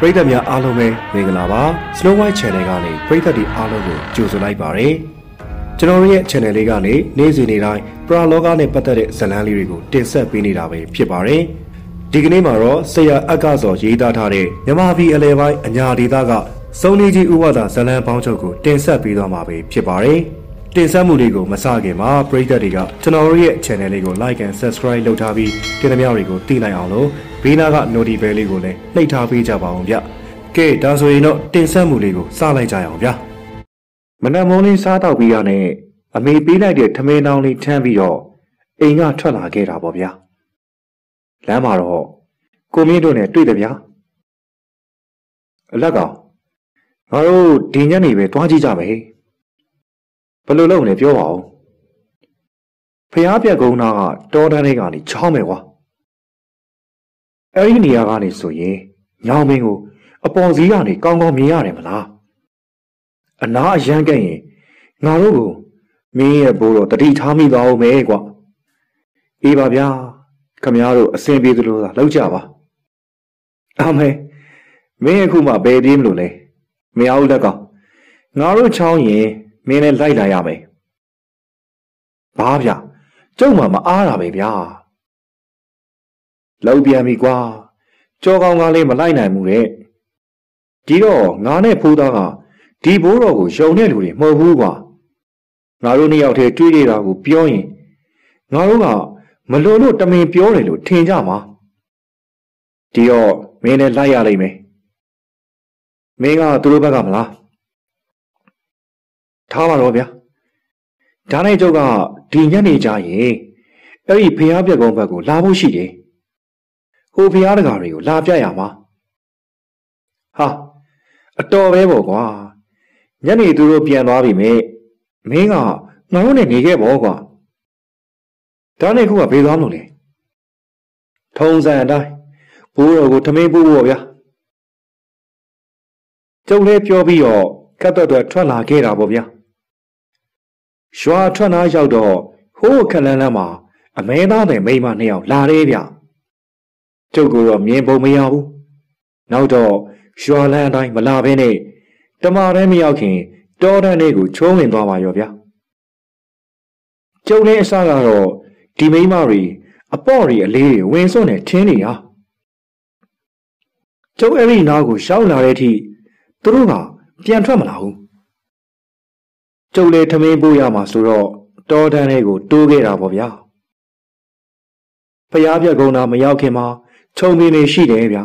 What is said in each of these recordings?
ပရိသတ်များအားလုံးပဲမင်္ဂလာပါ Slow White Channel ကနေပရိသတ်တွေအားလုံးကိုကြိုဆိုလိုက်ပါတယ်ကျွန်တော်ရဲ့ channel လေးကနေနေ့စဉ်နေ့တိုင်းပရာလောကနဲ့ပတ်သက်တဲ့ဇာတ်လမ်းလေးတွေကိုတင်ဆက်ပေးနေတာပဲဖြစ်ပါတယ်ဒီကနေ့မှာတော့ဆရာအက္ခစောရေးသားထားတဲ့မြမပြည်အလဲပိုင်းအညာဒေသကစုံလီကြီးဥပဒါဇာတ်လမ်းပေါင်းချုပ်ကိုတင်ဆက်ပေးသွားမှာပဲဖြစ်ပါတယ် တင်ဆက်မှုလေးကိုမစခင်မှာပရိသတ်တွေကကျွန်တော်တို့ရဲ့ channel လေးကို like and subscribe လုပ်ထားပြီးတင်သမျှတွေကိုသိနိုင်အောင်လို့ဘေးနားက notification ဘဲလေးကိုလည်းနှိပ်ထားပေးကြပါအောင်ဗျ။ကဲဒါဆိုရင်တော့တင်ဆက်မှုလေးကိုစလိုက်ကြရအောင်ဗျာ။မနက်မိုးလေးစားတော့ပြီးရနဲ့အမေပေးလိုက်တဲ့ထမင်းတောင်းလေးထမ်းပြီးတော့အိမ်ကထွက်လာခဲ့တာပေါ့ဗျာ။လမ်းမှာတော့ကိုမင်းတို့နဲ့တွေ့တယ်ဗျာ။အလက်ကောင်ငါတို့ဒီညနေပဲတွားကြည့်ကြမယ်။ ဘယ်လိုလုပ်လဲပြောပါဦး။ဖျားပြက်ကုန်းသားကတောတန်းလေးကနေချောင်းမယ်ကွာ။အဲ့ဒီနေရာကနေဆိုရင်ညောင်မင်းကိုအပေါ်စီးကနေကောင်းကောင်းမြင်ရတယ်မလားအနာအရန်ကဲ့ရင်ငါတို့ကိုမင်းရဲ့ဘိုးတော်တတိထားမိသွားအောင်မဲကွာအေးပါဗျာခမည်းတော်အစင်ပြေသလိုသာလောက်ကြပါအမေမင်းအခုမှဘယ်ပြေးမလို့လဲမရဘူးလက်ကောင်ငါတို့ချောင်းရင် မင်းလည်းလိုက်လာရမယ်ဘာဗျကျုံမှမအားတာပဲဗျာလောက်ပြန်ပြီကွာကြောကောင်းကားလေးမလိုက်နိုင်ဘူးတဲ့ဒီတော့ငါနဲ့ဖိုးသားကဒီဘိုးတော်ကိုယုံတဲ့လူတွေမဟုတ်ဘူးကွာငါတို့နှစ်ယောက်တည်းတွေ့နေတာကိုပြောရင်ငါတို့ကမလွန်လို့တမင်ပြောတယ်လို့ထင်ကြမှာဒီတော့မင်းလည်းလိုက်ရလိမ့်မယ်မင်းကသူတို့ဘက်ကမလား ထားပါတော့ဗျာဒါနဲ့ကျုပ်ကဒီညနေကြရင်အဲ့ဒီဖျားပြက်ကုန်းဘက်ကိုလာဖို့ရှိတယ်ဟိုဖျားတကာတွေကိုလာပြရမှာဟာအတော်ပဲပေါ့ကွာညနေသူတို့ပြန်သွားပြီမေမင်းကငါတို့နဲ့နေခဲ့ပေါ့ကွာဒါနဲ့ခုကဘေးသွားမလို့လေထုံစံအတိုင်းဘိုးတော်ကိုထမင်းပို့ဖို့ဗျာကျုပ်လည်းပြောပြီးတော့ကတ်တော့ထွက်လာခဲ့တာပေါ့ဗျာ ရွာထွက်နာရောက်တော့ဟိုးခက်လန်းလန်းမှာအမဲသားတဲ့မိန်းမနှစ်ယောက်လာတယ်ဗျကျုပ်ကတော့မြင်ပုံမရဘူးနောက်တော့ရွာလန်းအတိုင်းမလာဘဲနဲ့တမာတည်းမရောက်ခင်တောတန်းလေးကိုချိုးဝင်သွားပါရောဗျာကျုပ်လည်းအစကတော့ဒီမိန်းမတွေအပေါ့တွေအလေးတွေဝင်စွန့်နေထင်းနေဟာကျုပ်အဲ့ဒီနားကိုရှောက်လာတဲ့အထိသူတို့ကပြန်ထွက်မလာဘူး ကျုပ်လည်းထမင်းပို့ရမှာဆိုတော့တောတန်းလေးကိုတိုးခဲ့တာပေါ့ဗျာဖျားပြက်ကုန်းသားမရောက်ခင်မှာခြုံမင်းနေရှိတယ်ဗျ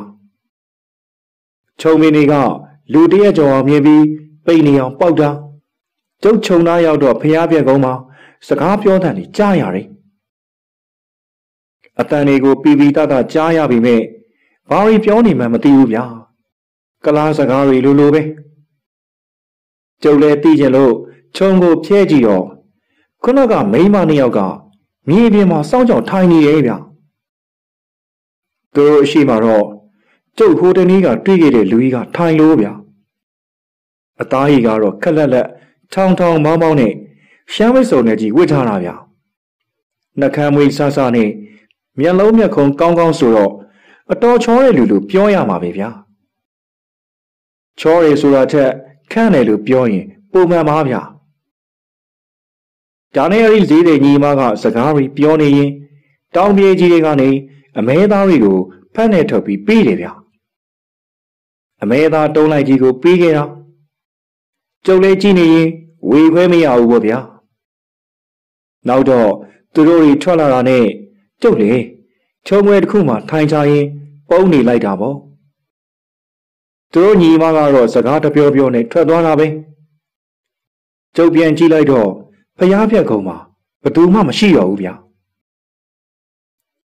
ခြုံမင်းတွေကလူတရက်ကျော်အောင်မြင်ပြီးပိတ်နေအောင်ပေါက်တာကျုပ်ခြုံသားရောက်တော့ဖျားပြက်ကုန်းမှာစကားပြောတဲ့နေကြားရတယ်အတန်တွေကိုပီပီတတကြားရပြီမဲ့ဘာတွေပြောနေမှမသိဘူးဗျာကလားစကားတွေလိုလိုပဲကျုပ်လည်းသိကြလို့ ခြုံကိုဖြဲကြည့်တော့ခုနကမိန်းမနှစ်ယောက်ကမြေပြင်မှာစောင်းကြောင်ထိုင်နေရဲ့ဗျာသူတို့အရှိမတော့ကျုပ်ဟိုတနေ့ကတွေ့ခဲ့တဲ့လူကြီးကထိုင်လို့ဗျာအသားကြီးကတော့ခက်လက်လက်ထောင်ထောင်မောင်းမောင်းနဲ့ရှမ်းမိတ်စုံနဲ့ကြီးဝစ်ထားတာဗျာနှကမ်းမွေးဆဆနဲ့မျက်လုံးမျက်ခုံးကောင်းကောင်းဆိုတော့အတော်ချောတဲ့လူလူပြောရမှာပဲဗျာချောတယ်ဆိုတာထက်ခန့်တယ်လို့ပြောရင်ပုံမှန်ပါဗျာ ဒါနဲ့အဲ့ဒီဈေးတဲ့ညီမကစကားပြီးပြောနေရင်တောင်ပြေကြီးတွေကနေအမဲသားတွေကိုဖက်နဲ့ထုတ်ပြီးပေးတယ်ဗျအမဲသားတုံးလိုက်ကြီးကိုပေးခဲ့တာကျုပ်လေးကြည့်နေရင်ဝေခွဲမရဘူးပေါ့ဗျာနောက်တော့သူတို့တွေထွက်လာတာနဲ့ကျုပ်လေချုံမွဲတစ်ခုမှထိုင်ချရင်ပုံနေလိုက်တာပေါ့သူတို့ညီမကတော့စကားတပြောပြောနဲ့ထွက်သွားတာပဲကျုပ်ပြန်ကြည့်လိုက်တော့ ဖျားပြက်ကုန်မှာဘသူမှမရှိတော့ဘူးဗျာ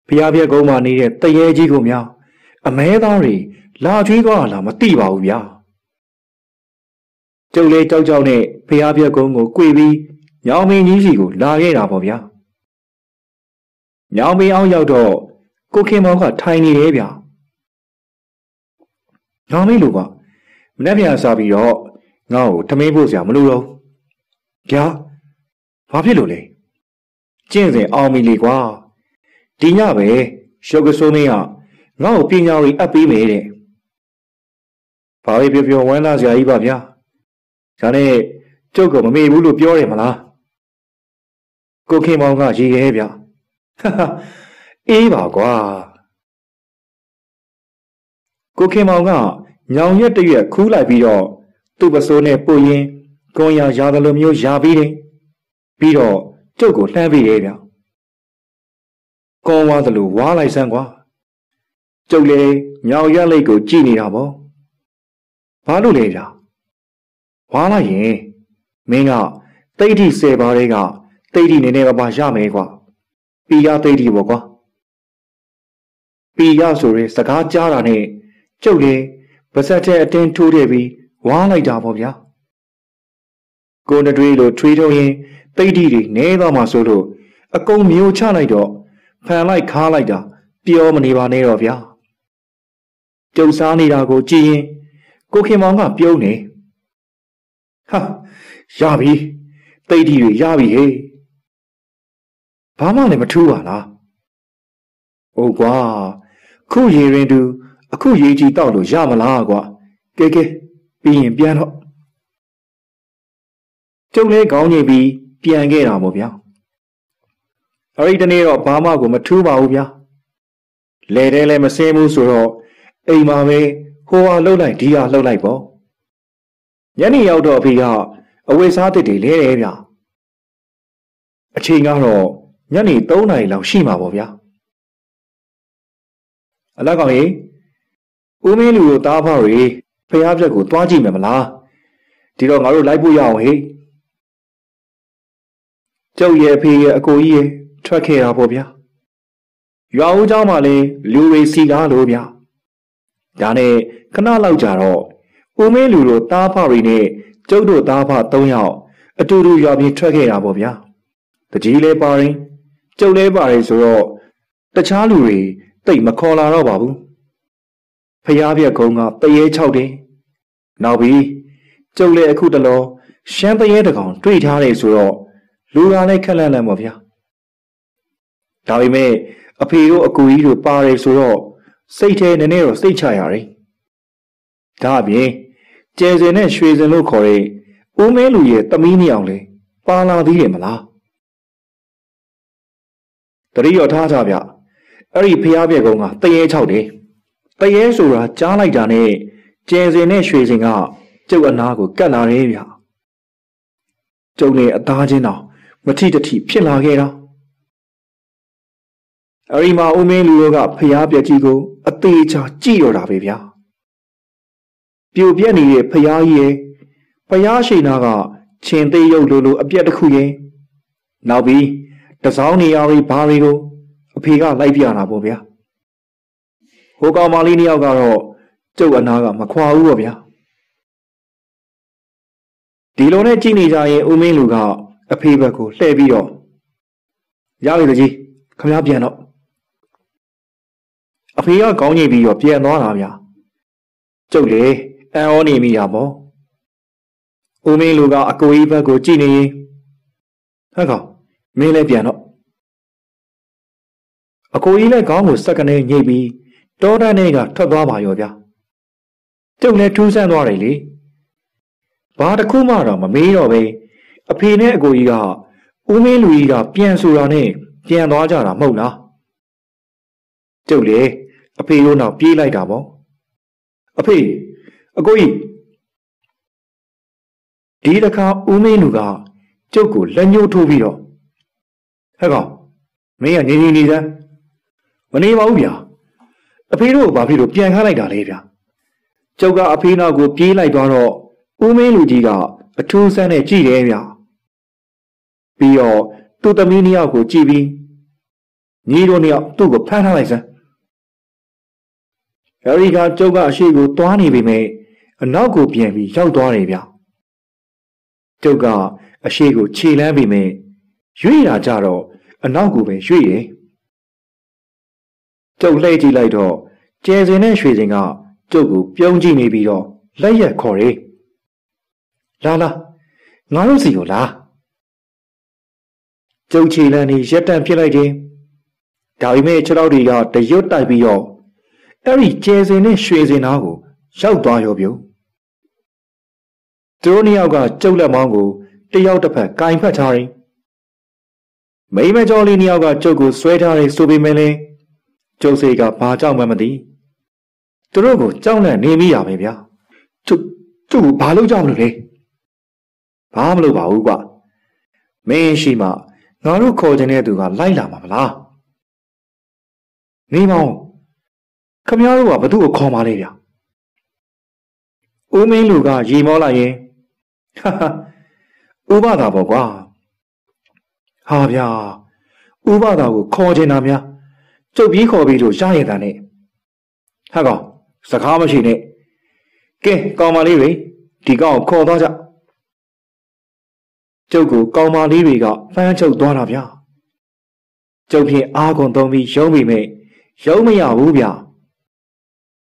ဖျားပြက်ကုန်းမှာနေတဲ့တရေကြီးကိုများအမဲသားတွေလာချွေးသွားလားမသိပါဘူးဗျာကျုပ်လေးကြောက်ကြောက်နဲ့ဖျားပြက်ကုန်းကိုကြွေပြီးညောင်မင်းကြီးစီကိုလာခဲ့တာပေါ့ဗျာညောင်မင်းအောင်ရောက်တော့ကိုခင်မောင်ကထိုင်နေတယ်ဗျာညောင်မင်းလူကမနေ့ပြန်စားပြီးတော့ငါ့ကိုထမင်းဖို့စရာမလိုတော့ဗျာ ဘာဖြစ်လို့လဲကျင့်စဉ်အောင်မီလေကွာဒီညပဲရှုပ်ကစိုးမင်းကငါ့ကိုပညာရီအပ်ပေးမယ်တဲ့ဘာပဲပြောပြောဝမ်းသာစရာကြီးပါဗျာဒါနဲ့ကျုပ်ကမမေ့ဘူးလို့ပြောတယ်မလားကိုခင်မောင်ကရေရဲဗျအေးပါကွာကိုခင်မောင်ကညောင်ရက်တရက်ခူးလိုက်ပြီးတော့သူ့ပစိုးနဲ့ပို့ရင်ကွန်ရရာသလိုမျိုးရာပြီးတယ် ပြီးတော့ကျုပ်ကိုလှမ်းပြီးရဲဗျကွန်ဝါသလိုဝါလိုက်စမ်းကွာကျုပ်လေညောင်ရက်လိတ်ကိုကြည်နေတာပေါ့ဘာလို့လဲဗျဝါလိုက်ရင်မင်းကတိတ်ထိဆယ်ပါးတွေကတိတ်ထိနေနေပါပါရမယ်ကွာပီရတိတ်ထိပေါ့ကွာပီရဆိုရဲစကားကြားတာနဲ့ကျုပ်လေပါဇက်တဲ့အတင်းထိုးခဲ့ပြီးဝါလိုက်တာပေါ့ဗျာကိုနတွေးလိုထွေးထုံးရင် တိတ်ထိတွေနဲသွားမှဆိုလို့အကုန်မျိုးချလိုက်တော့ဖန်လိုက်ခါလိုက်တာပြောမနေပါနဲ့တော့ဗျာကျုပ်စားနေတာကိုကြည့်ရင်ကိုခင်မောင်ကပြုံးနေဟာရပြီတိတ်တီတွေရပြီဟေးဘာမှလည်းမထူးပါလားဟုတ်ကွာခုရေရင်တူအခုရေကြီးတောက်လို့ရမလားကွာကဲကဲပြီးရင်ပြန်တော့ကျုံလေးကောင်းနေပြီး ပြန်ခဲ့တာမို့ဗျာအဲ့ဒီတနေ့တော့ဘာမှကိုမထူးပါဘူးဗျာလဲတဲလည်းမစင်းဘူးဆိုတော့အိမ်မှာပဲဟိုဟာလှုပ်လိုက်ဒီဟာလှုပ်လိုက်ပေါ့ညနေရောက်တော့အဖေကအဝေစားတစ်တွေလဲတယ်ဗျအချိန်ကတော့ညနေ3နာရီလောက်ရှိမှာပေါ့ဗျာအလက်ကောင်ကြီးဦးမင်းလူကိုတားဖောက်ရီဖျားပြက်ကိုတွားကြည့်မယ်မလားဒီတော့ငါတို့လိုက်ဖို့ရအောင်ဟေး ကျုပ်ရဲ့အဖေရဲ့အကိုကြီးရဲ့ထွက်ခဲ့တာပေါ့ဗျာရွာဦးเจ้าမှလည်းလူတွေစီကားလို့ဗျာဒါနဲ့ခဏလောက်ကြာတော့ဦးမင်းလူတို့တားဖောက်ရီနဲ့ကျုပ်တို့သားဖ၃ယောက်အတူတူရွာပြင်ထွက်ခဲ့တာပေါ့ဗျာတကြီးလဲပါရင်ကျုပ်လဲပါတယ်ဆိုတော့တခြားလူတွေတိတ်မခေါ်လာတော့ပါဘူးဖျားပြက်ကုန်းကတရေ၆တယ်နောက်ပြီးကျုပ်လဲအခုတလောရှမ်းတရေတကောင်တွေ့ထားတယ်ဆိုတော့ လူကလည်းခက်လန့်လန့်ပေါ့ဗျာဒါပေမဲ့အဖေတို့အကူကြီးတို့ပါတယ်ဆိုတော့စိတ်ထဲနည်းနည်းတော့စိတ်ချရတယ်ဒါအပြင်ကျယ်စင်နဲ့ရွှေစင်လို့ခေါ်တဲ့ဦးမဲလူရဲ့သမီးနှစ်ယောက်လေပါလာသေးတယ်မလားတတိယောထားကြဗျအဲ့ဒီဖျားပြက်ကောင်ကတရေ၆တယ်တရေဆိုတာကြားလိုက်တာနဲ့ကျယ်စင်နဲ့ရွှေစင်ကကျုပ်အနာကိုကတ်လာတယ်ဗျကျုပ်နဲ့အသားချင်းတော့ မထိတထိဖြစ်လာခဲ့တော့အရီမာဦးမင်းလူတို့ကဖျားပြက်ကြီးကို အသေးချာကြည့်ရတာပဲဗျာပြိုပြက်နေတဲ့ဖျားကြီးရဲ့ဖျားရှိနာကချင်းသေးရုပ်လိုလိုအပြက်တစ်ခုရင်နောက်ပြီးတစောင်းနေရာတွေဘာတွေကိုအဖေကလိုက်ပြတာပေါ့ဗျာဟိုကောင်မလေးနှစ်ယောက်ကတော့ကျုပ်အနာကမခွာဘူးပေါ့ဗျာဒီလိုနဲ့ကြည့်နေကြရင်ဦးမင်းလူက အဖေဘက်ကိုလှည့်ပြီးတော့ရပြီတကြီးခမရပြန်တော့အဖေကကောင်းကြီးပြီးတော့ပြန်သွားတာဗျာကျုပ်လေအံ့ဩနေမိတာပေါ့ဦးမင်းလူကအကိုကြီးဘက်ကိုကြည့်နေရင်ဟဲ့ကောင်မင်းလည်းပြန်တော့အကိုကြီးလည်းခေါင်းကိုစက်ကနေညှိပြီးတောတန်းထဲကထွက်သွားပါရောဗျာကျုပ်လည်းထူးဆန်းသွားတယ်လေဘာတစ်ခုမှတော့မမေးတော့ပဲ အဖေနဲ့အကိုကြီးကဦးမင်းလူကြီးကပြန်ဆိုတာနဲ့ပြန်သွားကြတာမဟုတ်လားကျုပ်လေအဖေတို့နောက်ပြေးလိုက်တာပေါ့အဖေအကိုကြီးဒီတခါဦးမင်းလူကကျုပ်ကိုလက်ညှိုးထိုးပြီးတော့ဟဲ့ကောင်မင်းကနေနေနေစမ်းမနေပါဘူးဗျာအဖေတို့ဘာဖြစ်လို့ပြန်ခါလိုက်တာလဲဗျာကျုပ်ကအဖေနောက်ကိုပြေးလိုက်သွားတော့ဦးမင်းလူကြီးကအထူးဆန်းနဲ့ကြည်တယ်ဗျာ ပြီးတော့သူ့သမီးနှစ်ယောက်ကိုကြည်ပြီးညီတို့နှစ်ယောက်သူ့ကိုဖမ်းထားလိုက်စမ်းအဲဒီကကျုပ်ကအရှိကိုတွားနေပေမဲ့အနောက်ကိုပြန်ပြီးရောက်သွားတယ်ဗျကျုပ်ကအရှိကိုခြေလမ်းပေမဲ့ရွေ့တာကြတော့အနောက်ကိုပဲရွေ့တယ်ကျုပ်လှည့်ကြည့်လိုက်တော့ကျယ်စင်နဲ့ရွှေစင်ကကျုပ်ကိုပြုံးကြည့်နေပြီးတော့လက်ရက်ခေါ်တယ်လာလာငါတို့စီကိုလာ ကျုပ်ခြေလမ်းနေရက်တန့်ဖြစ်လိုက်တယ်ဒါပေမဲ့ခြေထောက်တွေကတရွတ်တိုက်ပြီးတော့အဲ့ဒီကျဲစင်နဲ့ရွှေစင်သားကိုရောက်သွားရောပြုံသူတို့နှစ်ယောက်ကကျုပ်လက်မောင်းကိုတယောက်တစ်ဖက်ကင်ဖက်ထားတယ်မိမကျော်လေးနှစ်ယောက်ကကျုပ်ကိုဆွဲထားတယ်ဆိုပေမဲ့လည်းကျုပ်စိတ်ကဘာကြောင့်မှမသိသူတို့ကိုကြောက်လန့်နေမိရပဲဗျာကျုပ်ကျုပ်ဘာလို့ကြောက်လို့လဲဘာမလို့ပါဘူးကွာမင်းရှိမှ ငါတို့ခေါ်ခြင်းတဲ့သူကလိုက်လာမှာမလားနေမောင်ခမည်းတော်ကဘသူ့ကိုခေါ်มาလဲဗျာဦးမင်းလူကရေမောလိုက်ရင်ဟာဟာဥပဒါပေါ့ကွာဟာဗျာဥပဒါကိုခေါ်ချင်တာများကျုပ်ပြီးခေါ်ပြီးလို့ရရင်တန်နဲ့ဟာကောင်စကားမရှိနဲ့ကဲကောင်မလေးတွေဒီကောင်ခေါ်သွားကြ ကျုပ်ကိုကောင်မလေးတွေကဖမ်းချုပ်သွားတာဗျာကျုပ်ဖြင့်အားကုန်သုံးပြီးရုံးမိမဲ့ရုံးမရဘူးဗျာ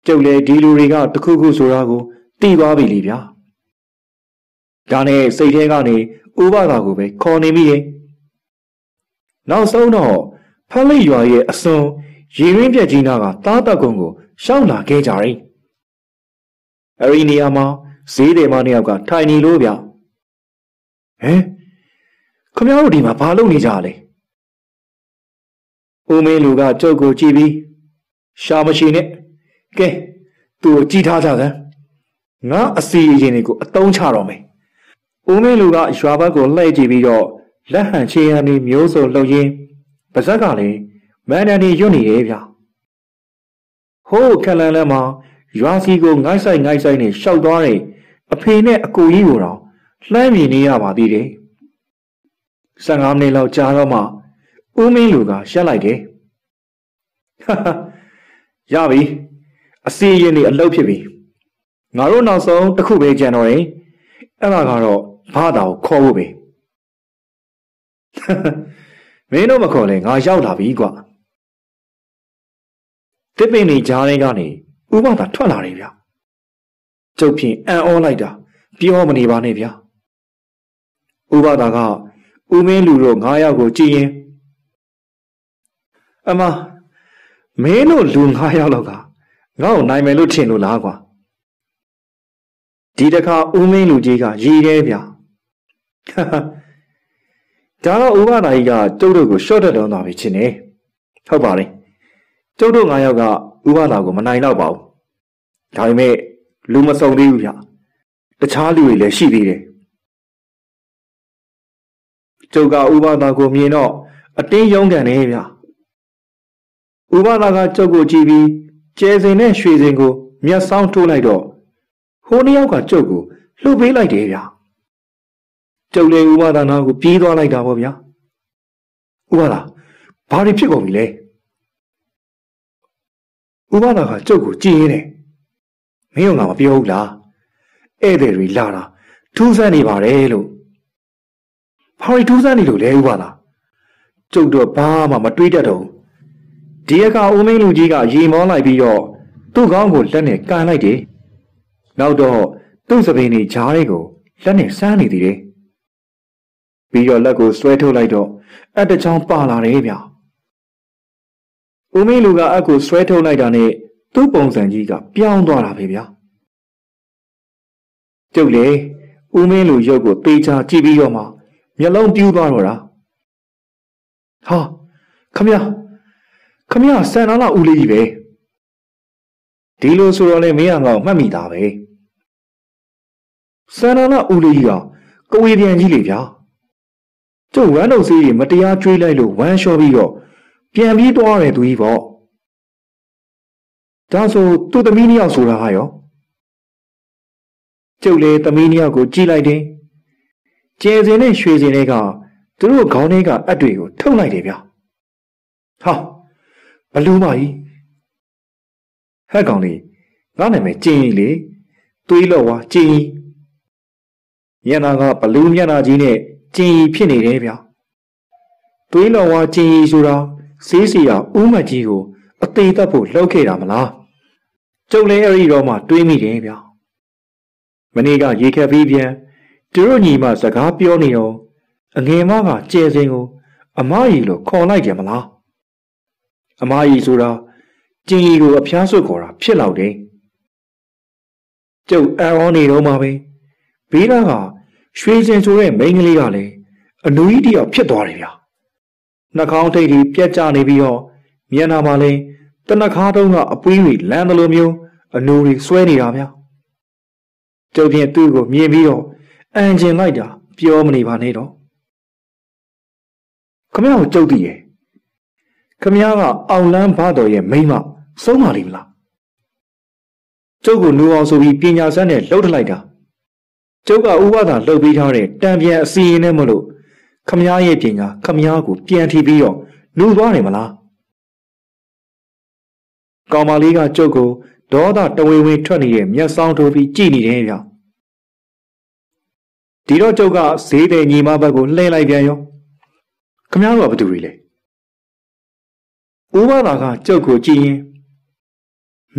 ကျုပ်လည်းဒီလူတွေကတခုခုဆိုတာကိုသိသွားပြီလေဗျာဒါနဲ့စိတ်ထဲကနေဥပဒါကိုပဲခေါ်နေမိရဲ့နောက်ဆုံးတော့ဖက်လိရွာရဲ့အစွန်ရေရင်းပြက်ကြီးနာကတားတက်ကုန်းကိုရှောင်းလာခဲ့ကြတယ်အရီနီယာမှာဈေးတယ်မနှစ်ယောက်ကထိုင်နေလို့ဗျ ဟမ်ခမရတို့ဒီမှာဘာလုပ်နေကြလဲဦးမင်းလူကကျုပ်ကိုကြည့်ပြီးရှာမရှိနဲ့ကဲသူ့ကိုကြည့်ထားကြစမ်းငါအစီအရင်တွေကိုအတုံးချတော့မယ်ဦးမင်းလူကရွာဘက်ကိုလှည့်ကြည့်ပြီးတော့လက်ဟန်ချေရန်ဒီမျိုးစုံလှုပ်ရင်းပါဇက်ကလည်းမန်ဒန်ဒီရွတ်နေရဲ့ဗျဟိုးခက်လန်လန်းမှာရွာစီကိုငိုက်ဆိုင်ငိုက်ဆိုင်နဲ့ရှောက်သွားတဲ့အဖေနဲ့အကိုကြီးကိုတော့ လှမ်းမြင်နေရပါသေးတယ်15မိနစ်လောက်ကြာတော့မှဦးမင်းလူကရှက်လိုက်တယ်ရပြီအစီရင်နေအလုပ်ဖြစ်ပြီငါတို့နောက်ဆုံးတစ်ခုပဲကြံတော့ရင်အဲ့ဒါကတော့ဘာသာကိုခေါ်ဖို့ပဲမင်းတို့မခေါ်လဲငါရောက်လာပြီကွာတစ်ပင်နေကြားထဲကနေဥပဒါထွက်လာတယ်ဗျကျုပ်ဖြင့်အံ့ဩလိုက်တာပြောမနေပါနဲ့ဗျ ဥပဒါကဦးမင်းလူတို့9ယောက်ကိုကြည်ရင်အမမင်းတို့လူ9ယောက်လောက်ကငါ့ကိုနိုင်မယ်လို့ထင်လို့လားကွာဒီတခါဦးမင်းလူကြီးကရည်တယ်ဗျာဒါတော့ဥပနာကြီးကကျုပ်တို့ကိုရှော့တက်တော်သွားပြီချင်းနေဟုတ်ပါလေကျုပ်တို့9ယောက်ကဥပနာကိုမနိုင်တော့ပါဘူးဒါပေမဲ့လူမစုံသေးဘူးဗျတခြားလူတွေလည်းရှိသေးတယ် ကျုပ်ကဥပနာကိုမြင်တော့အတင်းယုံကန်နေဗျဥပနာကကျုပ်ကိုကြည့်ပြီးကျဲစင်နဲ့ရွှေစင်ကိုမျက်စောင်းထိုးလိုက်တော့ဟိုနှစ်ယောက်ကကျုပ်ကိုလှုပ်ပေးလိုက်တယ်ဗျကျုပ်လည်းဥပဒါနာကိုပြေးသွားလိုက်တာပေါ့ဗျာဥပဒါဘာတွေဖြစ်ကုန်ပြီလဲဥပဒါကကျုပ်ကိုကြည်ရင်တယ်မင်းကမပြောဘူးလားဧည့်သည်တွေလာတာထူးဆန်းနေပါတယ်လို့ ဘာတွေထူးဆန်းနေလို့လဲဥပဒါကျုပ်တော့ဘာမှမတွေးတတ်တော့ဘူးဒီအခါဦးမင်းလူကြီးကရေမောလိုက်ပြီးတော့သူ့ကောင်းကိုလက်နဲ့ကန်လိုက်တယ်နောက်တော့သူ့စပင်းကြီးဂျားတွေကိုလက်နဲ့စမ်းနေသေးတယ်ပြီးတော့လက်ကိုဆွဲထုတ်လိုက်တော့အက်တချောင်းပါလာတယ်ဗျဦးမင်းလူကအက်ကိုဆွဲထုတ်လိုက်တာနဲ့သူ့ပုံစံကြီးကပြောင်းသွားတာပဲဗျာကျုပ်လေဦးမင်းလူရုပ်ကိုတေချာကြည့်ပြီးတော့မှ မျက်လုံးပြူးသွားတော့တာဟာခမရခမရဆန်နာလာဦးလေးကြီးပဲဒီလိုဆိုတော့လေမင်းကငေါ့မှတ်မိတာပဲဆန်နာလာဦးလေးကြီးကကဝေပြန်ကြီးလေဗျာကျုပ်ဝမ်းတော်စေးကြီးမတရားကျွေးလိုက်လို့ဝမ်းလျှောပြီးတော့ပြန်ပြီးသွားတယ်သူကြီးပေါ့ဒါဆိုသူ့သမီးနှစ်ယောက်ဆိုတာဟာရောကျုပ်လေသမီးနှစ်ယောက်ကိုကြည့်လိုက်တယ် ကျဲစင်နဲ့ရွှေစင်တွေကသူတို့ခေါင်းထဲကအပ်တွေကိုထုတ်လိုက်တယ်ဗျဟာဘလူးမကြီးဟဲ့ကောင်လေးငါနာမည်ကျင်းကြီးလေသွေးလော်ဝါကျင်းကြီးညနာကဘလူးမျက်နှာကြီးနဲ့ကျင်ရီဖြစ်နေတယ်ဗျသွေးလော်ဝါကျင်ရီဆိုတာဈေးစီရဦးမကြီးကိုအသေးသက်ဖို့လှုပ်ခဲ့တာမလားကျုပ်လည်းအဲ့ဒီတော့မှတွေးမိတယ်ဗျမနေ့ကရေခက်ပြီးပြန် သူတို့ညီမစကားပြောနေတော့အငယ်မကကျဲစင်ကို အမကြီးလို့ခေါ်လိုက်ကြမလားအမကြီးဆိုတာကျင်ရီကိုအဖျားဆွတ်ခေါ်တာဖြစ်လောက်တယ်ကျုပ်အံ့ဩနေတော့မှပဲဘဘေးနားကရွှေစင်ဆိုတဲ့မိန်းကလေးကလည်းအနူကြီးတယောက်ဖြစ်သွားတယ်ဗျာနှာခေါင်းထိပ်ကြီးပြက်ကျနေပြီးတော့မျက်နှာမှာလည်းတနခါတုံးကအပွေးတွေလမ်းတယ်လို့မျိုးအနူတွေဆွဲနေတာဗျာကျုပ်ဖြင့်သူ့ကိုမြင်ပြီးတော့ အန်ကျင်လိုက်တာပြောမနေပါနဲ့တော့ခမရကိုကြုတ်တည်ရဲ့ခမရကအောင်လန်းဘာတော်ရဲ့မိမဆုံးပါလိမ့်မလားကျုပ်ကိုနူအောင်ဆိုပြီးပညာစမ်းနဲ့လှုပ်ထလိုက်တာကျုပ်ကဥပဒါလှုပ်ပေးထားတဲ့တံပြန်အစီရင်နဲ့မလို့ခမည်းရဲ့ပညာခမည်းကိုပြန်ထီပြီးတော့နူသွားတယ်မလားကောင်မလေးကကျုပ်ကိုဒေါသတဝေဝေထွက်နေတဲ့မျက်စောင်းထိုးပြီးကြည်နေတယ်ဗျ ဒီတော့ကျုပ်ကဈေးတဲ့ညီမဘက်ကိုလှည့်လိုက်ပြန်ရောခမည်းတော်ကဘာတူတွေလဲဥပဒါကကျုပ်ကိုကြည်ရင်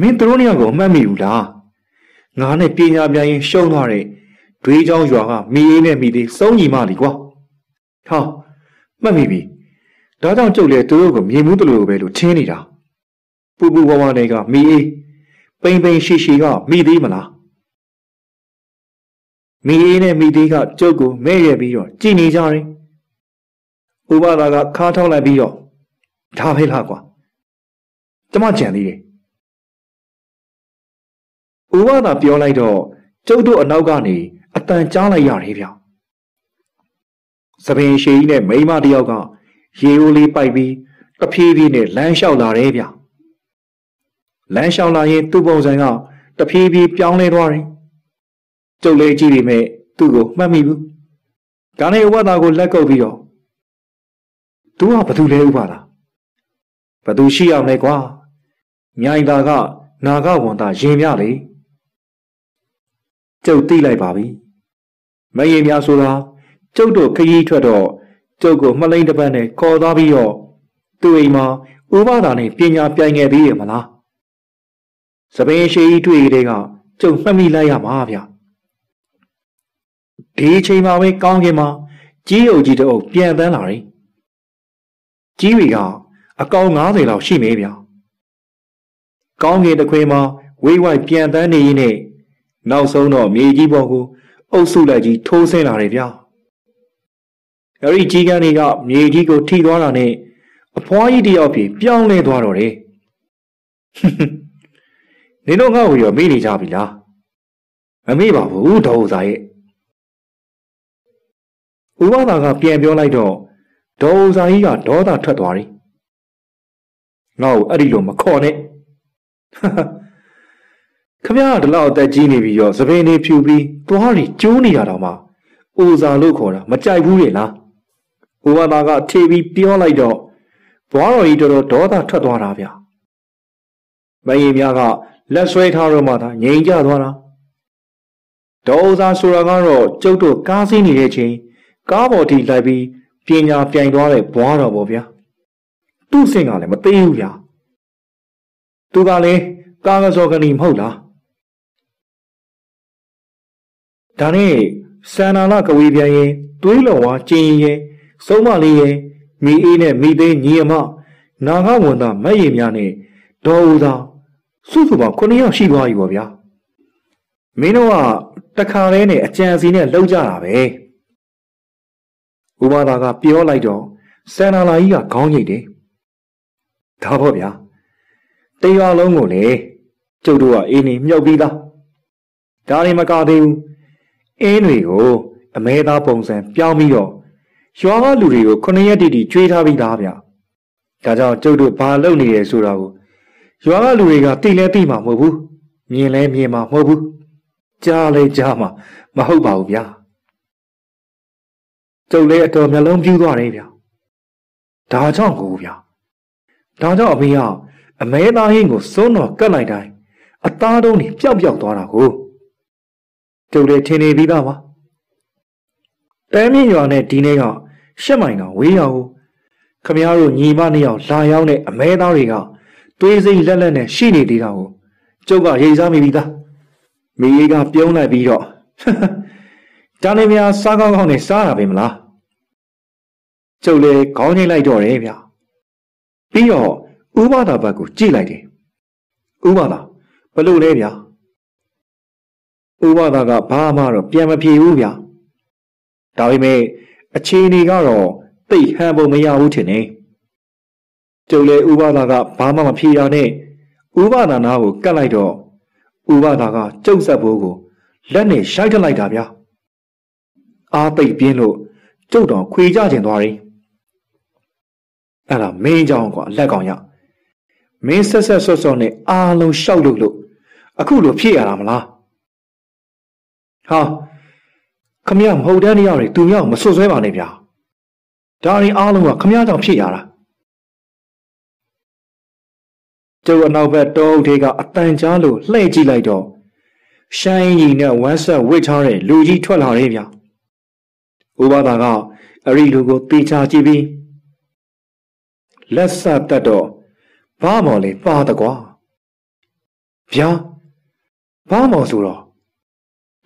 မင်းတို့နှစ်ယောက်ကိုအမှတ်မိဘူးလားငါနဲ့ပညာပြန်ရင်ရှုံးသွားတဲ့ဒွေးချောင်းရွာကမိအေးနဲ့မိသေးစုံညီမလीကွာဟောမှတ်မိပြီဒါကြောင့်ကျုပ်လည်းသူတို့ကိုမြင်မှုတလို့ပဲလို့ထင်းနေတာပူပူဝဝတွေကမိအေးပိန်ပိန်ရှိရှိကမိသေးမလား မိအေးနဲ့မိသေးကကျုပ်ကိုမဲ့ရပြီးတော့ကြည်နေကြတယ်ဥပဒါကခါထောက်လိုက်ပြီးတော့ဒါပဲလားကွာကျမကြံသေးတယ်ဥပဒါပြောလိုက်တော့ကျုပ်တို့အနောက်ကနေအတန်ကြားလိုက်ရတယ်ဗျ။သပင်ရှည်ကြီးနဲ့မိန်းမတယောက်ကရေအိုးလေးပိုက်ပြီးတဖြည်းဖြည်းနဲ့လမ်းလျှောက်လာတယ်ဗျ။လမ်းလျှောက်လာရင်သူ့ပုံစံကတဖြည်းဖြည်းပြောင်းလဲသွားတယ်။ ကျုပ်လေးကြည့်ပေမဲ့သူ့ကိုမှတ်မိဘူး။ဒါနဲ့ဥပဒါကိုလက်ကုပ်ပြီးတော့သူကဘာသူလဲဥပဒါ။ဘာသူရှိအောင်လဲကွာ။မြိုင်သာကနာဂဝန်တာရင်မြလေ။ကျုပ်သိလိုက်ပါပြီမယေများဆိုတာကျုပ်တို့ခရီးထွက်တော့ကျုပ်ကိုမလိန်တပတ်နဲ့ခေါ်သွားပြီးတော့သူ့အိမ်မှာဥပဒါနဲ့ပညာပြိုင်ခဲ့သေးရမလားစပင်းရှိကြီးတွေ့ရတဲ့ကကျုပ်မှတ်မိလိုက်ရမှာဗျ ဒီအချိန်မှာပဲကောင်းကင်မှာကြီးအုပ်ကြီးတအုပ်ပြန်တန်းလာတယ်ကြီးတွေကအကောင်90လောက်ရှိမေးဗျကောင်းကင်တစ်ခွေမှာဝိဝိုက်ပြန်တန်းနေရင်းနဲ့နောက်ဆုံးတော့မြေကြီးပေါ်ကိုအုပ်စုလိုက်ကြီးထိုးဆင်းလာတယ်ဗျာအဲ့ဒီကြီးကန်းတွေကမြေကြီးကိုထိသွားတာနဲ့အဖွားကြီးတယောက်ပြေပြောင်းလဲသွားတော့တယ်နင်တို့ငါ့ကိုရောမေ့နေကြပြီလားမမေ့ပါဘူးဒေါ်ဥစားရဲ့ ဥပဒါကပြန်ပြောလိုက်တော့ဒေါ်ဥစားကြီးကဒေါသထွက်သွားတယ်ငါ့ကိုအဲ့ဒီလိုမခေါ်နဲ့ခမရတလောက်အသက်ကြီးနေပြီးရောသပင်းနေဖြူပြီးသွားရီကျိုးနေတာတော့မှအိုစာလို့ခေါ်တာမကြိုက်ဘူးလေလားဥပမာကထေပြီးပြောလိုက်တော့ဘွားတော်ကြီးတော်တော်ဒေါသထွက်သွားတာဗျမရင်များကလက်ဆွဲထားတော့မှသာငြိမ်ကြသွားတာဒေါ်ဥစားဆိုတာကတော့ကျုပ်တို့ကားစီးနေတဲ့ချိန် ကားပေါ်ထိလိုက်ပြီးပညာပြိုင်သွားတဲ့ဘွားတော်ပေါ့ဗျာသူ့စင်ကလည်းမသေးဘူးဗျာသူကလည်းကားကစောကနေမဟုတ်လားဒါနဲ့စန္နာလကဝေပြန်ရင်သွေးလော်ဝါကျင်းရင်စုံမလေးရင်မိအေးနဲ့မိသေးညီအမနာဂဝန်သားမက်ရည်များနဲ့ဒေါ်ဦးသာစုစုပေါင်း9ယောက်ရှိသွားပြီပေါ့ဗျာမင်းတို့ကတခါတည်းနဲ့အကြံစီနဲ့လှုပ်ကြတာပဲ ဥပမာကပြောလိုက်တော့စန္နာလာကြီးကခေါင်းညိတ်တယ်ဒါပေါ့ဗျာတရွာလုံးကိုလေကျုပ်တို့ကအေးနေမြုပ်ပြီးသားဒါတွေမကသေးဘူးအင်းတွေကိုအမဲသားပုံစံပြောင်းပြီးတော့ရွာကလူတွေကိုခုနှစ်ရက်တိတိကြွေးထားပြီးသားဗျ။ဒါကြောင့်ကျုပ်တို့ဘာလုပ်နေရဲဆိုတာကိုရွာကလူတွေကသိလဲသိမှာမဟုတ်ဘူး။မြင်လဲမြင်မှာမဟုတ်ဘူး။ကြားလဲကြားမှာမဟုတ်ပါဘူးဗျာ။ ကျုပ်လည်းအတော်မျက်လုံးပြူးသွားတယ်ဗျာ။ဒါကြောင့်ကိုဗျာ။ဒါကြောင့်အမေကအမဲသားဟင်းကိုစွန်းတော်ကတ်လိုက်တိုင်းအသားတုံးနေပျောက်ပျောက်သွားတာကို။ကျုပ်လည်းထင်နေပြီးသားပါတဲမြင့်ရွာနဲ့ဒီနေ့ကရှက်မိုင်တော်ဝေးရောက်ခမည်းတော်ညီမနှစ်ယောက်လာရောက်တဲ့အမဲသားတွေကသွေးစိမ့်လက်လက်နဲ့ရှိနေသေးတာကိုကျုပ်ကရိတ်စားမိပြီးသားမိကြီးကပြုံးလိုက်ပြီးတော့ ဒါနဲ့များစားကောင်းကောင်းနဲ့စားတာပဲမလားကျုပ်လည်းခေါင်းငိမ့်လိုက်တော့တယ်ဗျပြီးတော့ဥပဒါဘက်ကိုကြည့်လိုက်တယ်ဥပဒါဘလို့လဲဗျာဥပဒါကဘာမှတော့ပြန်မပြေဘူးဗျ။ဒါပေမဲ့အခြေအနေကတော့သိဟန်ပုံမရဘူးထင်တယ်။ကျုပ်လေဥပဒါကဘာမှမဖြေရနဲ့ဥပဒါနာကိုကတ်လိုက်တော့ဥပဒါကကျုပ်ဆက်ဘိုးကိုလက်နဲ့ရှိုက်ထလိုက်တာဗျာ။ အားသိပ်ပြင်းလို့ကျုပ်တော်ခွေကြကျင်သွားတယ်။အဲ့ဒါမင်းကြောင့်ကွာလက်ကောင်ရ။မင်းဆက်ဆက်ဆော့ဆော့နဲ့အားလုံးရှောက်လို့လို့အခုလိုဖြစ်ရတာမလား။ဟာခမရမဟုတ်တဲ့နေရာတွေသူများမဆွဆွဲပါနဲ့ဗျာ။ဒါရင်အားလုံးကခမရကြောင့်ဖြစ်ရတာ။ကျုပ်အနောက်ဘက်တောအုပ်ထဲကအတန်ကြားလို့လှည့်ကြည့်လိုက်တော့ရှိုင်းကြီးနဲ့ဝမ်းဆက်ဝစ်ထားတဲ့လူကြီးထွက်လာတယ်ဗျာ။ ဥပဒါကအရိလူကိုတေချာကြည့်ပြီးလက်ဆက်တက်တော့ဘာမော်လေးပါတကွာ။ဗျာဘာမော်ဆိုတော့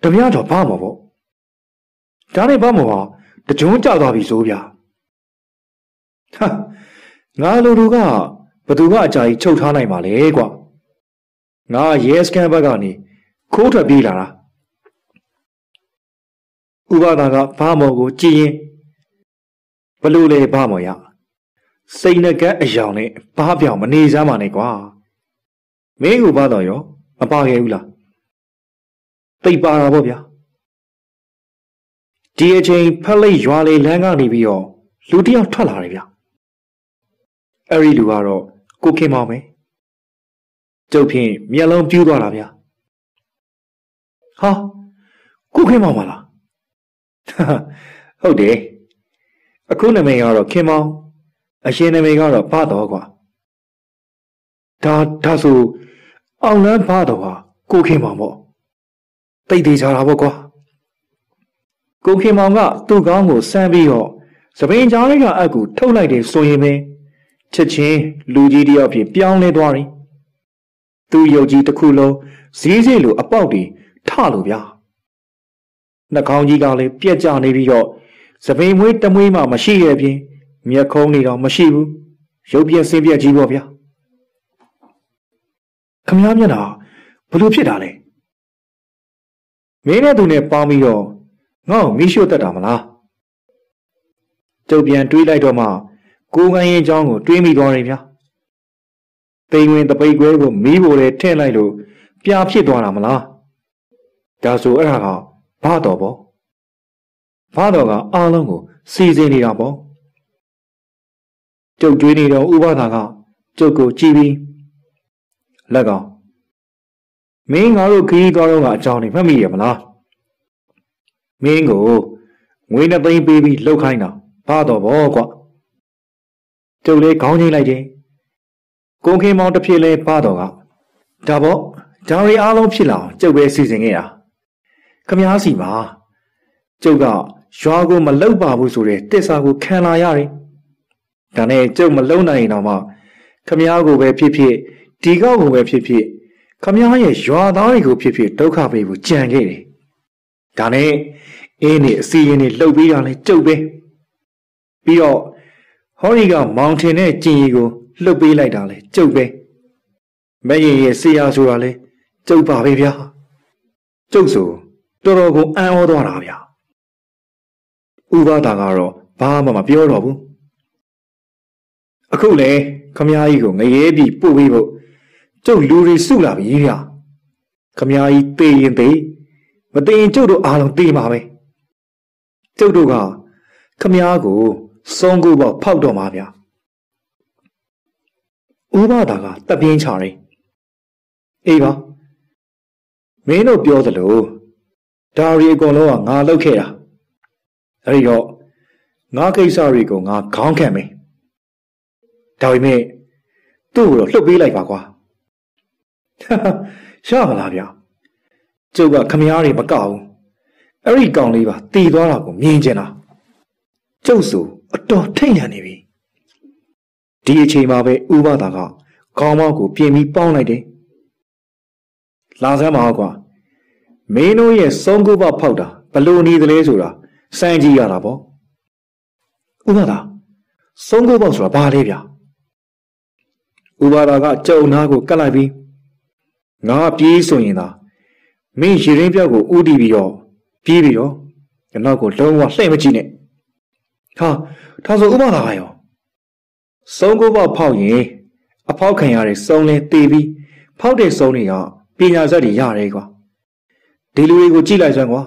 တမရတော့ဘာမော်ပေါ့။ဒါနဲ့ဘာမော်ဟာတကြုံကြသွားပြီဆိုဗျာ။ဟာငါလူတို့ကဘသူကအကြာကြီးချုပ်ထားနိုင်ပါလေကွာ။ငါရဲစကန်ဘက်ကနေခိုးထွက်ပြေးလာတာ ဥပဒါကဘာမော်ကိုကြည်ရင်ဘလို့လဲဘာမော်ရစိတ်နှကက်အယောင်နဲ့ဘာပြောင်မနေစမ်းပါနဲ့ကွာမင်းကဘာတော်ရောမပါခဲ့ဘူးလားသိပါတာပေါ့ဗျာဒီအချိန်ဖက်လိတ်ရွာလေလမ်းကနေပြီးတော့လူတယောက်ထွက်လာတယ်ဗျအဲ့ဒီလူကတော့ကိုခင်မောင်ပဲကျုပ်ဖြင့်မျက်လုံးပြူးသွားတာဗျာဟာကိုခင်မောင်မလား ဟုတ်တယ်အခုနာမည်ကတော့ခင်မောင်အရှင်နာမည်ကတော့ဖတော်ကွာဒါဒါဆိုအောင်လန်းဖတော်ဟာကိုခင်မောင်ပေါ့တိတ်သေးကြတာပေါ့ကွာကိုခင်မောင်ကသူ့ကောင်းကိုစမ်းပြီးတော့သပင်ကြားလေးကအကူထုတ်လိုက်တယ်ဆိုရင်ပဲချက်ချင်းလူကြီးတယောက်ဖြစ်ပြောင်းလဲသွားတယ်သူ့ရုပ်ကြီးတစ်ခုလုံးဈေးစိလိုအပေါက်တွေထလို့ဗျာ နှာခေါင်းကြီးကလည်းပြက်ကျနေပြီးတော့စပိန်မွေးတမွေးမှမရှိရဲ့ပြင်မျက်ခုံးနေတော့မရှိဘူးရုပ်ပြက်ဆင်းပြက်ကြီးပေါ့ဗျာခမည်းမျက်နှာဘလို့ဖြစ်တာလဲမင်းနဲ့သူနဲ့ပေါင်းပြီးတော့ငေါ့မီးရှို့တတ်တာမလားတုတ်ပြန်တွေးလိုက်တော့မှကိုကန်းရင်ချောင်းကိုတွေးမိသွားတယ်ဗျာပိန်ဝင်တပိတ်ခွဲကိုမီးဖို့လေထည့်လိုက်လို့ပြာဖြစ်သွားတာမလားဒါဆိုအဲ့ဒါက ဘာတော်ပေါ့ဘာတော်ကအားလုံးကိုစီစဉ်နေတာပေါ့ကျုပ်တွေးနေတော့ဥပဒါကကျုပ်ကိုကြည်ပြီးလက်ကောင်မင်းငါတို့ခရီးသွားတော့ကအကြောင်းနေမှတ်မိရမလားမင်းကိုငွေနှစ်သိန်းပေးပြီးလှုပ်ခိုင်းတာဘာတော်ဘောကွကျုပ်လေးခေါင်းချင်းလိုက်တယ်ကိုခင်မောင်တစ်ဖြစ်လဲဘာတော်ကဒါပေါ့ဒါရီအားလုံးဖြစ်လာကျုပ်ပဲစီစဉ်ခဲ့တာ ခမားစီပါကျုပ်ကရွာကိုမလောက်ပါဘူးဆိုတဲ့တစ္ဆာကိုခံလာရတယ်။ဒါနဲ့ကျုပ်မလုံနိုင်ရင်တော့မှခမားကိုပဲဖြစ်ဖြစ်ဒီကောက်ကိုပဲဖြစ်ဖြစ်ခမားရဲ့ရွာသားတွေကိုဖြစ်ဖြစ်ဒုက္ခပေးဖို့ကြံခဲ့တယ်။ဒါနဲ့အင်းနေအစီရင်နေလှုပ်ပြီးတာလဲကျုပ်ပဲ။ပြီးတော့ဟောဒီကမောင်ထင်တဲ့ကျင်ရီကိုလှုပ်ပေးလိုက်တာလဲကျုပ်ပဲ။မရင်ရဲ့ဆေးရဆိုတာလဲကျုပ်ပါပဲဗျာ။ကျုပ်ဆို တော်တော်ကိုအံ့ဩသွားတာဗျာဥပဒါကတော့ဘာမှမပြောတော့ဘူးအခုလေခမ ्या ကြီးကိုငရဲပြီးပို့ပြီးဖို့ကျုပ်လူတွေစုလာပြီဗျာခမ ्या ကြီးတေးရင်တေးမတေးရင်ကျုပ်တို့အားလုံးတေးမှာပဲကျုပ်တို့ကခမ ्या ကိုစုံကူပေါ့ဖောက်တော့မှာဗျာဥပဒါကတပ်ပြင်းချတယ်အေးပါမင်းတို့ပြောသလို ဒါရီအကုန်လုံးကငါလုပ်ခဲ့တာအဲ့ဒီတော့ငါကိစ္စတွေကိုငါခေါင်းခံမယ်ဒါပေမဲ့သူ့ကိုတော့လှုပ်ပေးလိုက်ပါကွာရမလားဗျကျုပ်ကခမားတွေမကောက်ဘူးအဲ့ဒီကောင်လေးပါတည်သွားတာကိုမြင်ကျင်တာကျုပ်ဆိုအတော်ထိတ်လန့်နေပြီဒီအချိန်မှာပဲဥပဒါကခေါင်းမောက်ကိုပြင်ပြီးပေါင်းလိုက်တယ်လာစမ်းပါကွာ မင်းတို့ရဲ့စုံကုပဖောက်တာဘလို့နေသလဲဆိုတာစမ်းကြည့်ရတာပေါ့ဥပဒါစုံကုပဆိုတာဘာလဲဗျာဥပဒါကကြုံနာကိုကတ်လိုက်ပြီးငါပြေးဆိုရင်သာမင်းရေရင်းပြောက်ကိုဥတီးပြီးတော့ပြေးပြီးတော့ကျွန်တော်ကိုလုံးဝလှည့်မကြည့်နဲ့ဟာဒါဆိုဥပမာကရောစုံကိုပေါက်ဖောက်ရင်အဖောက်ခံရတဲ့စုံလဲတေးပြီးဖောက်တဲ့စုံတွေကပညာဇက်တွေရတယ်ကွာ ဒီလူတွေကိုကြည့်လိုက်စမ်းကွာ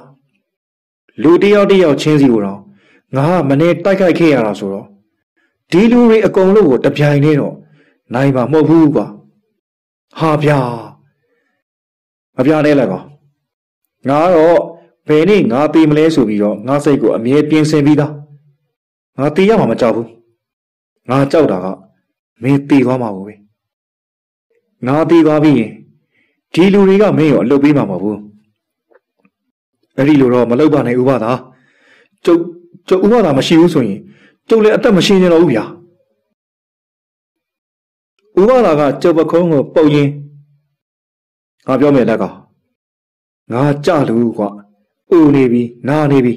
လူတယောက်တယောက်ချင်းစီကိုတော့ငါကမနေတိုက်ခိုက်ခဲ့ရတာဆိုတော့ဒီလူတွေအကုန်လုံးကိုတပြိုင်တည်းတော့နိုင်မှာမဟုတ်ဘူးကွာဟာဗျာမပြနဲ့လိုက်ကွာငါတော့ဘယ်နေ့ငါတီးမလဲဆိုပြီးတော့ငါစိတ်ကိုအမြဲပြင်ဆင်ပြီးသားငါတီးရမှာမကြောက်ဘူးငါကြောက်တာကမင်းတီးသွားမှာပဲငါတီးသွားပြီးရင်ဒီလူတွေကမင်းကိုအလုပ်ပေးမှာမဟုတ်ဘူး အဲ့ဒီလိုတော့မလုပ်ပါနဲ့ဥပဒါကျုပ်ကျုပ်ဥပဒါမရှိဘူးဆိုရင်ကျုပ်လည်းအသက်မရှိနေတော့ဘူးဗျာဥပဒါကကျုပ်ပခုံးကိုပုတ်ရင်ငါပြောမယ်လက်ကငါကြလူကွာအိုနေပြီနာနေပြီ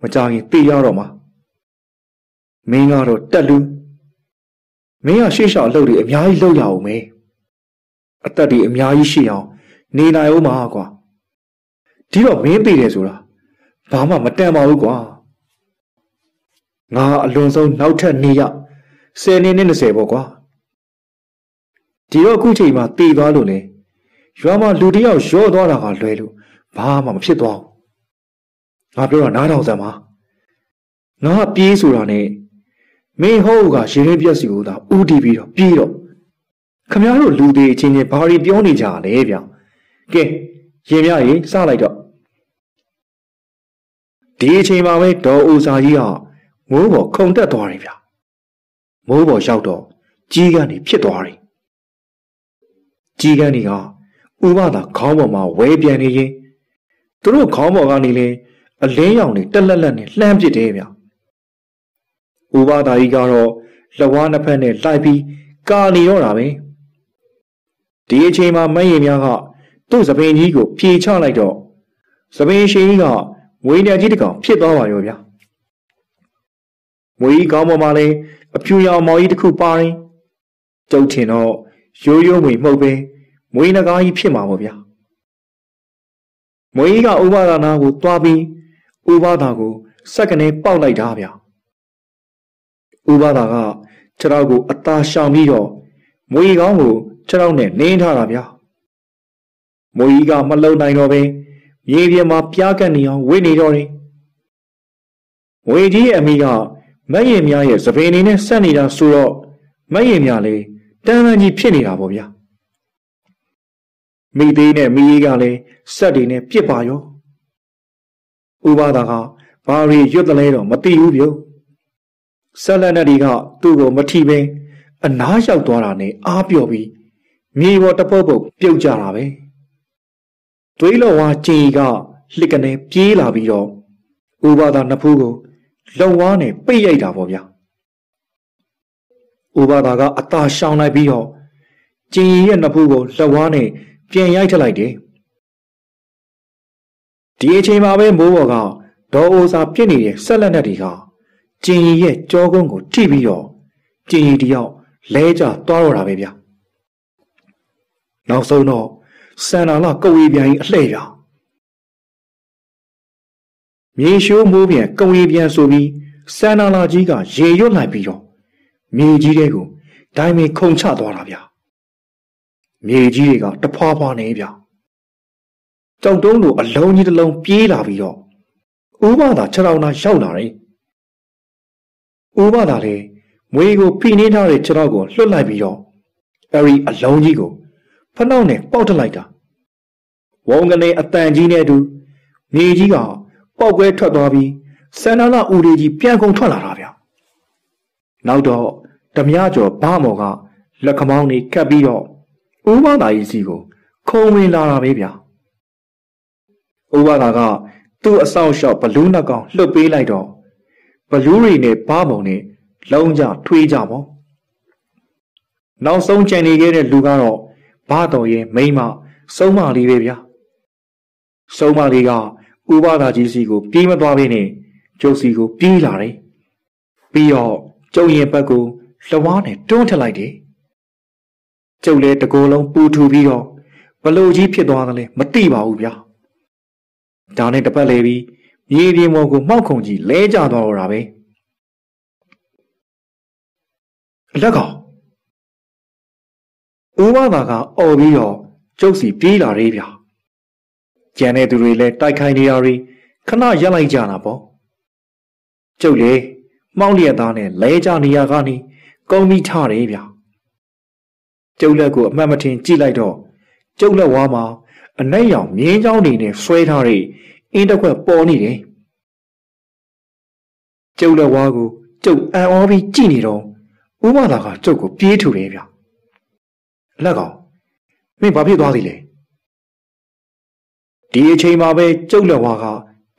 မကြရင်တေးရတော့မှာမင်းကတော့တက်လူမင်းကရှေ့လျှောက်အလုပ်တွေအများကြီးလုပ်ရအောင်မေအသက်တွေအများကြီးရှိအောင်နေနိုင်အောင်မှာကွာ ဒီတော့မင်းသိတယ်ဆိုတာဘာမှမတန်ပါဘူးကွာငါအလွန်ဆုံးနောက်ထပ်နေရ10နှစ်နဲ့20ပေါ့ကွာဒီတော့အခုချိန်မှာတည်သွားလို့လေရွာမှာလူတယောက်ရော့သွားတာကလွယ်လို့ဘာမှမဖြစ်သွားဘူးငါပြောတာနားထောင်စမ်းပါငါပြေးဆိုတာနဲ့မင်းဟုတ်ကရေရင်းပြက်စီကိုသာဥတီးပြီးတော့ပြေးတော့ခမရတို့လူသေးအချင်းချင်းဘာတွေပြောနေကြလဲဗျကဲရင်မြရေစလိုက်တော့ ဒီအချိန်မှာပဲဒေါ်ဦးစာကြီးကမိုးပေါ်ခုန်တက်သွားတယ်ဗျမိုးပေါ်ရောက်တော့ကြီးကနေဖြစ်သွားတယ်ကြီးကန်းတွေကဥပဒါခေါင်းပေါ်မှာဝဲပြန်နေရင်သူတို့ခေါင်းပေါ်ကနေလေအလင်းရောင်တွေတက်လက်လက်နဲ့လှမ်းပစ်တယ်ဗျဥပဒါကြီးကတော့လက်ဝါးနှစ်ဖက်နဲ့လိုက်ပြီးကာနေတော့တာပဲဒီအချိန်မှာမယင်များကသူ့သပင်ကြီးကိုဖြေချလိုက်တော့သပင်ရှင်ကြီးက မွေးနေကြီးတကောင်ဖြစ်သွားပါရောဗျာမွေးကြီးကောင်းပေါ်မှာလည်းအဖြူရောင်မော်ကြီးတစ်ခုပါတယ်ကျုပ်ထင်တော့ရိုးရိုးမွေမှုတ်ပဲမွေးနဂါးကြီးဖြစ်မှာပေါ့ဗျာမွေးကြီးကဥပါဒနာကိုတွားပြီးဥပါဒါကိုစက်ကနေပေါက်လိုက်တာဗျာဥပါဒါကခြေထောက်ကိုအသာရှောင်ပြီးတော့မွေးကောင်းကိုခြေထောက်နဲ့နင်းထားတာဗျာမွေးကြီးကမလုံနိုင်တော့ပဲ မြေပြင်မှာပြားကပ်နေအောင်ဝိနေတော့တယ်မွေးကြီးအမိကမက်ရင်များရဲ့သပင်နေနဲ့ဆက်နေတာဆိုတော့မက်ရင်များလေတန်းတန်းကြီးဖြစ်နေတာပေါ့ဗျာမိသေးနဲ့မိကြီးကလည်းစက်တွေနဲ့ပြစ်ပါရောဥပါဒါကဘာရီရွတ်တလဲတော့မသိဘူးပြုတ်ဆက်လက်နဲ့တွေကသူ့ကိုမထီပင်အနားရောက်သွားတာနဲ့အားပြော့ပြီးမြေပေါ်တပုတ်ပုတ်ပြုတ်ကြတာပဲ သွေးလောဝါကြင်ကလှစ်ကနေပြေးလာပြီးတော့ဥပါဒါနှစ်ဖူးကိုလုံဝါးနဲ့ပိတ်ရိုက်တာပေါ့ဗျာဥပါဒါကအသာရှောင်လိုက်ပြီးတော့ကျင်ရဲ့နှစ်ဖူးကိုလက်ဝါးနဲ့ပြန်ရိုက်ထလိုက်တယ်ဒီအချိန်မှာပဲမိုးဘော်ကဒေါ်အိုစာပြစ်နေတဲ့ဆက်လက်နဲ့တွေကကျင်ရီရဲ့ကြောကုန်းကိုထိပြီးတော့ကျင်ရီတယောက်လဲကျသွားတော့တာပဲဗျာနောက်ဆုံးတော့ စန္ဒာလကုတ်ရီပြန်ကြီးအလှဲ့ပြမြေရှိုးမိုးပြန်ကုတ်ရီပြန်ဆိုပြီးစန္ဒာလာကြီးကရေရွတ်လိုက်ပြီးတော့မြေကြီးတဲ့ကိုဒိုင်းမီခုန်ချသွားတာဗျာမြေကြီးတွေကတဖွာဖွာနေဗျာကြောက်တုံးလိုအလုံးကြီးတစ်လုံးပြေးလာပြီးတော့ဥပဒါခြေထောက်နာရောက်လာတယ်ဥပဒါလေမွေကိုဖိနှင်းထားတဲ့ခြေထောက်ကိုလွှတ်လိုက်ပြီးတော့အဲဒီအလုံးကြီးကို ဖနှောက်နဲ့ပေါက်ထလိုက်တာဝုံကနေအတန်ကြီးနဲ့အတူမြေကြီးကပေါက်ကွဲထွက်သွားပြီးစန္ဒလာဦးလေးကြီးပြန်ကုန်ထွက်လာတာဗျနောက်တော့ဓမြကျော်ဘာမော်ကလက်ခမောင်းနေကပ်ပြီးတော့ဥပဒါကြီးစီကိုခုံဝင်လာတာပဲဗျာဥပဒါကသူ့အဆောင်လျှောက်ဘလူးနှကောင်လှုပ်ပေးလိုက်တော့ဘလူးတွေနဲ့ဘားမုံနဲ့လုံးကြထွေးကြပေါ့နောက်ဆုံးကြံနေခဲ့တဲ့လူကတော့ ဘာတော်ရဲ့မိမစုံမလေးပဲဗျာစုံမလေးကဥပဒါကြီးစီကိုပြေးမသွားဘဲနဲ့ကျုပ်စီကိုပြေးလာတယ်ပြီးတော့ကျုံရင်ဘက်ကိုလှဝါးနဲ့တွန်းထလိုက်တယ်ကျုပ်လည်းတကိုယ်လုံးပူထူပြီးတော့ဘလို့ကြီးဖြစ်သွားသလဲမသိပါဘူးဗျာဒါနဲ့တပတ်လေပြီးမြေပြင်ပေါ်ကိုမှောက်ခုံကြီးလဲကျသွားတော့တာပဲလက်ကောင် ဦးမသာကအော်ပြီးတော့ကျုပ်စီပြေးလာရေးဗျာကြံတဲ့သူတွေလည်းတိုက်ခိုင်းနေတာတွေခဏရက်လိုက်ကြတာပေါ့ကျုပ်လေမှောင်လျက်သားနဲ့လဲကြနေရကနေကုန်းပြီးထတယ်ဗျာကျုပ်လက်ကိုအမှတ်မထင်ကြည့်လိုက်တော့ကျုပ်လက်ဝါးမှာအနက်ရောင်မြင်းချောင်းနေနဲ့ဆွဲထားတဲ့အင်းတစ်ခွက်ပေါ်နေတယ်ကျုပ်လက်ဝါးကိုကျုပ်အံ့ဩပြီးကြည့်နေတော့ဥမသာကကျုပ်ကိုပြေးထူတယ်ဗျ အလက်ကောင်မင်းဘာဖြစ်သွားသေးလဲဒီအချိန်မှာပဲကျုပ်လက်ဝါးက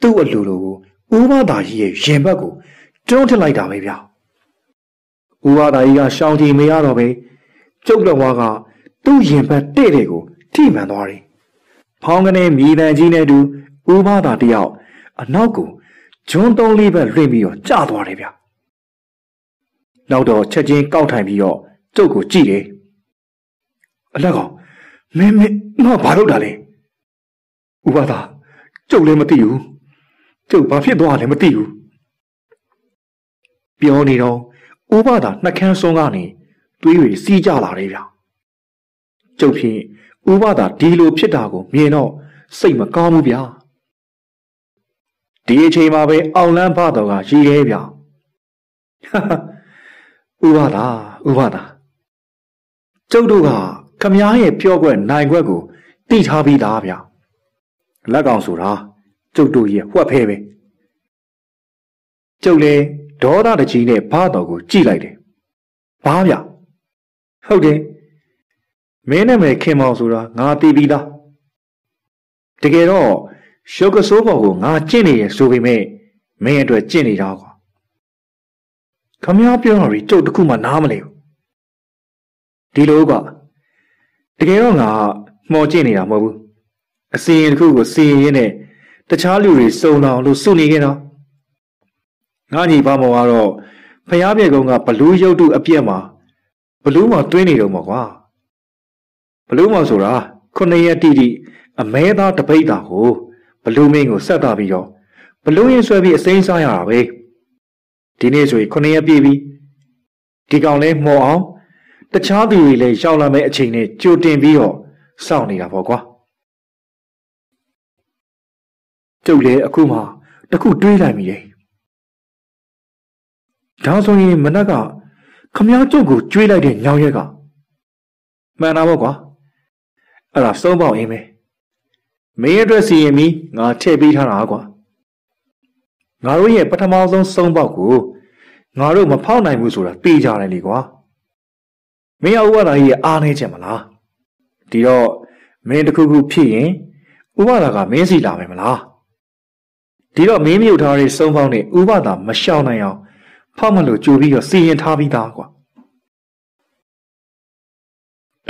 သူ့အလူလိုကိုဥမသာကြီးရဲ့ရင်ဘက်ကိုတွန်းထလိုက်တာပဲဗျဥမသာကြီးကရှောင်းချင်မရတော့ပဲကျုပ်လက်ဝါးကသူ့ရင်ဘက်တဲ့တဲ့ကိုထိမှန်သွားတယ်ဖောင်းကနေမိတန်ကြီးနဲ့တူဥမသာတယောက်အနောက်ကိုဂျွန်းသုံးလေးဘက်လွင့်ပြီးတော့ကျသွားတယ်ဗျနောက်တော့ချက်ချင်းကောက်ထိုင်ပြီးတော့ကျုပ်ကိုကြည့်တယ် အလက်ကောင်မင်းမင်းငါဘာလုပ်တာလဲဥပဒါကျုပ်လည်းမသိဘူးကျုပ်ဘာဖြစ်သွားလဲမသိဘူးပြောနေတော့ဥပဒါနှကန်းစွန်းကနေတွေးတွေစီးကြလာတယ်ဗျကျုပ်ဖြင့်ဥပဒါဒီလိုဖြစ်တာကိုမြင်တော့စိတ်မကောင်းဘူးဗျာဒီအချိန်မှာပဲအောင်လန်းဖတော်ကရည်ရဲဗျာဥပဒါဥပဒါကျုပ်တို့က ခမားရဲ့ပြောခွက်နိုင်ခွက်ကိုတိထားပြီးသားဗျာလက်ကောင်ဆိုတာကျုပ်တို့ရဲ့ဝှက်ဖဲပဲကျုပ်လေဒေါသတကြီးနဲ့ဘာတော်ကိုကြည့်လိုက်တယ်ဘာဗျဟုတ်တယ်မင်းနဲ့မယ်ခင်မောင်ဆိုတာငါသိပြီးသားတကယ်တော့ရှုပ်ကစိုးပေါ်ကိုငါကျင့်နေရဆိုပေမဲ့မင်းအတွက်ကျင့်နေတာကွာခမည်းပြောတာတွေကျုပ်တခုမှနားမလဲဘူးဒီလိုကွာ တကယ်တော့ငါမှော်ကျင့်နေတာမဟုတ်ဘူးအစီရင်တစ်ခုကိုစီရင်ရင်းနဲ့တခြားလူတွေစုံအောင်လို့စုနေခဲ့တော့ငါညီပါမောကတော့ဖျားပြေကုန်းကဘလူးရုပ်တုအပြက်မှာဘလူးမှာတွင်းနေတော့မှာကွာဘလူးမှာဆိုတာခုနှစ်ရက်တိတိအမဲသားတပိတ်တာကိုဘလူးမင်းကိုဆက်တာပြီးတော့ဘလူးရင်ဆွဲပြီးအစိမ်းစားရတာပဲဒီနေ့ဆိုရင်ခုနှစ်ရက်ပြည့်ပြီဒီကောင်လဲမှော်အောင် တခြားသူတွေလည်းရောက်လာမဲ့အချိန်နဲ့ကြိုတင်ပြီးတော့စောင့်နေတာပေါ့ကွာကျုပ်လည်းအခုမှတခုတွေးလိုက်မိတယ်ဒါဆိုရင်မနက်ကခမည်းကျုပ်ကိုကြွေးလိုက်တဲ့ညောင်ရက်ကမှန်တာပေါ့ကွာအဲ့ဒါစုံပေါက်အင်းပဲမင်းအတွက်စီရင်ပြီးငါထည့်ပေးထားတာကွာငါတို့ရဲ့ပထမဆုံးစုံပေါက်ကိုငါတို့မဖောက်နိုင်ဘူးဆိုတာသိကြတယ်လေကွာ မင်းဥပဒါကြီးရဲ့အားနေချက်မလားဒီတော့မင်းတခုခုဖြစ်ရင်ဥပဒါကမင်းစီလာမယ်မလားဒီတော့မင်းမြုပ်ထားတဲ့စုံပေါက်နဲ့ဥပဒါမရှောင်နိုင်အောင်ဖောက်မလို့ကြိုပြီးတော့စီရင်ထားပြီးသားကွာ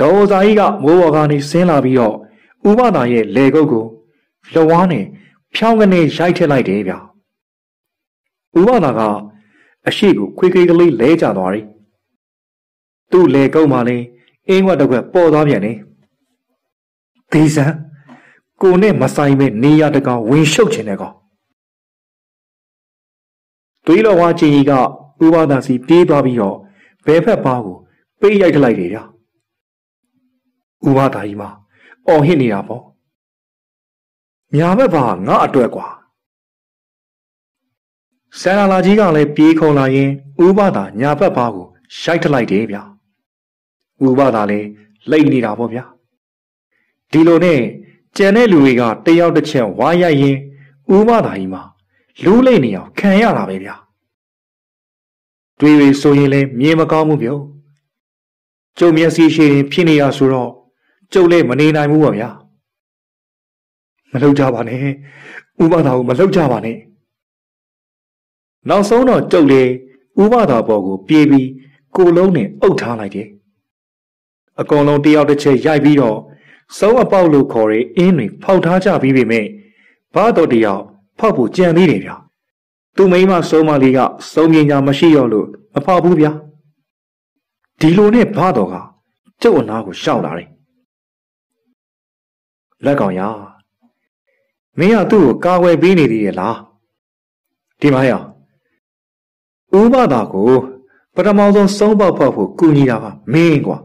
ဒေါ်ဇာကြီးကမိုးပေါ်ကနေဆင်းလာပြီးတော့ဥပဒါရဲ့လေကုတ်ကိုလဝါးနဲ့ဖြောင်းကနေရိုက်ထည့်လိုက်တယ်ဗျဥပဒါကအရှိကိုခွေးခွေးကလေးလဲကျသွားတယ် သူ့လေကုတ်မှလည်းအင်းဝတ်တစ်ခွက်ပေါ်သွားပြန်တယ်ဒေးဆန်ကိုနဲ့မဆိုင်မဲ့နေရတကောင်ဝင်ရှုပ်ခြင်းတဲ့ကောင်သွေးတော်ဝါချင်းကြီးကဥပဒါစီပြေးသွားပြီးတော့ဘဲဖက်ပါကိုပေးရိုက်ထလိုက်တယ်ဗျာဥပဒါကြီးမှာအော်ဟစ်နေတာပေါ့ညာဘက်ပါငါအတွက်ကွာဆန္ဒလာကြီးကလည်းပြေးခုံလာရင်ဥပဒါညာဘက်ပါကိုရိုက်ထလိုက်တယ်ဗျာ ဥပဒါလည်းလိတ်နေတာပေါ့ဗျာဒီလိုနဲ့ကြံတဲ့လူတွေကတယောက်တစ်ချက်ဝါရိုက်ရင်ဥပဒါကြီးမှာလူးလိမ့်နေအောင်ခံရတာပဲဗျာတွေးတွေဆိုရင်လည်းမြင်မကောင်းဘူးပြောကျုပ်မျက်စိရှိရင်ဖြစ်နေရဆိုတော့ကျုပ်လည်းမနေနိုင်ဘူးပါဗျာမလောက်ကြပါနဲ့ဥပဒါကိုမလောက်ကြပါနဲ့နောက်ဆုံးတော့ကျုပ်လေဥပဒါပေါ်ကိုပြေးပြီးကိုလုံးနဲ့အုပ်ထားလိုက်တယ် အကောင်လုံးတယောက်တစ်ချက်ရိုက်ပြီးတော့စုံးအပေါက်လို့ခေါ်တဲ့အင်းတွေဖောက်ထားကြပြီးပေမဲ့ဘာတော့တယောက်ဖောက်ဖို့ကြံသေးတယ်ဗျာသူမိမဆုံးမလေးကစုံပညာမရှိရောလို့မဖောက်ဘူးဗျာဒီလိုနဲ့ဘာတော့ကကျုပ်အနာကိုရှောက်လာတယ်လက်ကောင်ရမင်းကသူ့ကိုကာဝယ်ပေးနေသေးရဲ့လားဒီမှာရဥပဒါကိုပထမဆုံးစုံးပေါက်ဖောက်ဖို့ကူညီတာကမင်းကွာ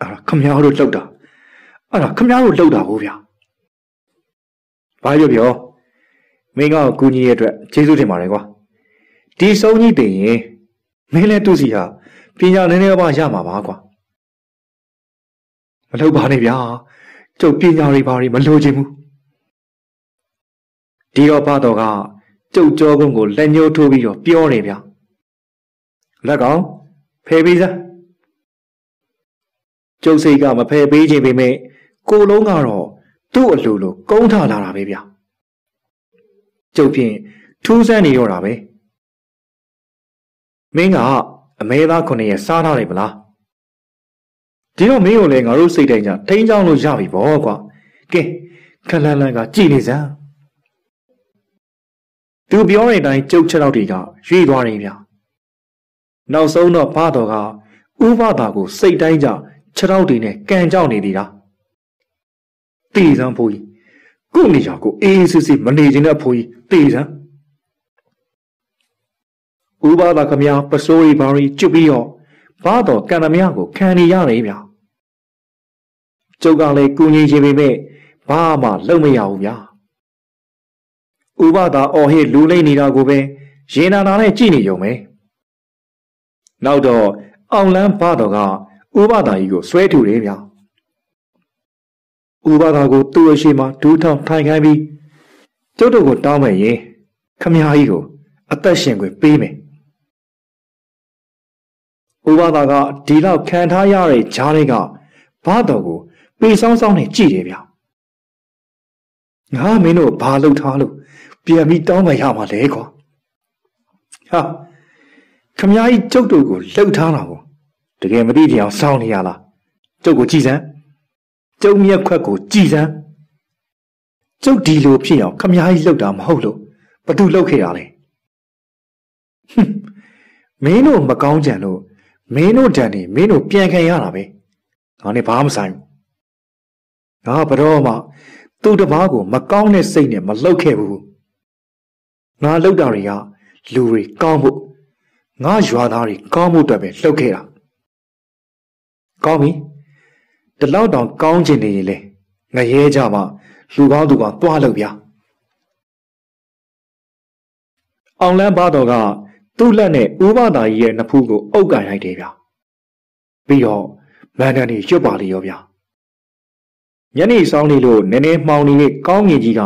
အဲ့ဒါခမည်းတော်လှုပ်တာအဲ့ဒါခမည်းတော်လှုပ်တာဟုတ်ဗျာဘာပြောပြောမင်းကကူညီရတဲ့အတွက်ကျေးဇူးတင်ပါတယ်ကွာဒီစုံကြီးတင်ရင်မင်းလည်းသူ့စီဟာပညာနည်းနည်းပါးရမှာပါကွာမလုပ်ပါနဲ့ဗျာကျုပ်ပညာတွေဘာတွေမလိုချင်ဘူးဒီတော့ဘာတော်ကကျုပ်ကြောကုန်းကိုလက်ညှိုးထိုးပြီးတော့ပြောတယ်ဗျာလက်ကောင်ဖယ်ပေးစမ်း ကျုပ်စိတ်ကမဖယ်ပေးခြင်းပေမဲ့ကိုလုံးကတော့သူ့အလိုလိုကုန်းထလာတာပဲဗျာကျုပ်ဖြင့်ထူးဆန်းနေတော့တာပဲမင်းကအမဲသားခုနှစ်ရဲ့စားထားတယ်မလားဒီတော့မင်းကိုလည်းငါတို့စိတ်တိုင်းကြထိန်းချောင်းလို့ရပြီပေါ့ကွာကဲခလန်လန်ကကြည်နေစမ်းသူပြောတဲ့အတိုင်းကြုတ်ချက်တော့တွေကရွေ့သွားတယ်ဗျနောက်ဆုံးတော့ဘာတော်ကဥပဒါကိုစိတ်တိုင်းကြ ခြေထောက်တွေနဲ့ကန်ကြောက်နေသေးတာတေးစမ်းဖိုးကြီးကို့နေရာကိုအေးအေးဆေးဆေးမနေခြင်းတဲ့အဖိုးကြီးတေးစမ်းဥပဒါခမပစိုးရီဘာရီကျွတ်ပြီးတော့ဘာတော်ကံသမားကိုခံနေရတယ်ဗျကျုပ်ကလည်းကူညီခြင်းပေမဲ့ဘာမှလုပ်မရဘူးဗျဥပဒါအော်ဟစ်လူလိမ့်နေတာကိုပဲရင်နာနာနဲ့ကြည့်နေုံပဲနောက်တော့အောင်လန်းဘာတော်က ဥပဒါကြီးကိုဆွဲထူတယ်ဗျဥပဒါကိုသူ့အရှိမဒူးထောင်ထိုင်ခိုင်းပြီးကျုပ်တို့ကိုတောင်းမယ်ရင်ခမကြီးကို အသက်ရှင်ခွင့်ပေးမယ်ဥပဒါကဒီလောက်ခံထားရတဲ့ဂျားတွေကဘာတော်ကို ပေဆောင်ဆောင်နဲ့ကြည်တယ်ဗျငါမင်းတို့ဘာလုပ်ထားလို့ပြန်ပြီးတောင်းမှရမှာလဲကွာဟာခမကြီးကျုပ်တို့ကိုလှုပ်ထားတာကို တကယ်မသိကြအောင်စောင်းနေရလားကျုပ်ကိုကြည်စမ်းကျုပ်မျက်ခွက်ကိုကြည်စမ်းကျုပ်ဒီလိုဖြစ်အောင်ခမကြီးလှုပ်တာမဟုတ်လို့ဘသူလှုပ်ခဲ့ရလဲမင်းတို့မကောင်းကြံလို့မင်းတို့တန်နေမင်းတို့ပြန်ခံရတာပဲငါနဲ့ဘာမှဆိုင်ဘူးငါဘတော့မှသူ့တပားကိုမကောင်းတဲ့စိတ်နဲ့မလှုပ်ခဲ့ဘူးငါလှုပ်တာတွေကလူတွေကောင်းဖို့ငါရွာသားတွေကောင်းဖို့အတွက်ပဲလှုပ်ခဲ့တာ ကောင်းပြီဒီလောက်တောင်ကောင်းချင်နေရင်လေငရဲကြမှာလူကောင်းသူကောင်းတွားလို့ဗျာအောင်လန်းဘာတော်ကသူ့လက်နဲ့ဦးမသာကြီးရဲ့နဖူးကိုအုပ်ကန်လိုက်တယ်ဗျာပြီးတော့မန်တန်ကြီးရွတ်ပါလေရောဗျာညနေဆောင်နေလို့နည်းနည်းမှောင်နေတဲ့ကောင်းငင်ကြီးက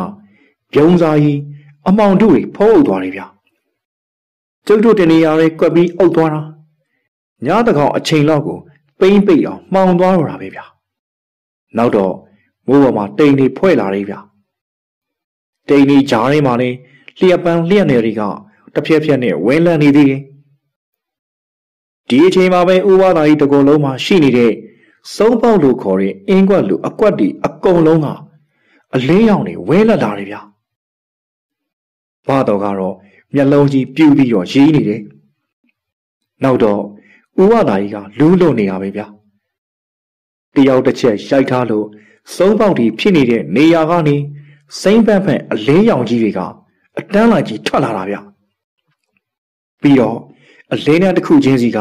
ပြုံးစားကြီးအမောင်တို့တွေဖုံးအုပ်သွားတယ်ဗျာကျုပ်တို့တနေရာလေးကွက်ပြီးအုပ်သွားတာညတကောင်အချိန်လောက်ကို ပိမ့်ပိတ်အောင်မှောင်သွားတော့တာပဲဗျာနောက်တော့မိုးပေါ်မှာတိမ်တွေဖွဲ့လာတယ်ဗျာတိမ်တွေကြားထဲမှာလေလျှက်ပန်းလျှက်နယ်တွေကတဖြက်ဖြက်နဲ့ဝင်းလန့်နေသေးတယ်ဒီအချိန်မှာပဲဥပါဒါကြီးတကုံလုံးမှာရှိနေတဲ့စုံးပေါက်လို့ခေါ်တဲ့အင်းကွက်လူအကွက်တီအကုန်လုံးကအလင်းရောင်တွေဝဲလက်လာတယ်ဗျာဘာတော်ကတော့မျက်လုံးကြီးပြူပြီးတော့ရေးနေတယ်နောက်တော့ ဥဝဒါကြီးကလူးလွန်နေရပဲဗျာတယောက်တစ်ချက်ရိုက်ထားလို့စုံးပေါက်တီဖြစ်နေတဲ့နေရာကနေစိမ့်ပန့်ဖန့်အလင်းရောင်ကြီးတွေကအတန်းလိုက်ကြီးထွက်လာတာဗျာပြီးတော့အလင်းနဲ့တစ်ခုချင်းစီက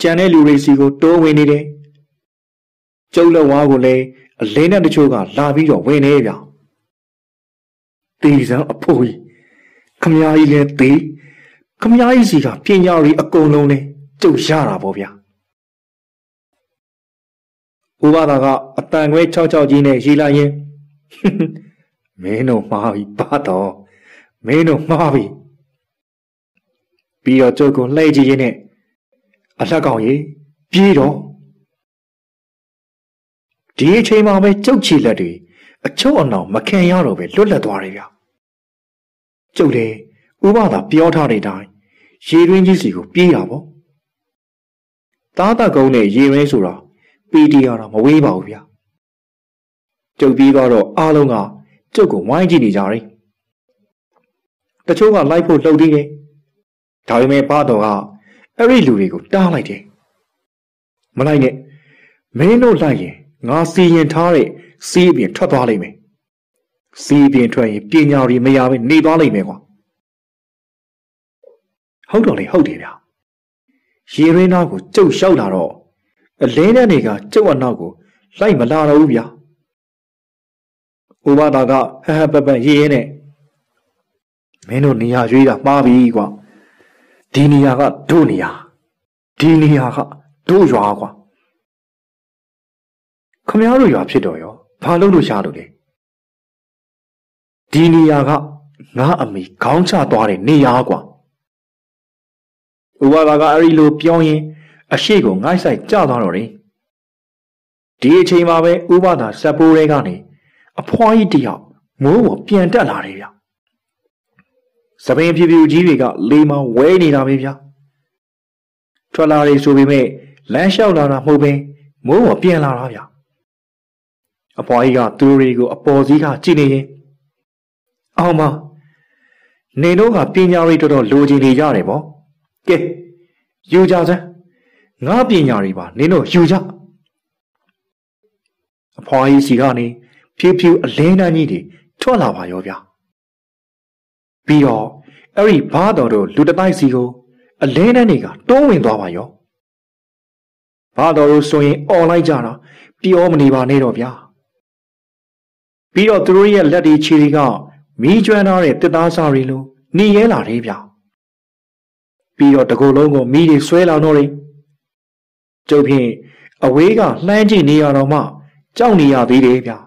ကြံတဲ့လူတွေစီကိုတိုးဝင်နေတယ်ကျုပ်လက်ဝါးကိုလည်းအလင်းနဲ့တချို့ကလာပြီးတော့ဝင်နေဗျာတေးစံအဖိုးကြီးခမကြီးလည်းတေးခမကြီးစီကပညာရီအကုန်လုံးနဲ့ ကျုပ်ရတာပေါ့ဗျာဥပဒါကအတန်ခွဲ66ကြီးနဲ့ရေးလိုက်ရင်မင်းတို့မှားပြီပါတော့မင်းတို့မှားပြီပြီးတော့ကျုပ်ကိုလှည့်ကြည့်ရင်းနဲ့အလက်ကောင်ကြီးပြေးတော့ဒီအချိန်မှာပဲကျုပ်ချီလက်တွေအချုံအနောင်မခံရတော့ပဲလွတ်လပ်သွားတယ်ဗျကျုပ်လေဥပဒါပြောထားတဲ့အတိုင်းရေရင်းကြီးစီကိုပြေးတာပေါ့ သားတကုန်းနဲ့ရေရင်းဆိုတာပီတီရတာမဝေးပါဘူးဗျကျုပ်ပြေးသွားတော့အားလုံးကကျုပ်ကိုဝိုင်းကြည့်နေကြတယ်တချို့ကလိုက်ဖို့လှုပ်သေးတယ်ဒါပေမဲ့ပါတော်ကအဲ့ဒီလူတွေကိုတားလိုက်တယ်မလိုက်နဲ့မင်းတို့လိုက်ရင်ငါစီရင်ထားတဲ့စီးအပြင်ထွက်သွားလိမ့်မယ်စီးအပြင်ထွက်ရင်ပညာရီမရဘဲနေသွားလိမ့်မယ်ကွာဟုတ်တော့လေဟုတ်တယ်ဗျာ ရေရင်းသားကိုကျုပ်လျှောက်လာတော့အလင်းတဲ့နေကကျုပ်အနောက်ကိုလိုက်မလာတော့ဘူးဗျာဥပဒါကဟဟပပရေးရဲနဲ့မင်းတို့နေရာရွေးတာမှားပြီကွာဒီနေရာကတို့နေရာဒီနေရာကတို့ရွာကွာခမည်းတော်ရွာဖြစ်တော့ရောဘာလို့လို့ရှားလို့လဲဒီနေရာကငါအမေခေါင်းချသွားတဲ့နေရာကွာ ဥပဒါကအဲ့ဒီလိုပြောရင်အရှိကိုငိုက်ဆိုင်ကြသွားတော့တယ်ဒီအချိန်မှာပဲဥပဒါစက်ပိုးတွေကနေအဖွားကြီးတယောက်မိုးပေါ်ပြန်တက်လာတယ်ဗျ။သပင်ဖြူဖြူကြီးတွေကလေမောင်ဝဲနေတာပဲဗျာ။ထွက်လာတွေဆိုပေမဲ့လမ်းလျှောက်လာတာမဟုတ်ဘဲမိုးပေါ်ပြန်လာတာဗျာ။အဖွားကြီးကသူတို့တွေကိုအပေါ်စီးကကြည့်နေရင်အောင်မနေတော့ကပညာရေးတော်တော်လိုချင်နေကြတယ်ပေါ့။ ကဲယူကြစမ်းငါပညာတွေပါနင်တို့ယူကြအဖွားကြီးစီကနေဖြူဖြူအလင်းတန်းကြီးတွေထွက်လာပါရောဗျာပြီးတော့အဲ့ဒီဘာတော်တို့လူတတိုက်စီကိုအလင်းတန်းတွေကတိုးဝင်သွားပါရောဘာတော်တို့ဆိုရင်អော်လိုက်ကြတာပြောမနေပါနဲ့တော့ဗျာပြီးတော့သူတို့ရဲ့လက်တွေခြေတွေကမီးကျွမ်းထားတဲ့တစ်သားစားတွေလိုနေရဲလာတယ်ဗျာ ပြီးတော့တကူလုံးကိုမီးတွေဆွဲလာတော့တယ်ကျုပ်ဖြင့်အဝေးကလှမ်းကြည့်နေရတော့မှကြောက်နေရသေးတယ်ဗျာ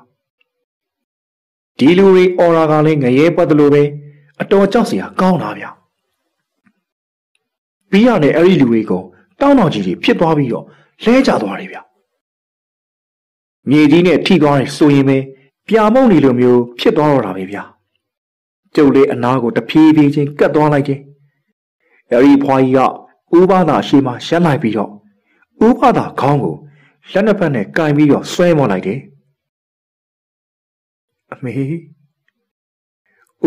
ဒီလူတွေအော်ရာကလည်းငရဲပတ်တယ်လို့ပဲအတော်ကြောက်စရာကောင်းတာဗျပြီးရတဲ့အဲ့ဒီလူတွေကိုတောင်းတောင်ကြီးတွေဖြစ်သွားပြီးတော့လဲကျသွားတယ်ဗျမြေကြီးနဲ့ထိသွားတယ်ဆိုရင်ပဲပြာမုံနေလိုမျိုးဖြစ်သွားတော့တာပဲဗျကျုပ်လေးအနာကိုတဖြည်းဖြည်းချင်းကတ်သွားလိုက်တယ် အဲ့ဒီဖွာကြီးကဥပဒါရှေ့မှာရှမ်းလိုက်ပြီးတော့ဥပဒါခေါင်းကိုလက်နှစ်ဖက်နဲ့ကင်ပြီးတော့ဆွဲမော်လိုက်တယ်အမေ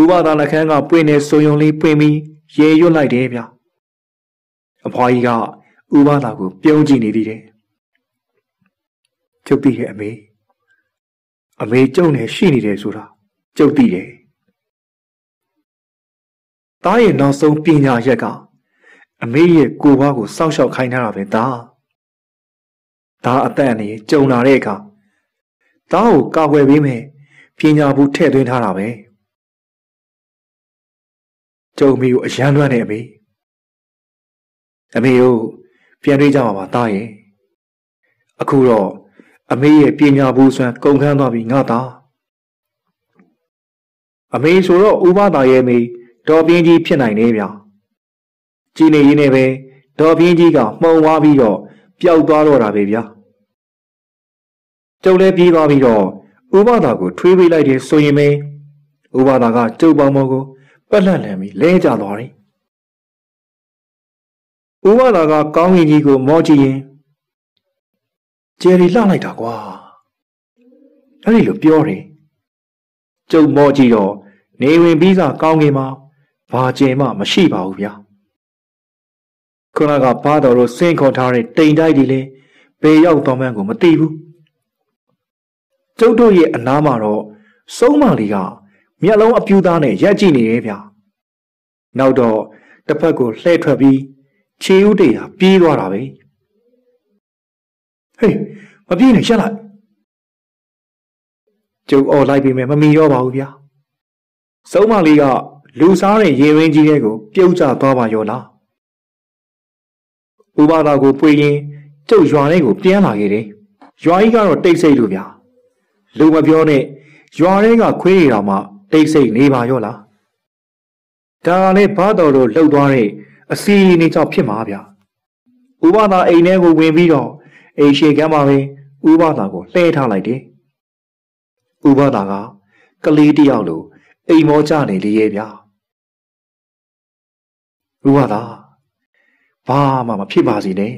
ဥပဒါနှခမ်းကပွင့်နေဆိုယုံလေးပွင့်ပြီးရေရွတ်လိုက်တယ်ဗျအဖွားကြီးကဥပဒါကိုပြုံးကြည့်နေသေးတယ်ကျုပ်သိရဲ့အမေအမေကျုံနေရှိနေတယ်ဆိုတာကျုပ်သိတယ်တားရဲ့နောက်ဆုံးပညာရက်က အမေရဲ့ကိုယ်ဘွားကိုစောင့်ရှောက်ခိုင်းထားတာပဲဒါဒါအသက်အန္တရာယ်ကြုံလာတဲ့အခါဒါကိုကာကွယ်ပေးမယ်ပညာဘူးထည့်သွင်းထားတာပဲကျုံမီကိုအရန်လွှမ်းနေအမေအမေတို့ပြန်တွေ့ကြမှာပါသားရဲ့အခုတော့အမေရဲ့ပညာဘူးဆွမ်းကုန်ခန်းသွားပြီငါသားအမေဆိုတော့ဥပဒါရဲ့မေတော်ပြင်းကြီးဖြစ်နိုင်တယ်ဗျာ ကြည်နေရင်းနဲ့ပဲတော်ပြင်းကြီးကမှုံသွားပြီးတော့ပျောက်သွားတော့တာပဲဗျာကျုပ်လည်းပြေးသွားပြီးတော့ဥပဒါကိုထွေးပေးလိုက်တယ်ဆိုရင်ပဲဥပဒါကကျုပ်ပေါင်းမောကိုပက်လက်လန်ပြီးလဲကျသွားတယ်ဥပဒါကကောင်းကင်ကြီးကိုမောကြည့်ရင်ကျယ်ရီလှလိုက်တာကွာအဲ့ဒီလိုပြောတယ်ကျုပ်မောကြည့်တော့နေဝင်ပြီးကကောင်းကင်မှာဘာကျယ်မှမရှိပါဘူးဗျာ ခုနကဘာတော်တို့ဆင့်ခေါ်ထားတဲ့တိမ်တိုက်တွေလည်းဘယ်ရောက်တော့မှန်းကိုမသိဘူးကျုပ်တို့ရဲ့အနားမှာတော့စုံးမလေးကမျက်လုံးအပြူသားနဲ့ရက်ကြည့်နေရဲ့ဗျာနောက်တော့တစ်ဖက်ကိုလှဲ့ထွက်ပြီးခြေဥတေးဟာပြေးသွားတာပဲဟေးမပြေးနဲ့ရှက်လိုက်ကျုပ်အော်လိုက်ပြီမယ်မမီတော့ပါဘူးဗျာစုံးမလေးကလူစားတဲ့ရေရင်းကြီးတဲ့ကိုပြုတ်ကျသွားပါရောလား ဥပါဒါကိုပွေရင်ကျုပ်ရွာထဲကိုပြန်လာခဲ့တယ်ရွာကြီးကတော့တိတ်ဆိတ်လို့ဗျာလူမပြောနဲ့ရွာထဲကခွေးနေတာမှတိတ်ဆိတ်နေပါရောလားဒါကလည်းဘာတော်တို့လှုပ်သွားတဲ့အစီအနေကြောင့်ဖြစ်မှာဗျာဥပဒါအိမ်ထဲကိုဝင်ပြီးတော့အိမ်ရှိကမ်းမှာပဲဥပဒါကိုလှဲထားလိုက်တယ်ဥပဒါကကလေးတယောက်လိုအိမ်မောကြနေလေရဲ့ဗျာဥပဒါ ဘာမှမဖြစ်ပါစေနဲ့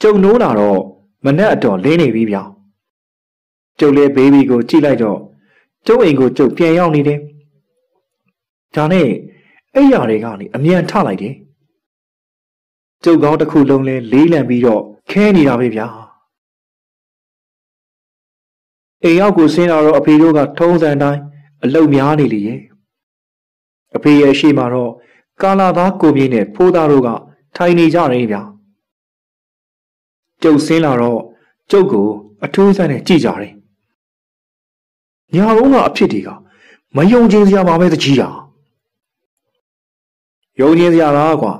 ကျုံနိုးလာတော့မနဲ့အတော်လင်းနေပြီဗျာကျုပ်လည်းဘေဘီကိုကြည့်လိုက်တော့ကျုပ်အိမ်ကိုကျုပ်ပြန်ရောက်နေတယ်ဒါနဲ့အဲ့ရတွေကနေအမြန်ထလိုက်တယ်ကျုပ်ကောင်းတစ်ခုလုံးလဲလေးလံပြီးတော့ခဲနေတာပဲဗျာအိမ်ရောက်ကိုဆင်းလာတော့အဖေတို့ကထုံးစံတိုင်းအလုတ်များနေလေရဲ့ အဖေရဲ့ရှေ့မှာတော့ကာလာသားကိုမြင့်နဲ့ဖိုးသားတို့ကထိုင်နေကြတယ်ဗျာကျုပ်ဆင်းလာတော့ကျုပ်ကိုအထူးဆန်းနဲ့ကြည့်ကြတယ်ညာဘုံကအဖြစ်တွေကမယုံကြည်စရာပါပဲတကြီးတာယုံကြည်စရာလားကွာ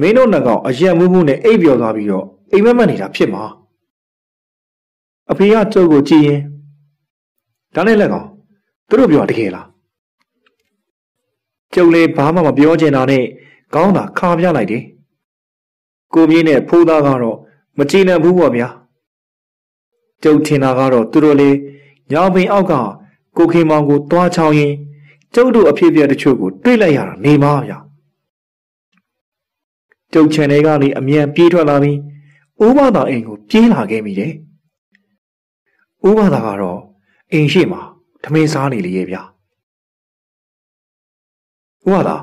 မင်းတို့နှစ်ကောင်အရက်မှုမှုနဲ့အိပ်ပျော်သွားပြီးတော့အိမ်မက်မက်နေတာဖြစ်မှာအဖေကကျုပ်ကိုကြည့်ရင်ဒါနဲ့လက်ကောင်သူတို့ပြောတကယ်လား ကျုပ်လေးဘာမှမပြောချင်တာနဲ့ကောင်းတာခါပြလိုက်တယ်ကိုမြင်းနဲ့ဖိုးသားကတော့မကြည်နပ်ဘူးပေါ့ဗျာကျုပ်ထင်တာကတော့သူတို့လေးညောင်ပင်အောက်ကကိုခေမောင်ကိုတွားချောင်းရင်ကျုပ်တို့အဖြစ်အပျက်တချို့ကိုတွေးလိုက်ရတာနေမှာဗျာကျုပ်ချန်နယ်ကနေအမြန်ပြေးထွက်လာပြီးဥပဒါအိမ်ကိုပြေးလာခဲ့မိတယ်ဥပဒါကတော့အိမ်ရှိမှာထမင်းစားနေလေရဲ့ဗျာ ဥပဒါ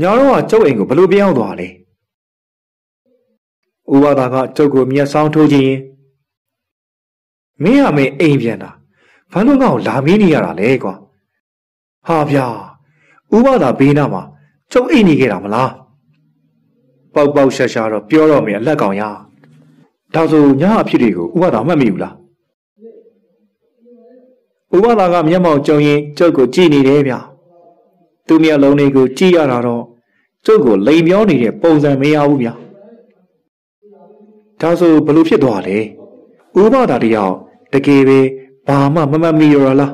ညာတော့ကကျုပ်အိမ်ကိုဘလို့ပြောင်းသွားလဲဥပဒါကကျုပ်ကိုမျက်စောင်းထိုးခြင်းမင်းရမင်းအိမ်ပြန်တာဘာလို့ငါ့ကိုလာမင်းနေရတာလဲကွာဟာဗျာဥပဒါဘေးနားမှာကျုပ်အိမ်နေခဲ့တာမလားပေါက်ပေါက်ရှာရှာတော့ပြောတော့မယ်အလက်ကောင်ရဒါဆိုညအဖြစ်တွေကိုဥပဒါမှတ်မိဘူးလားဥပဒါကမျက်မှောက်ကြုံရင်ကျုပ်ကိုကြည်နေတယ်ဗျ သူမျက်လုံးတွေကိုကြည့်ရတာတော့ကျုပ်ကိုလိမ်ပြောနေတဲ့ပုံစံမရဘူးဗျဒါဆိုဘလို့ဖြစ်သွားလဲဥပဒါတယောက်တကယ်ပဲဘာမှမမှတ်မိရလား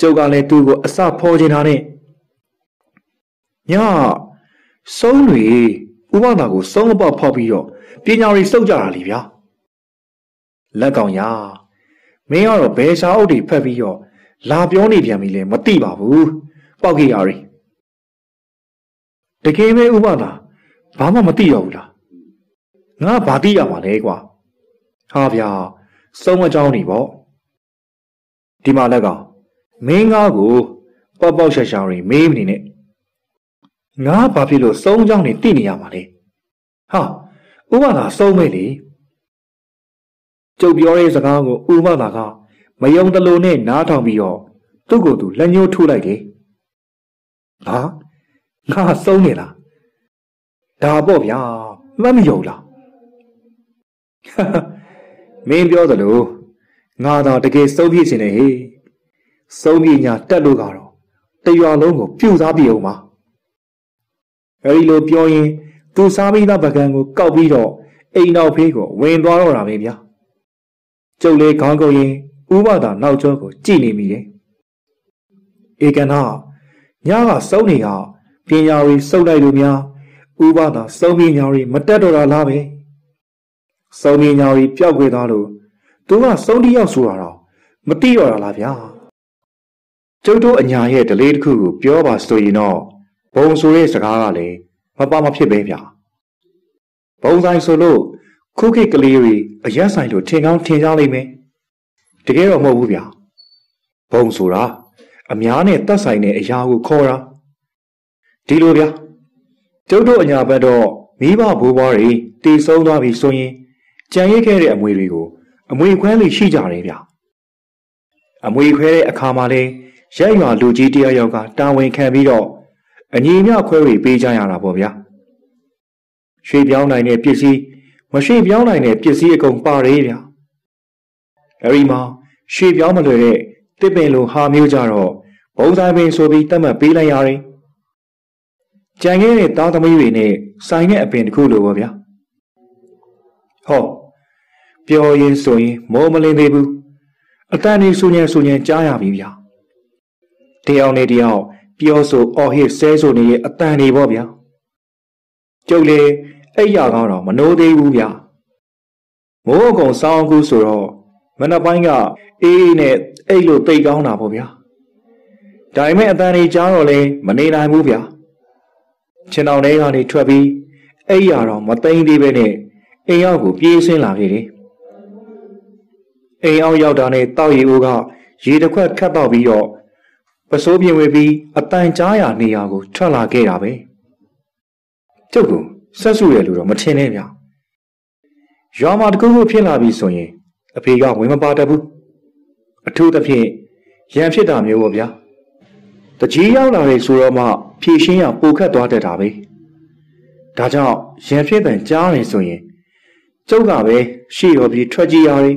ကျုပ်ကလည်းသူ့ကိုအစဖော်ချင်တာနဲ့ညဆုံးတွေဥပဒါကိုဆုံးအပေါက်ဖောက်ပြီးတော့ပညာရီစုပ်ကြတာလीဗျာလက်ကောင်ရမင်းကတော့ဘယ်ရှားအုပ်တွေဖက်ပြီးတော့လာပြောနေပြန်ပြီလေမသိပါဘူးပောက်ခေရရီ တကယ်ပဲဥပဒါဘာမှမသိရဘူးလားငါဘာသိရမှာလဲကွာဟာဗျာစုံအကြောင်းနေပေါ့ဒီမှာလက်ကောင်မင်းငါကိုပေါက်ပေါက်ရှာရှာရီမေးမနေနဲ့ငါဘာဖြစ်လို့စုံကြောင်းနေတိနေရမှာလဲဟာဥပဒါစုံမဲ့လေကျုပ်ပြောတဲ့စကားကိုဥပဒါကမယုံတလို့နဲ့နားထောင်ပြီးတော့သူ့ကိုယ်သူလက်ညှိုးထိုးလိုက်တယ်ဟာ ငါစုံနေလားဒါပေါ့ဗျာမှတ်မယုံလားမင်းပြောသလိုငါတော့တကယ်စုံပြည့်နေတယ်ဟေးစုံပြည့်ညာတက်လို့ကတော့တရွာလုံးကိုပြုတ်စားပြအောင်ပါအဲဒီလိုပြောရင်သူစားပြီးသားပကံကိုကောက်ပြီးတော့အိမ်နောက်ဖေးကိုဝင်သွားတော့တာပဲဗျာကျုပ်လေးခေါင်းကုပ်ရင်ဥပဒါနောက်ကျောကိုကြည်နေမိတယ်ဧကနာညကစုံနေက ပညာရီစုံလိုက်လို့များဥပဒါစုံပညာရီမတက်တော့တာလားပဲစုံပညာရီပျောက်ခွေသွားလို့သူကစုံတယောက်ဆိုတာတော့မတိတော့တာလားဗျာကျုပ်တို့အညာရဲ့ဒလေးတစ်ခုကိုပြောပါဆိုရင်တော့ဘုံဆိုတဲ့စကားကလည်းမပါမဖြစ်ပဲဗျာဘုံဆိုင်ဆိုလို့ခုခေတ်ကလေးတွေအရက်ဆိုင်လို့ထင်ကောင်းထင်ကြလိမ့်မယ်တကယ်တော့မဟုတ်ဘူးဗျာဘုံဆိုတာအများနဲ့တတ်ဆိုင်တဲ့အရာကိုခေါ်တာ ဒီလိုဗျာကျုပ်တို့အညာဘက်တော့မိဘဘိုးဘွားတွေတည်ဆုံးသွားပြီဆိုရင်ကြံရစ်ခဲ့တဲ့အမွေတွေကိုအမွေခွဲလေးရှိကြတယ်ဗျအမွေခွဲတဲ့အခါမှာလဲရိုက်ရွာလူကြီးတယောက်ယောက်ကတာဝန်ခံပြီးတော့အညီမြခွဲဝေပေးကြရတာပေါ့ဗျာရွှေပြောင်းနိုင်တဲ့ပစ္စည်းမရွှေပြောင်းနိုင်တဲ့ပစ္စည်းအကုန်ပါတယ်ဗျာအဲဒီမှာရွှေပြောင်းမလွယ်တဲ့တစ်ပင်လိုဟာမျိုးကြတော့ဘုံဆိုင်ပင်ဆိုပြီးတတ်မှတ်ပေးလိုက်ရတယ် ကြံခဲ့တဲ့သားသမီးတွေနဲ့ဆိုင်တဲ့အပင်တစ်ခုလိုပါဗျာဟောပြောရင်ဆိုရင်မောမလင်းသေးဘူးအတန်နေဆူညံဆူညံကြားရပြီဗျာတယောက်နဲ့တယောက်ပြောဆိုအော်ဟစ်ဆဲဆိုနေရဲ့အတန်နေပေါ့ဗျာကျုပ်လေအဲ့ရကောင်းတော့မနိုးသေးဘူးဗျာမိုးအကုံစောင်းကူဆိုတော့မနက်ပိုင်းကအေးအေးနဲ့အဲ့လိုတိတ်ကောင်းတာပေါ့ဗျာဒါပေမဲ့အတန်နေကြားတော့လေမနေနိုင်ဘူးဗျာ ခြင်တော်ထဲကနေထွက်ပြီးအဲ့ရတော့မသိမ့်သေးပဲနဲ့အိမ်ရောက်ကိုပြေးဆင်းလာခဲ့တယ်အိမ်အောင်ရောက်တာနဲ့တောက်ရီအိုးကရေတစ်ခွက်ခတ်တော့ပြီးတော့ပစိုးပြင်ဝေပြီးအတန်ကြားရာနေရာကိုထွက်လာခဲ့တာပဲကျုပ်ကဆက်စုရလို့တော့မထင်နဲ့ဗျာရွာမှာတကူခုဖြစ်လာပြီဆိုရင်အဖေကဝင်မပါတတ်ဘူးအထူးသဖြင့်ရန်ဖြစ်တာမျိုးပေါ့ဗျာတကြီးရောက်လာတယ်ဆိုတော့မှ ဖြည့်ရှင်းရပိုခတ်သွားတတ်တာပဲဒါကြောင့်ရန်ဖြစ်တဲ့ကြားနေဆိုရင်ကျုပ်ကပဲရှေ့ရောပြီးထွက်ကြည့်ရတယ်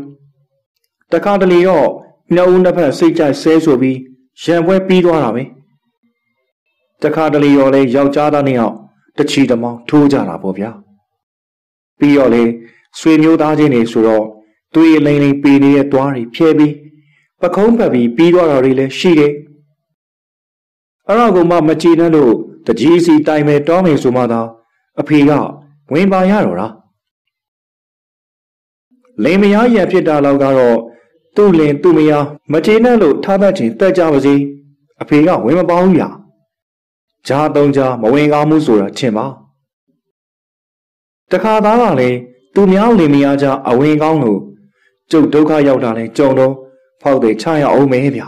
တခါတလေတော့နှုတ်နှစ်ဖက်စိတ်ကြိုက်ဆဲဆိုပြီးရန်ပွဲပြီးသွားတာပဲတခါတလေရောလဲယောက်ျားသားနှစ်ယောက်တချီတမောင်းထိုးကြတာပေါ့ဗျာပြီးတော့လေဆွေမျိုးသားချင်းတွေဆိုတော့သွေးလိမ့်လိမ့်ပေနေတဲ့တွားတွေဖြဲပြီးပခုံးပတ်ပြီးပြီးသွားတာတွေလည်းရှိတယ် အဲ့တော့ကမှမကြည်နှံ့လို့တကြီးစီတိုင်မယ်တောမယ်ဆိုမှသာအဖေကဝင်ပါရတော့လားလိန်မယားရံဖြစ်တာလောက်ကတော့သူ့လင်သူ့မယားမကြည်နှံ့လို့ထားတတ်ချင်းတက်ကြပါစေအဖေကဝင်မပေါင်းဘူးညာဂျားသုံးကြားမဝင်ကားမှုဆိုတာထင်ပါတခါသားကလည်းသူများလင်မယားကြအဝင်ကောင်းလို့ကျုပ်ဒုက္ခရောက်တာလဲကြုံတော့ဖောက်တဲ့ချရအောင်မဲဗျာ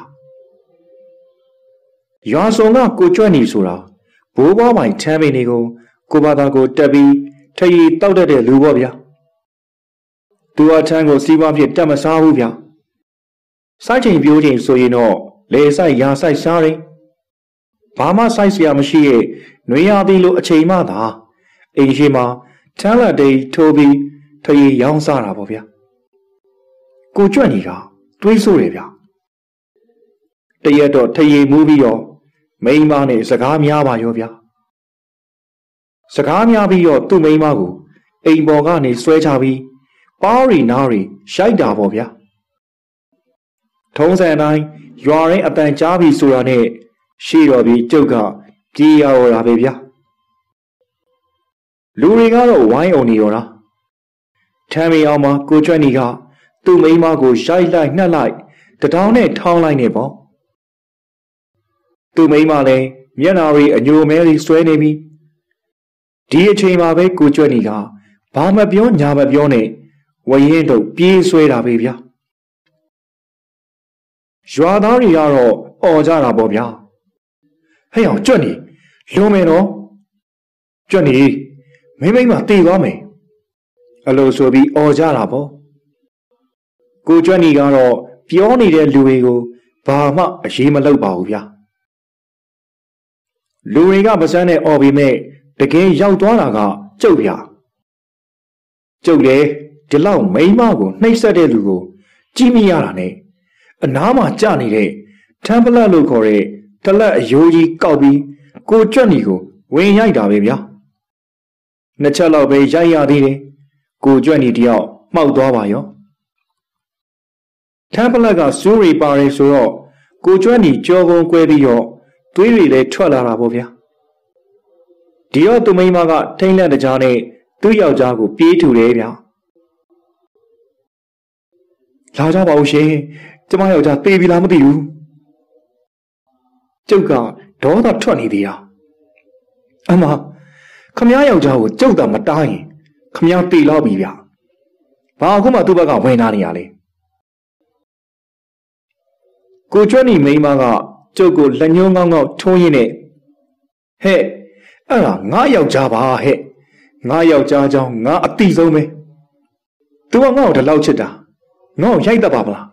ရွာစုံကကိုကြွက်နေဆိုတာဘိုးဘွားပိုင်ချမ်းပင်တွေကိုကိုဘာသာကိုတက်ပြီးထရီတောက်တတ်တဲ့လူပေါ့ဗျာသူအချမ်းကိုစီးပွားဖြစ်တက်မစားဘူးဗျာစိုက်ချိန်ပြိုးချိန်ဆိုရင်တော့လေဆိုင်ရာဆိုင်စားတယ်ဘာမှစိုက်စရာမရှိရဲ့နှွေရသည်လို့အချိန်မှသာအိမ်ရှိမှာချမ်းလာတိတ်ထိုးပြီးထရီရောင်းစားတာပေါ့ဗျာကိုကြွက်နေကတွေးဆိုးတယ်ဗျာ တရက်တော့ထရီမူးပြီးတော့မိန်းမနဲ့စကားများပါရောဗျာစကားများပြီးတော့သူ့မိန်းမကိုအိမ်ပေါ်ကနေဆွဲချပြီးပါးရီနားရီရိုက်တာပေါ့ဗျာထုံးစံတိုင်းရွာရင်းအတန်ကြားပြီဆိုတာနဲ့ရှေ့တော်ပြီးကျုပ်ကပြေးရတော့တာပဲဗျာလူတွေကတော့ဝိုင်းအောင်နေရောလားထမ်းမီအောင်မှာကိုကျွတ်နီကသူ့မိန်းမကိုရိုက်လိုက်နှက်လိုက်တထောင်နဲ့ထောင်းလိုက်နေပေါ့ သူ့မိန်းမလည်းမျက်နာရီအညိုမဲရီဆွဲနေပြီဒီအချိန်မှာပဲကိုကျွတ်နီကဘာမပြောညာမပြောနဲ့ဝရင်တို့ပြေးဆွဲတာပဲဗျာရွာသားတွေကတော့អော်ကြတာပေါ့ဗျာဟဲ့အောင်ကြွတ်နေလွန်မယ်နော်ကြွတ်နေမိမိမတေသွားမယ်အလိုဆိုပြီးអော်ကြတာပေါ့ကိုကြွတ်နေကတော့ပြောနေတဲ့လူတွေကိုဘာမှအရေးမလုပ်ပါဘူးဗျာ လူတွေကမစမ်းနဲ့អော်ပြီးမဲ့တကယ်ရောက်သွားတာကကျုပ်ဗျာကျုပ်လေဒီလောက်မိမကိုနှိပ်စက်တဲ့လူကိုကြည့်မိရတာနဲ့အနားမှာကြနေတဲ့ထမ်ပလက်လို့ခေါ်တဲ့တလက်အယိုးကြီးကောက်ပြီးကိုကြွက်နီကိုဝင်ရိုက်တာပဲဗျာနှစ်ချက်လောက်ပဲရိုက်ရသေးတယ်ကိုကြွက်နီတယောက်မှောက်သွားပါရောထမ်ပလက်ကစိုးရီပါတယ်ဆိုတော့ကိုကြွက်နီကြောကုန်းကွဲပြီးတော့ သွေးတွေလည်းထွက်လာတာပေါ့ဗျာဒီတော့သူမိန်းမကထိမ့်လက်တကြားနဲ့သူ့ယောက်ျားကိုပြေးထူတယ်ဗျာလာကြပါဦးရှင်ကျမယောက်ျားတေးပြီလားမသိဘူးကျုပ်ကဒေါသထွက်နေသေးတာအမခမ ्या ယောက်ျားကိုကျုပ်သာမတားရင်ခမ ्या တေလောက်ပြီဗျဘာအခုမှသူ့ဘက်ကဝင်လာနေရလဲကိုကျွတ်နီမိန်းမက ကျုပ်ကိုလက်ညှိုးငေါငေါထုံးရင်းနဲ့ဟဲ့အဲ့ဒါငါယောက်ျားပါဟဲ့ငါယောက်ျားကြောင့်ငါအတိဆုံးပဲသူကငါ့ကိုဒီလောက်ချစ်တာငါ့ကိုရိုက်တတ်ပါမလား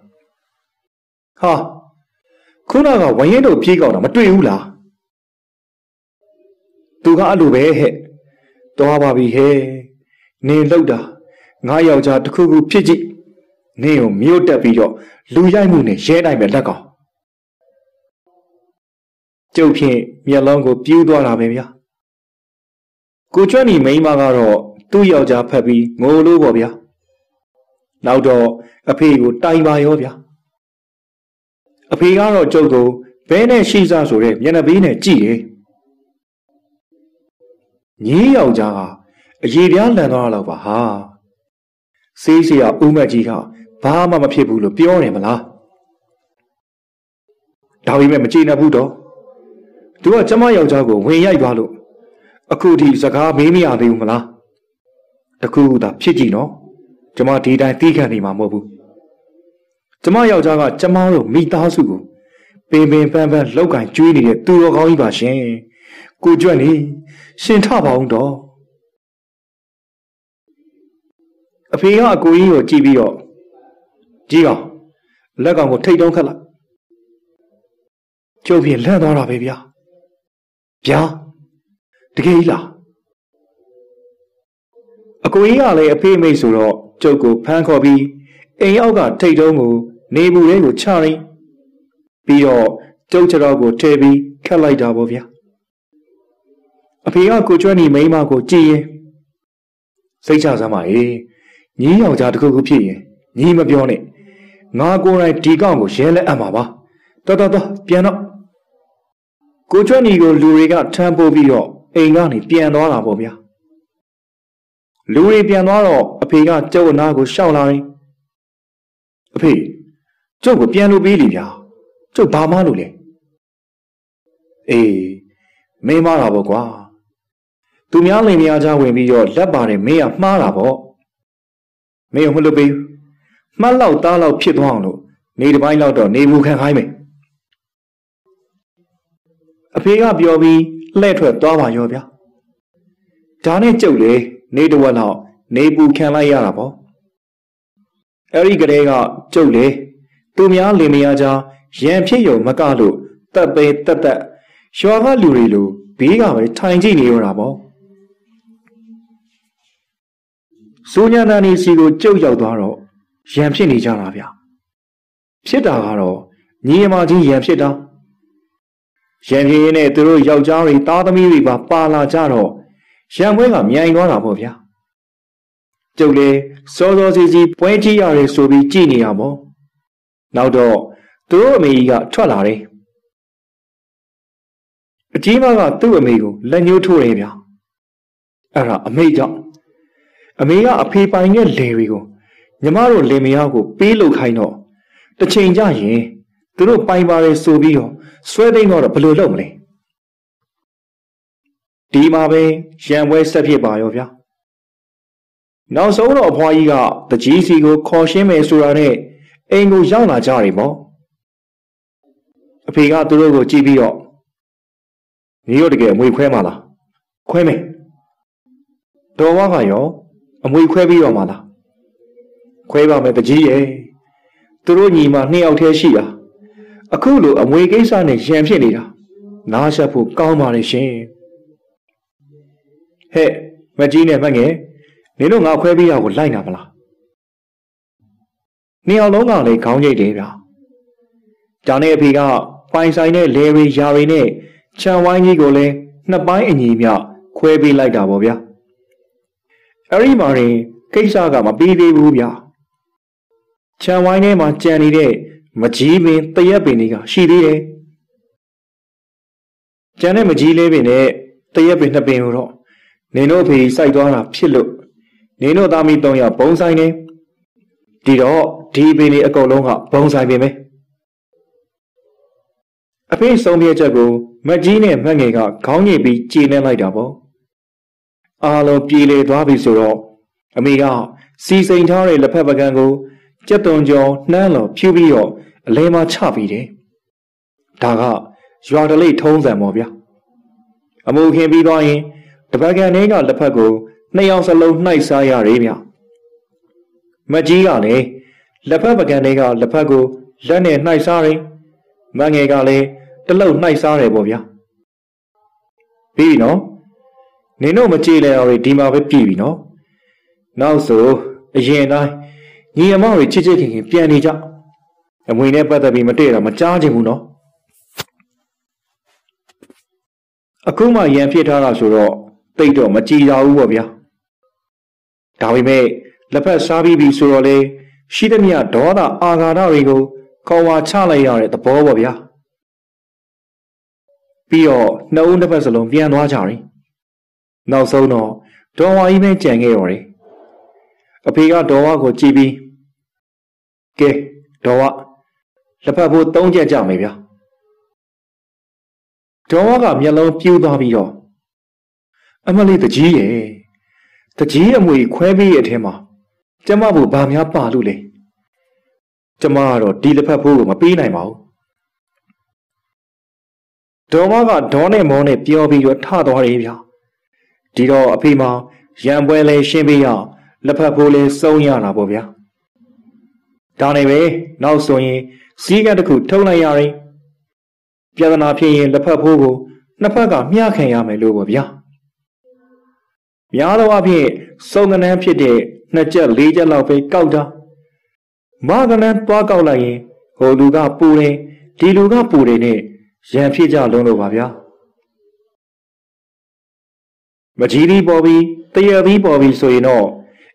ဟာခုနကဝရင်တို့ပြေးကောက်တာမတွေ့ဘူးလားသူကအဲ့လိုပဲဟဲ့သွားပါပြီဟဲ့နင်လောက်တာငါယောက်ျားတခုခုဖြစ်ကြည့်နင်ကိုမြို့တက်ပြီးတော့လူရိုက်မှုနဲ့ရဲနိုင်မယ်လက်ကောင် ကျုပ်ဖြင့်မျက်လုံးကိုပြူးသွားတာပဲဗျာကိုကျွမ်းနီမိန်းမကတော့သူ့ယောက်ျားဖက်ပြီးငိုလို့ပေါ့ဗျာနောက်တော့အဖေကိုတိုင်ပါရောဗျာအဖေကတော့ကျုပ်ကိုဘဲနဲ့ရှိစားဆိုတဲ့မျက်နှာပေးနဲ့ကြည့်တယ်ညီးယောက်ျားကအရေပြားလန်သွားတော့ပါဟာစေးစရာဦးမက်ကြီးကဘာမှမဖြစ်ဘူးလို့ပြောတယ်မလားဒါပေမဲ့မကြည့်နိုင်ဘူးတော့ သူကကျမယောက်ျားကိုဝင်ရိုက်သွားလို့အခုထိစကားမေးမရသေးဘူးမလားတခုခုသာဖြစ်ကြည့်နော်ကျမဒီတိုင်းတီးခံနေမှာမဟုတ်ဘူးကျမယောက်ျားကကျမတို့မိသားစုကိုပင်ပင်ပန်းပန်းလောက်ကင်ကျွေးနေတဲ့သူတော်ကောင်းကြီးပါရှင်ကိုကြွက်နေရှင်ထပါအောင်တော့အဖေကအကိုကြီးကိုကြည့်ပြီးတော့ကြီးကောင်လက်ကောင်ကိုထိတ်တုံးခတ်လိုက်ကျုပ်ဖြင့်လန့်သွားတာပဲဗျာ ဗျာတကယ်ကြီးလားအကိုကြီးကလည်းအဖေးမိတ်ဆိုတော့ကျုပ်ကိုဖမ်းခေါ်ပြီးအိမ်အောက်ကထိတ်တုံးကိုနေဘူးလေးကိုချရင်းပြီးတော့ကျုပ်ချတော်ကိုထဲပြီးခတ်လိုက်တာပေါ့ဗျာအဖေကကိုကျွမ်းနေမိန်းမကိုကြည်ရင်စိတ်ချစမ်းပါလေညီးယောက်ျားတစ်ခုခုဖြစ်ရင်ညီးမပြောနဲ့ငါကိုယ်တိုင်ဒီကောင်ကိုရဲလက်အပ်မှာပါတော်တော်တော်ပြန်တော့ ကိုကျွမ်းညီကိုလူတွေကထမ်းပိုးပြီးတော့အိမ်ကနေပြန်သွားတာပေါ့ဗျာလူတွေပြန်သွားတော့အဖေကကျုပ်အနာကိုရှောက်လာရင်အဖေကျုပ်ကိုပြန်လို့ပြီးလीဗျာကျုပ်ဘာမှလို့လဲအေးမင်းမတာပေါ့ကွာသူများလင်မယားကြားဝင်ပြီးတော့လက်ပါတယ်မင်းကမှားတာပေါ့မင်းကမလုပ်ပေးဘူးမှတ်လောက်သားလောက်ဖြစ်သွားအောင်လို့နေတစ်ပိုင်းလောက်တော့နေဘူးခံခိုင်းမယ် အဖေကပြောပြီးလှဲ့ထွက်သွားပါရောဗျာဒါနဲ့ကြုတ်လေနေတဝက်လောက်နေပူခံလိုက်ရတာပေါ့အဲ့ဒီကလေးကကြုတ်လေသူများလင်မယားကြားရန်ဖြစ်ရုံမကလို့တက်ပဲတက်တက်ရွာကလူတွေလိုဘေးကပဲထိုင်ကြည့်နေရတာပေါ့စိုးညာနာနေစီကိုကြုတ်ရောက်သွားတော့ရန်ဖြစ်နေကြတာဗျဖြစ်တာကတော့ညီအမကြီးရန်ဖြစ်တာ ရန်ဖြစ်ရင်းနဲ့သူတို့ယောက်ျားတွေသားသမီးတွေပါပါလာကြတော့ရန်ပွဲကမြိုင်သွားတာပေါ့ဗျာကျုပ်လေစောစောစီစီပွဲကြည့်ရတယ်ဆိုပြီးကြည်နေရပေါ့နောက်တော့သူတို့အမေကြီးကထွက်လာတယ်အကြီးမကသူ့အမေကိုလက်ညှိုးထိုးတယ်ဗျာအဲ့ဒါအမေကြောင့်အမေကအဖေပိုင်တဲ့လယ်တွေကိုညီမတို့လင်မယားကိုပေးလုပ်ခိုင်းတော့တစ်ချိန်ကြရင် သူတို့ပိုင်ပါတယ်ဆိုပြီးတော့ဆွဲသိမ်းတော့ဘယ်လိုလုပ်မလဲဒီမှာပဲရံပွဲဆက်ဖြစ်ပါရောဗျာနောက်ဆုံးတော့အဖွားကြီးကတကြီးစီကိုခေါ်ရှင်းမယ်ဆိုတာနဲ့အိမ်ကိုရောက်လာကြတယ်ပေါ့အဖေကသူတို့ကိုကြည့်ပြီးတော့ညီတို့တကယ်အမွေခွဲမှာလားခွဲမယ်တော်ဝါကရောအမွေခွဲပြီးတော့မှာလားခွဲပါမယ်တကြီးရဲ့သူတို့ညီမနှစ်ယောက်တည်းရှိတာ အခုလိုအမွေကိစ္စနဲ့ရံဖြစ်နေတာနားဆက်ဖို့ကောင်းပါလေရှင်ဟဲ့မကြီးနဲ့မငယ်နင်တို့ငါခွဲပေးရကိုလိုက်နာမလားနှစ်ယောက်လုံးကလည်းခေါင်းရိပ်တယ်ဗျာကြောင်တဲ့အဖေကပိုင်ဆိုင်တဲ့လေရီယာရီနဲ့ခြံဝိုင်းကြီးကိုလည်းနှစ်ပိုင်းအညီမြခွဲပေးလိုက်တာပေါ့ဗျာအဲ့ဒီမှာရင်ကိစ္စကမပြီးသေးဘူးဗျာခြံဝိုင်းထဲမှာကြံနေတဲ့ မကြီးပင်တရက်ပင်တွေကရှိသေးတယ်ကြံတဲ့မကြီးလေးပင်နဲ့တရက်ပင်နှစ်ပင်ကိုတော့နင်တို့အဖေစိုက်သွားတာဖြစ်လို့နင်တို့သားမီး၃ယောက်ဘုံဆိုင်နေဒီတော့ဒီပင်တွေအကုန်လုံးကဘုံဆိုင်ပင်ပဲအဖေဆုံးပြချက်ကိုမကြီးနဲ့မငယ်ကခေါင်းညိပြီးကြည်နေလိုက်တာပေါ့အားလုံးပြေလေသွားပြီဆိုတော့အမေကစီစိန်ထားတဲ့လက်ဖက်ပကံကိုကြက်သွန်ကြောနှမ်းလော်ဖြူပြီးတော့ အလဲမချပြီးတယ်ဒါကရွာတလိထုံးစံပေါ့ဗျာအမှုခင်ပြီးသွားရင်တပတ်ကန်လေးကလက်ဖက်ကိုနှစ်ယောက်စလုံးနှိုက်စားရတယ်ဗျမကြီးကလည်းလက်ဖက်ပကံလေးကလက်ဖက်ကိုလက်နဲ့နှိုက်စားတယ်မငယ်ကလည်းတလုတ်နှိုက်စားတယ်ပေါ့ဗျာပြီးနော်နင်တို့မကြည့်လဲအောင်ဒီမှာပဲပြည်ပြီနော်နောက်ဆိုအရင်တိုင်းညီအမတွေချစ်ချစ်ခင်ခင်ပြန်နေကြ အမွေနဲ့ပတ်သက်ပြီးမတည့်တော့မကြားချင်ဘူးနော်အခုမှရန်ဖြစ်ထားတာဆိုတော့တိတ်တော့မကြည်ရဘူးပေါ့ဗျာဒါပေမဲ့လက်ဖက်စားပြီးပြီဆိုတော့လေရှိသမျှဒေါသအာဃာတတွေကိုခေါ်ဝါချလိုက်ရတဲ့သဘောပေါ့ဗျာပြီးတော့နှစ်ဦးတစ်ဖက်စလုံးပြန်သွားကြတယ်နောက်ဆုံးတော့ဒေါ်ဝါကြီးပဲကြံခဲ့ရော်တယ်အဖေကဒေါ်ဝါကိုကြည့်ပြီးကဲဒေါ်ဝါ လက်ဖက်ဖို့သုံးချက်ကြမယ်ဗျာဒေါ်ဝါကမျက်လုံးပြူးသွားပြီးတော့အမလေးတကြီးရဲ့တကြီးအမွေခွဲပေးရဲ့အထက်မှာကျမဘုဘာများပါလို့လဲကျမကတော့ဒီလက်ဖက်ဖိုးကိုမပေးနိုင်ပါဘူးဒေါ်မကဒေါ်နဲ့မောနဲ့ပြောပြီးတော့ထသွားတယ်ဗျာဒီတော့အဖေမရံပွဲလဲရှင်းပေးရလက်ဖက်ဖိုးလဲစုံရတာပေါ့ဗျာဒါနဲ့ပဲနောက်ဆိုရင် စီးကတစ်ခုထုံလိုက်ရရင်ပြဿနာဖြစ်ရင်လက်ဖက်ဖိုးကိုနှစ်ဖက်ကမျှခံရမယ်လို့ပေါ့ဗျာများသောအားဖြင့်စုံကနန်းဖြစ်တဲ့နှစ်ချက်လေးချက်လောက်ပဲကောက်တာမကနန်းသွားကောက်လိုက်ရင်ဟိုလူကပူတယ်ဒီလူကပူတယ်နဲ့ရန်ဖြစ်ကြလုံးလို့ပါဗျာမကြီးသီးပေါ်ပြီးတရသီးပေါ်ပြီးဆိုရင်တော့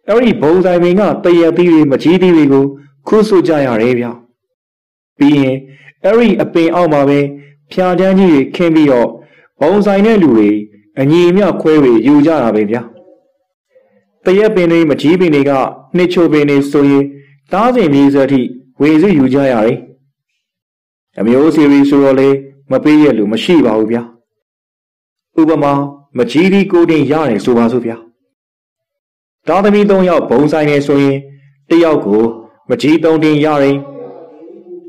အဲ့ဒီဘုံဆိုင်ပင်ကတရသီးတွေမကြီးသီးတွေကိုခုဆုကြရတယ်ဗျာ ပြီးရင်အဲ့ဒီအပင်အောက်မှာပဲဖြာတန်းကြီးတွေခင်းပြီးတော့ဘုံဆိုင်တဲ့လူတွေအညီအမျှခွဲတွေယူကြတာပဲဗျာတရက်ပင်တွေမကြီးပင်တွေကနှစ်ချိုပင်တွေဆိုရင်တားစင်မျိုးစက်ထိဝေစုယူကြရတယ်အမျိုးစီရီဆိုတော့လေမပေးရလို့မရှိပါဘူးဗျာဥပမာမကြီးဒီကိုတင်ရတယ်ဆိုပါစို့ဗျာတာသမီ၃ယောက်ဘုံဆိုင်နေဆိုရင်တယောက်ကိုမကြီး၃တင်ရတယ်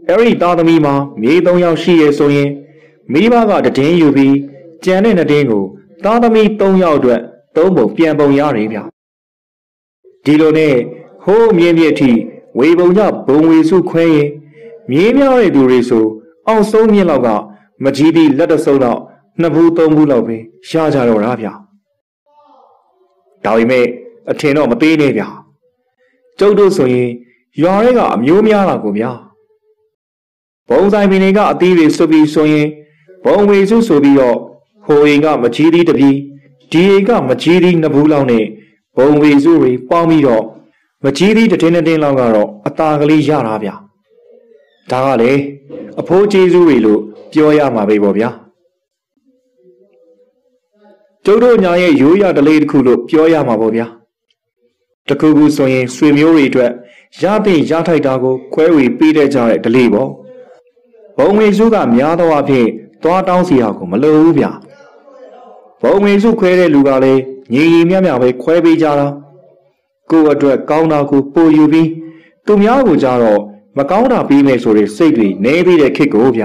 အဲ့ဒီသားသမီးမှာမြေ၃ယောက်ရှိရဆိုရင်မိဘကတည်င်းယူပြီးကြံတဲ့နှစ်တင်းကိုသားသမီး၃ယောက်အတွက်သုံးပုံပြန်ပုံရတယ်ဗျဒီလိုနဲ့ဟိုးမြင်းမြစ်ထိဝေပုံကြဘုံဝေစုခွဲရင်မြေးများတဲ့သူတွေဆိုအောင်ဆုံးမြင့်လောက်ကမကြီးသည့်လက်တဆုပ်တော့နှစ်ဘူးသုံးဘူးလောက်ပဲရှားကြတော့တာဗျဒါပေမဲ့အထင်တော့မသေးနဲ့ဗျကျုပ်တို့ဆိုရင်ရွာတွေကအမျိုးများတာကိုဗျာ ဘုံဆိုင်ပင်တွေကအသီးတွေစွပ်ပြီးဆိုရင်ဘုံဝေစုဆိုပြီးတော့ဟိုအိမ်ကမကြီးသီးတပီးဒီအိမ်ကမကြီးသီးနှစ်ဘူးလောက်နဲ့ဘုံဝေစုတွေပေါင်းပြီးတော့မကြီးသီးတတင်းတင်းလောက်ကတော့အตาကလေးရတာဗျဒါကလေအဖိုးကျေးဇူးတွေလို့ပြောရမှာပဲပေါ့ဗျာကျုပ်တို့ညာရဲ့ရိုးရတလေးတစ်ခုလို့ပြောရမှာပေါ့ဗျာတခုခုဆိုရင်ဆွေမျိုးတွေအတွက်ရတဲ့ရထိုက်တာကိုခွဲဝေပေးတဲ့ကြတဲ့ဒလေးပေါ့ ဘုံဝေစုကများသောအားဖြင့်သွားတောင်းစီရကိုမလိုဘူးဗျဘုံဝေစုခွဲတဲ့လူကလည်းညီညီမြမြပဲခွဲပေးကြတာကိုယ့်အတွက်ကောင်းတာကိုပို့ယူပြီးသူများကိုကြတော့မကောင်းတာပြီးမယ်ဆိုတဲ့စိတ်တွေနေပြီးတဲ့ခစ်ကိုဗျ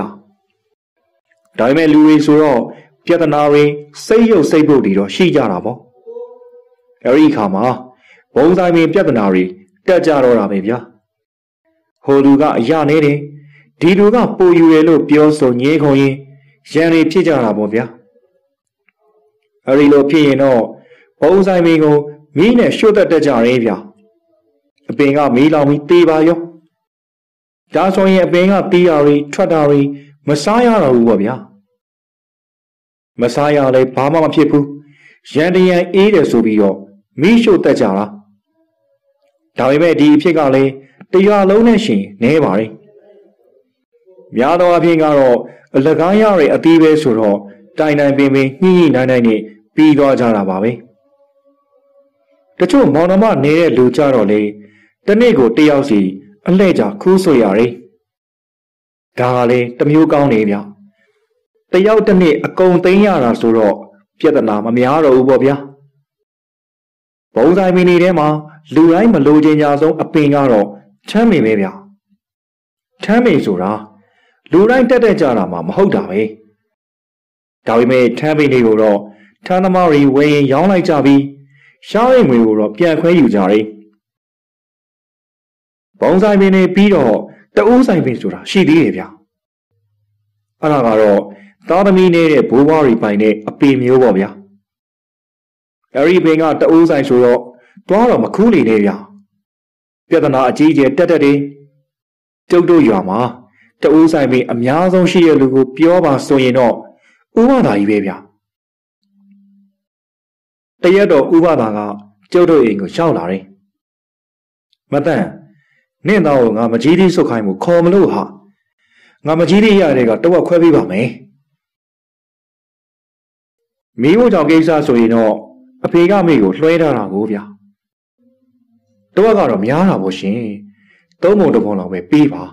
ဒါပေမဲ့လူတွေဆိုတော့ပြဿနာတွေစိတ်ရုပ်စိတ်ပုတ်တွေတော့ရှိကြတာပေါ့အဲဒီအခါမှာဘုံဆိုင်ပင်ပြဿနာတွေတက်ကြတော့တာပဲဗျာဟိုလူကအရနေတယ် ဒီလူကပိုယူတယ်လို့ပြောဆိုညင်းခုံရင်ရန်တွေဖြစ်ကြတာပေါ့ဗျာအဲဒီလိုဖြစ်ရင်တော့ဘုံဆိုင်ပင်ကိုမီးနဲ့ရှို့တက်တက်ကြရဲဗျာအပင်ကမီးလောင်ပြီးတေးပါရောဒါဆိုရင်အပင်ကတီးရရီထွက်တာရီမစားရတော့ဘူးပေါ့ဗျာမစားရလဲဘာမှမဖြစ်ဘူးရန်တရန်အေးတယ်ဆိုပြီးတော့မိရှို့တက်ကြတာဒါပေမဲ့ဒီအဖြစ်ကလည်းတရားလုံးနဲ့ရှင်နဲပါလေ များသောအားဖြင့်ကတော့အလကားရရဲ့အသီးပဲဆိုတော့တိုင်တိုင်ပင်ပင်ညှိညှိနိုင်နိုင်နဲ့ပြီးသွားကြတာပါပဲတချို့မောင်နှမနေတဲ့လူကြတော့လေတနေ့ကိုတယောက်စီအလှဲ့ကြခူးဆွေရတယ်ဒါကလေတမျိုးကောင်းနေဗျတယောက်တစ်နေ့အကုန်သိမ်းရတာဆိုတော့ပြဿနာမများတော့ဘူးပေါ့ဗျာဘုံဆိုင်မင်းနေထဲမှာလူတိုင်းမလိုချင်ကြဆုံးအပင်ကတော့ချမ်းမင်ပဲဗျချမ်းမင်ဆိုတာ လူတိုင်းတက်တက်ကြတာမှမဟုတ်တာပဲဒါပေမဲ့ထမ်းပင်တွေကိုတော့ထမ်းသမားတွေဝယ်ရင်ရောင်းလိုက်ကြပြီးရှားရိမ်ငွေကိုတော့ပြန်ခွဲယူကြတယ်ဘုံဆိုင်ပင်တွေပြီးတော့တအိုးဆိုင်ပင်ဆိုတာရှိသေးတယ်ဗျအဲ့ဒါကတော့သားသမီးနေတဲ့ဘိုးဘွားတွေပိုင်တဲ့အပေမျိုးပေါ့ဗျာအဲ့ဒီပင်ကတအိုးဆိုင်ဆိုတော့သွားတော့မခူးလေနဲ့ဗျာပြဿနာအကြီးအကျယ်တက်တက်တယ်ကျုပ်တို့ရွာမှာ တအိုးဆိုင်ပင်အများဆုံးရှိတဲ့လူကိုပြောပါဆိုရင်တော့ဥပဒါကြီးပဲဗျာတရက်တော့ဥပဒါကကျုပ်တို့အိမ်ကိုရှောက်လာတယ်မတန်နင့်သားကိုငါမကြီးသေးဆုတ်ခိုင်းမှုခေါ်မလို့ဟာငါမကြီးသေးရတဲ့ကတဝက်ခွဲပေးပါမယ်မီးဖို့ကြောင့်ကိစ္စဆိုရင်တော့အဖေကမိကိုလွှဲထားတာကိုဗျာတဝက်ကတော့များတာပေါ့ရှင်သုံးပုံတစ်ပုံလောက်ပဲပေးပါ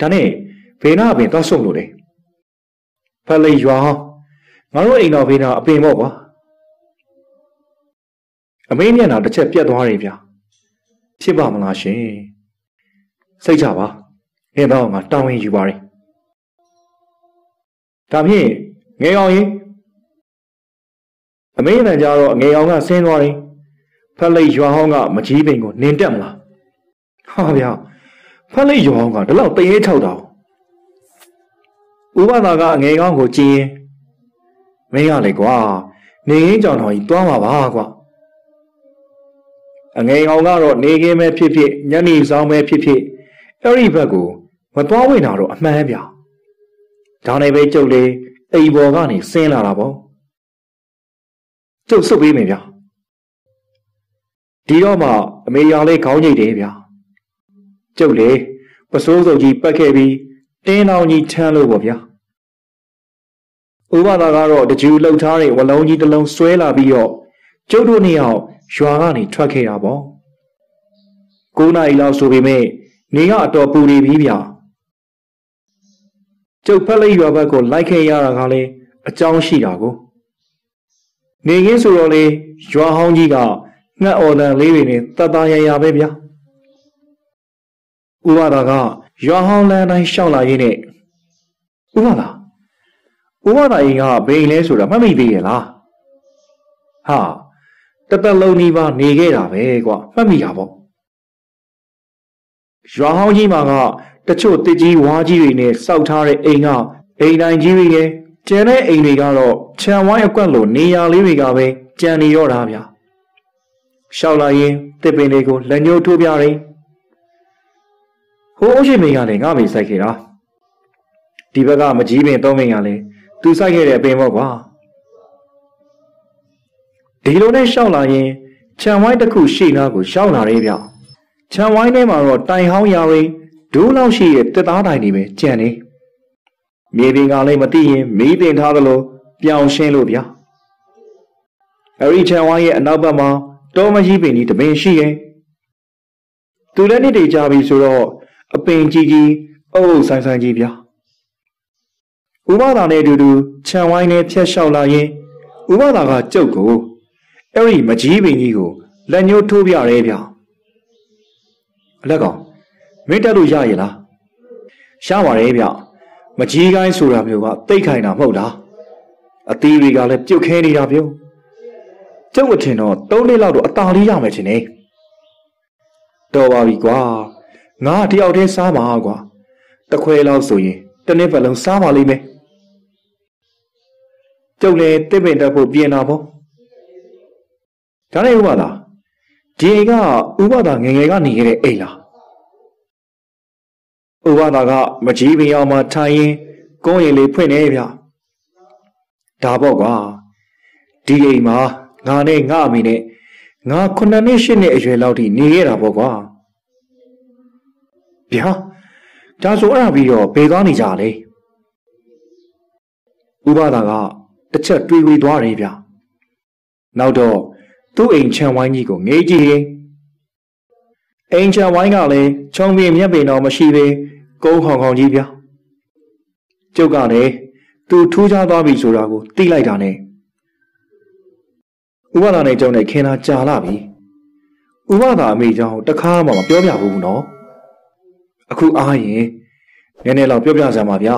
ဒါနဲ့ဘေနာအပင်သွားဆုံးလို့လေဖက်လေးရွာငါတို့အိမ်တော်ဘေနာအပင်ပေါ့ကွာအမေမျက်နှာတစ်ချက်ပြတ်သွားတယ်ဗျာဖြစ်ပါမလားရှင်စိတ်ချပါနင်တော့ငါတောင်းရင်ယူပါတယ်ဒါဖြင့်ငယ်အောင်ရင်အမေနံကြတော့ငယ်အောင်ကဆင်းသွားတယ်ဖက်လိုက်ရွာဟောင်းကမကြီးပင်ကိုနင်တက်မလားဟာဗျာ ဖက်လိုက်ရောင်းကဒီလောက်တရေထောက်တော့ဥပဒါကအငယ်ကောင်းကိုကြည်ရင်မင်းရလေကွာနေရင်းကြောင်တော်ကြီးတွားမှာပါကွာအငယ်ကောင်ကတော့နေခင်းပဲဖြစ်ဖြစ်ညနေဆောင်ပဲဖြစ်ဖြစ်အဲ့ဒီဘက်ကိုမတွားဝင်တာတော့အမှန်ဗျာဒါနဲ့ပဲကျုပ်လေအိမ်ပေါ်ကနေဆင်းလာတာပေါ့ကျုပ်စွတ်ပေးမယ်ဗျာဒီတော့မှအမေရောင်လေးခေါင်းညိတ်တယ်ဗျာ ကျုပ်လေပစိုးစုပ်ကြီးပတ်ခဲ့ပြီးတင်းအောင်ကြီးထမ်းလို့ပေါ့ဗျာဥပဒါကတော့တကြူလှုပ်ထားတဲ့ဝလုံးကြီးတစ်လုံးဆွဲလာပြီးတော့ကျုပ်တို့နှစ်ယောက်ရွာကနေထွက်ခဲ့တာပေါ့9နာရီလောက်ဆိုပေမဲ့နေကအတော်ပူနေပြီဗျာကျုပ်ဖက်လိုက်ရွာဘက်ကိုလိုက်ခဲ့ရတာကလည်းအကြောင်းရှိတာကိုနေရင်းဆိုတော့လေရွာဟောင်းကြီးကငှက်အော်တန်လေးတွေနဲ့တတ်သားရရပဲဗျာ ဥပဒါကရွာဟောင်းလမ်းတိုင်းရှောက်လာရင်းနဲ့ဥပဒါဥပဒါရင်ကဘိန်လဲဆိုတာမှတ်မိသေးရဲ့လားဟာတသက်လုံးဒီပါနေခဲ့တာပဲကွာမှတ်မိတာပေါ့ရွာဟောင်းကြီးမှာကတချို့တစ်ကြီးဝါးကြီးတွေနဲ့စောက်ထားတဲ့အိမ်ကအိမ်တိုင်းကြီးတွေရဲ့ကျန်တဲ့အိမ်တွေကတော့ခြံဝိုင်းအကွက်လိုနေရာလေးတွေကပဲကြံနေရောတာဗျာရှောက်လာရင်တစ်ပင်တွေကိုလက်ညှိုးထိုးပြတယ် ဟိုးအရှိမိန်ကလည်းငါ့မိစိုက်ခဲ့တာဒီဘက်ကမကြီးပင်သုံးပင်ကလည်းသူစိုက်ခဲ့တဲ့အပင်ပေါ့ကွာဒီလိုနဲ့ရှောက်လာရင်ခြံဝိုင်းတစ်ခုရှေ့နားကိုရှောက်လာတယ်ဗျခြံဝိုင်းထဲမှာတော့တိုင်ဟောင်းရာတွေဒိုးလောက်ရှိတဲ့တက်သားတိုင်တွေပဲကြံနေမြေပြင်ကလည်းမသိရင်မီးတင်ထားသလိုပြောင်ရှင်းလို့ဗျအရိချန်ဝိုင်းရဲ့အနောက်ဘက်မှာတောမကြီးပင်ကြီးတပင်ရှိရဲ့သူလည်းနှစ်တည်ကြပြီဆိုတော့ အပင်ကြီးကြီးအုပ်ဆိုင်ဆိုင်ကြီးဗျဥပဒါနဲ့အတူတူခြံဝိုင်းနဲ့ဖြတ်လျှောက်လာရင်ဥပဒါကကြုတ်ကိုအဲ့ဒီမကြီးပင်ကြီးကိုလက်ညှိုးထိုးပြရဲဗျအလက်ကောင်မင်းတက်လို့ရရဲ့လားရပါတယ်ဗျမကြီးကိုင်းဆိုတာမျိုးကတိတ်ခိုင်တာမဟုတ်လားအသီးတွေကလည်းပြုတ်ခဲနေတာပြောကျုပ်အထင်တော့၃နှစ်လောက်တော့အသာလေးရမယ်ထင်နေတော်ပါပြီကွာ ငါတယောက်တည်းစားပါကွာတခွဲလောက်ဆိုရင်တနည်းပတ်လုံးစားပါလိမ့်မယ်ကျုပ်လည်းတစ်ပင်တက်ဖို့ပြင်တာပေါ့ဒါနဲ့ဥပဒါဒီအိမ်ကဥပဒါငငယ်ကနေခဲ့တဲ့အိမ်လားဥပဒါကမကြီးပင်အောင်မှထိုင်ရင်ကုန်းရင်လေးဖွင့်နေဗျဒါပေါ့ကွာဒီအိမ်မှာငါနဲ့ငါအမိနဲ့ငါခုနှစ်နှစ်ရှစ်နှစ်အရွယ်လောက်ထိနေခဲ့တာပေါ့ကွာ ဗျာဒါဆိုအဲ့ဒါပြီးတော့ဘယ်သွားနေကြလဲဥပဒါကတစ်ချက်တွေးဝေးသွားတယ်ဗျနောက်တော့သူ့အိမ်ချံဝိုင်းကြီးကိုငေးကြည့်ရင်အိမ်ချံဝိုင်းကလည်းချုံပြင်းမြက်ပင်တော့မရှိသေးကုန်းခေါင်ခေါင်ကြီးဗျကျုပ်ကလည်းသူထူးခြားသွားပြီဆိုတာကိုသိလိုက်တာနဲ့ဥပဒါနဲ့ကျုံနဲ့ခင်လာကြာလာပြီဥပဒါအမေကြောင့်တခါမှမပြောပြဘူးနော် အခုအားရင်နည်းနည်းတော့ပြောပြစမ်းပါဗျာ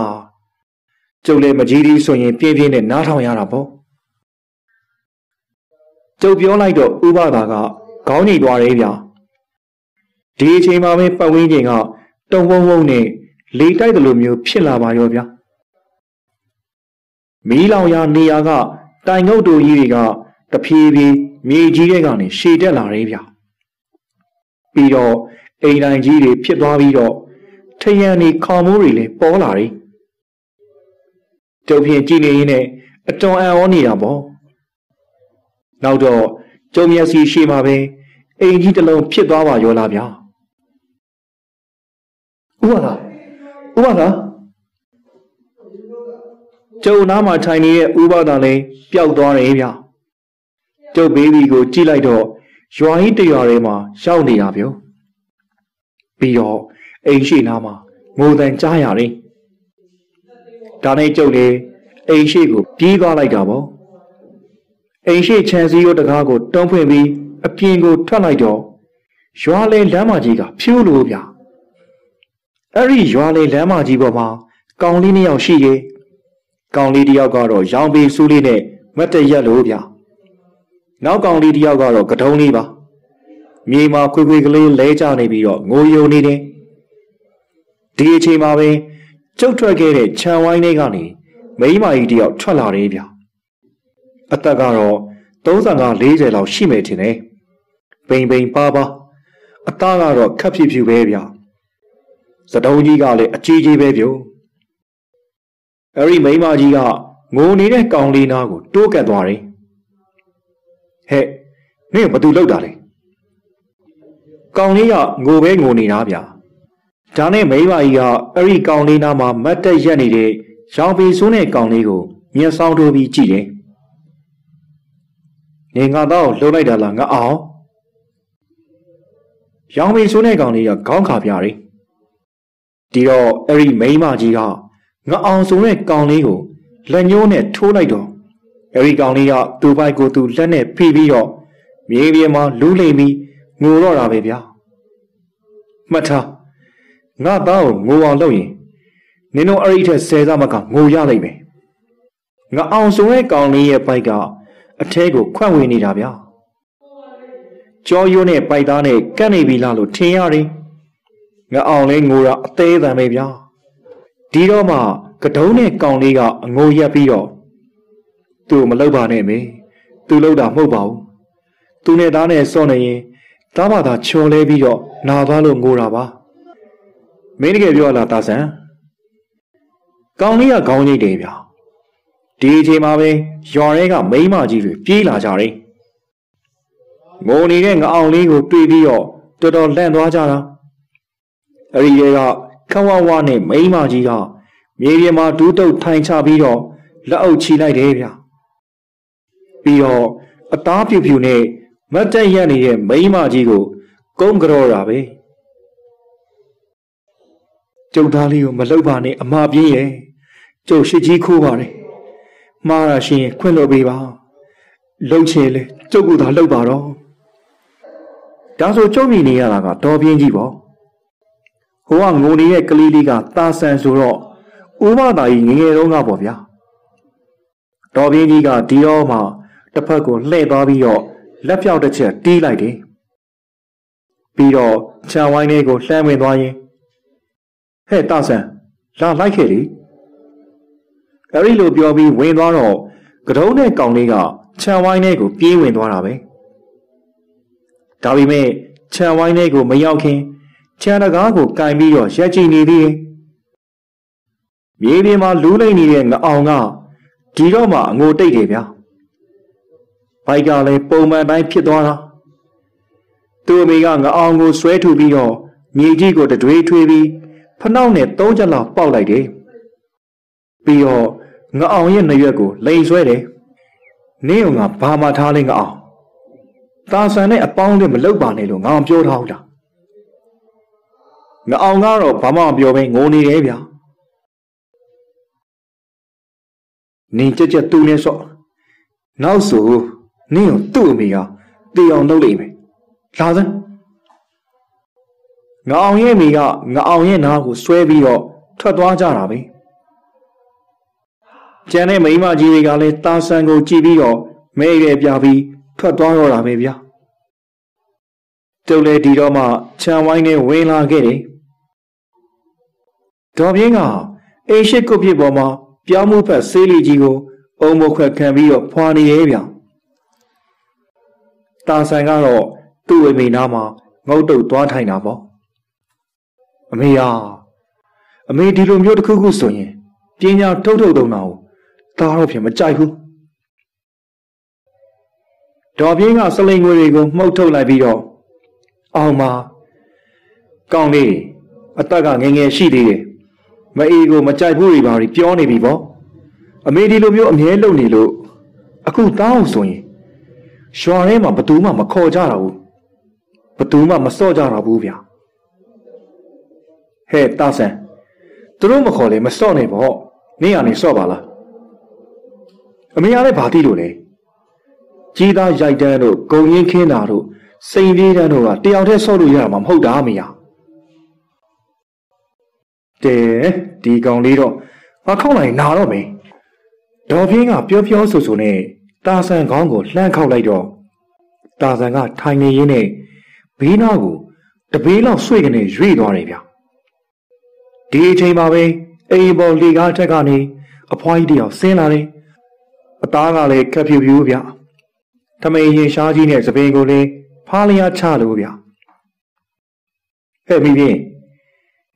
ကျုပ်လည်းမကြီးသေးဆိုရင်ပြင်းပြင်းနဲ့နားထောင်ရတာပေါ့ကျုပ်ပြောလိုက်တော့ဥပဒါကခေါင်းညိတ်သွားတယ်ဗျာဒီအချိန်မှာပဲပတ်ဝန်းကျင်ကတုံဝုံဝုံနဲ့လေတိုက်တယ်လို့မျိုးဖြစ်လာပါရောဗျာမီးလောင်ရာနေရာကတိုင်ငုတ်တို့ကြီးတွေကတဖြည်းဖြည်းမြေကြီးတွေကနေရှည်တက်လာတယ်ဗျာပြီးတော့ အိမ်တိုင်းကြီးတွေဖြစ်သွားပြီးတော့ထရန်နေခေါမိုးတွေလည်းပေါ်လာတယ်ကျုပ်ဖြင့်ကြည်နေရင်းနဲ့အတော်အံ့ဩနေတာပေါ့နောက်တော့ကျုံမျက်စိရှိမှပဲအိမ်ကြီးတစ်လုံးဖြစ်သွားပါရောလားဗျာဥပါလားဥပါလားကျုံနားမှာထိုင်နေတဲ့ဥပါဒါလည်းပျောက်သွားတယ်ဗျာကျုပ်ဘေးဘီကိုကြည့်လိုက်တော့ရွာကြီးတရွာထဲမှာရောက်နေတာပြော ပြီးတော့အိမ်ရှိနားမှာငိုတန်ကြားရတယ်ဒါနဲ့ကျုပ်လေအိမ်ရှိကိုပြေးသွားလိုက်တာပေါ့အိမ်ရှိခြံစည်းရိုးတကားကိုတုံးဖွင့်ပြီးအပြင်ကိုထွက်လိုက်တော့ရွာလေလမ်းမကြီးကဖြိုးလို့ဗျအဲ့ဒီရွာလေလမ်းမကြီးပေါ်မှာကောင်လေးနှစ်ယောက်ရှိရဲ့ကောင်လေးတစ်ယောက်ကတော့ရောင်ပေစူးလေးနဲ့မတ်တရက်လို့ဗျနောက်ကောင်လေးတစ်ယောက်ကတော့ကတုံးလေးပါ မြေမှာခွေခွေကလေးလဲကျနေပြီးတော့ငိုယုံနေတယ်ဒီအချိန်မှာပဲကျုပ်ထွက်ခဲ့တဲ့ခြံဝိုင်းထဲကနေမိန်းမကြီးတယောက်ထွက်လာတယ်ဗျအသက်ကတော့35 40လောက်ရှိမယ်ထင်တယ်ပိန်ပိန်ပါပါအသားကတော့ခက်ဖြူဖြူပဲဗျစတုံးကြီးကလည်းအကြီးကြီးပဲဗျအဲ့ဒီမိန်းမကြီးကငိုနေတဲ့ကောင်လေးနားကိုတိုးကပ်သွားတယ်ဟဲ့မင်းဘာသူလောက်တာလဲ ကောင်လေးကငိုပဲငိုနေတာဗျဒါနဲ့မိန်းမကြီးကအဲ့ဒီကောင်လေးနားမှာမတ်တက်ရက်နေတဲ့ရောင်ပီဆိုးတဲ့ကောင်လေးကိုမျက်စောင်းထိုးပြီးကြည့်တယ်နေငါတော့လှုပ်လိုက်တာလားငါအောင်ရောင်ပီဆိုးတဲ့ကောင်လေးကခေါင်းခါပြတယ်ဒီတော့အဲ့ဒီမိန်းမကြီးကငါအောင်ဆိုတဲ့ကောင်လေးကိုလက်ညှိုးနဲ့ထိုးလိုက်တော့အဲဒီကောင်လေးကသူ့ဘိုက်ကိုသူလက်နဲ့ဖိပြီးတော့မြေပြင်မှာလူးလိမ့်ပြီး ငိုတော့တာပဲဗျာမှတ်ထားငါသားကိုငိုအောင်လုပ်ရင်နင်တို့အဲ့ဒီထက်ဆယ်စားမကငိုရလိမ့်မယ်ငါအောင်ဆိုတဲ့ကောင်လေးရဲ့ဘိုက်ကအထဲကိုခွန့်ဝင်နေတာဗျာကြောရိုးနဲ့ပိုက်သားနဲ့ကတ်နေပြီလားလို့ထင်ရတယ်ငါအောင်လဲငိုတာအသေးအံပဲဗျာဒီတော့မှကတုံးနဲ့ကောင်လေးကအငိုရက်ပြီးတော့သူ့မလောက်ပါနဲ့မေသူလောက်တာမဟုတ်ပါဘူးသူနဲ့သားနဲ့စော့နေရင် သားဘာသာချော်လဲပြီးတော့နာသွားလို့ငိုတာပါမင်းတကယ်ပြောလားတာဆန်ကောင်လေးကခေါင်းညိတ်တယ်ဗျာဒီအချိန်မှာပဲရွာထဲကမိန်းမကြီးတွေပြေးလာကြတယ်ငိုနေတဲ့ငအောင်လေးကိုတွေ့ပြီးတော့တော်တော်လန့်သွားကြတာအဲ့ဒီကခဝဝနဲ့မိန်းမကြီးကမြေပြင်မှာဒူးတုပ်ထိုင်ချပြီးတော့လက်အုပ်ချီလိုက်တယ်ဗျာပြီးတော့အသားပြူပြူနဲ့ မတ်တက်ရက်နေတဲ့မိန်းမကြီးကို ကုန်းကြောတာပဲကျုပ်သားလေးကိုမလှုပ်ပါနဲ့အမပြင်းရဲ့ကျုပ်ရှိကြီးခိုးပါတယ်မှားရရှင်ခွင့်လို့ပေးပါလှုပ်ချင်လေကျုပ်ကသာလှုပ်ပါတော့ဒါဆိုကျုပ်မြင်နေရတာကတော်ပြင်းကြီးပေါ့ဟိုကငိုနေတဲ့ကလေးလေးကတာဆန်ဆိုတော့ဦးမသာကြီးငငယ်တုန်းကပေါ့ဗျာတော်ပြင်းကြီးကဒီတော့မှတစ်ဖက်ကိုလှည့်သွားပြီးတော့ လက်ပြောက်တစ်ချက်တီးလိုက်တယ်ပြီးတော့ခြံဝိုင်းလေးကိုလှမ်းဝင်သွားရင်ဟဲ့တာဆန်လာလိုက်ခဲ့လေအဲ့ဒီလိုပြောပြီးဝင်သွားတော့ကတုံးနဲ့ကောင်လေးကခြံဝိုင်းလေးကိုပြေးဝင်သွားတာပဲဒါပေမဲ့ခြံဝိုင်းလေးကိုမရောက်ခင်ခြံတကားကိုကင်ပြီးတော့ရက်ကြည့်နေသေးတယ်မြေပြင်မှာလူးလိုက်နေတဲ့ငအောင်ကဒီတော့မှအငိုတိတ်တယ်ဗျာ ဘိုက်ကလည်းပုံမှန်တိုင်းဖြစ်သွားတာသူ့အမေကငအောင်ကိုဆွဲထုတ်ပြီးတော့မြေကြီးကိုတတွေးထွေးပြီးဖနှောက်နဲ့သုံးချက်လောက်ပေါက်လိုက်တယ်ပြီးတော့ငအောင်ရဲ့နှရွက်ကိုလိန်ဆွဲတယ်နင်းကဘာမှထားလဲငအောင်တာဆန်နဲ့အပေါင်းနဲ့မလောက်ပါနဲ့လို့ငအောင်ပြောထားဟုတ်လားငအောင်ကတော့ဘာမှမပြောဘဲငိုနေတယ်ဗျာနင်ကြက်ကြက်သူ့နဲ့ဆော့နောက်ဆို နင်ကိုသူ့အမေကတေအောင်လုပ်လိမ့်မယ်လာစမ်းငါအောင်ရဲ့မိကငါအောင်ရဲ့နားကိုဆွဲပြီးတော့ထွက်သွားကြတာပဲကျန်တဲ့မိန်းမကြီးတွေကလည်းတာဆန်ကိုကြည့်ပြီးတော့မဲရဲပြပြီးထွက်သွားတော့တာပဲဗျာတုတ်လေဒီတော့မှခြံဝိုင်းနဲ့ဝင်လာခဲ့တယ်ဒေါ်ပြင်းကအိမ်ရှိကုတ်ပြစ်ပေါ်မှာပြောင်းမှုဖက်ဆေးလီကြီးကိုအုံမခွက်ခံပြီးတော့ဖွာနေရဲ့ဗျာ တာဆန်ကတော့သူ့ဝိမိန်သားမှာငုတ်တုတ်သွားထိုင်တာပေါ့အမေယာအမေဒီလိုမျိုးတစ်ခုခုဆိုရင်ပညာထုတ်ထုတ်တုံတာကိုသားတော့ဖြစ်မကြိုက်ဘူးဒေါ်ပြင်းကစလိန်ငွေတွေကိုမှုတ်ထုတ်လိုက်ပြီးတော့အောင်မကောင်းလေးအသက်ကငငယ်ရှိသေးတယ်မအေးကိုမကြိုက်ဘူးတွေပါပြောနေပြီပေါ့အမေဒီလိုမျိုးအမြဲလုပ်နေလို့အခုတောင်းဆိုရင် ရွာထဲမှာဘသူမှမခေါ်ကြတော့ဘူးဘသူမှမစော့ကြတော့ဘူးဗျာဟဲ့တာဆန်သူတို့မခေါ်လေမစော့နေပေါ့နင်းကနေစော့ပါလားအမေကလည်းဘာတိလို့လဲကြီးသားရိုက်တန်းတို့ဂုံရင်းခင်းတာတို့စိန်လေးတန်းတို့ကတယောက်တည်းစော့လို့ရမှာမဟုတ်တာအမေယာတဲ့ဒီကောင်လေးတော့ငါခောက်လိုက်နာတော့မယ်ဒေါ်ဖင်းကပြောပြောဆိုဆိုနဲ့ တာဆန်ခေါင်းကိုလှမ်းခောက်လိုက်တော့တာဆန်ကထိုင်နေရင်းနဲ့ဘေးနားကိုတပေးလောက်ဆွေ့ကနေရွေ့သွားတယ်ဗျဒီအချိန်မှာပဲအိမ်ပေါ်လေကားထက်ကနေအဖွားကြီးတယောက်ဆင်းလာတယ်အသားကလည်းခက်ဖြူဖြူဗျထမိန်ရင်ရှားကြီးနဲ့သပင်ကိုလည်းဖားလျားချလို့ဗျဟဲ့မိပြင်း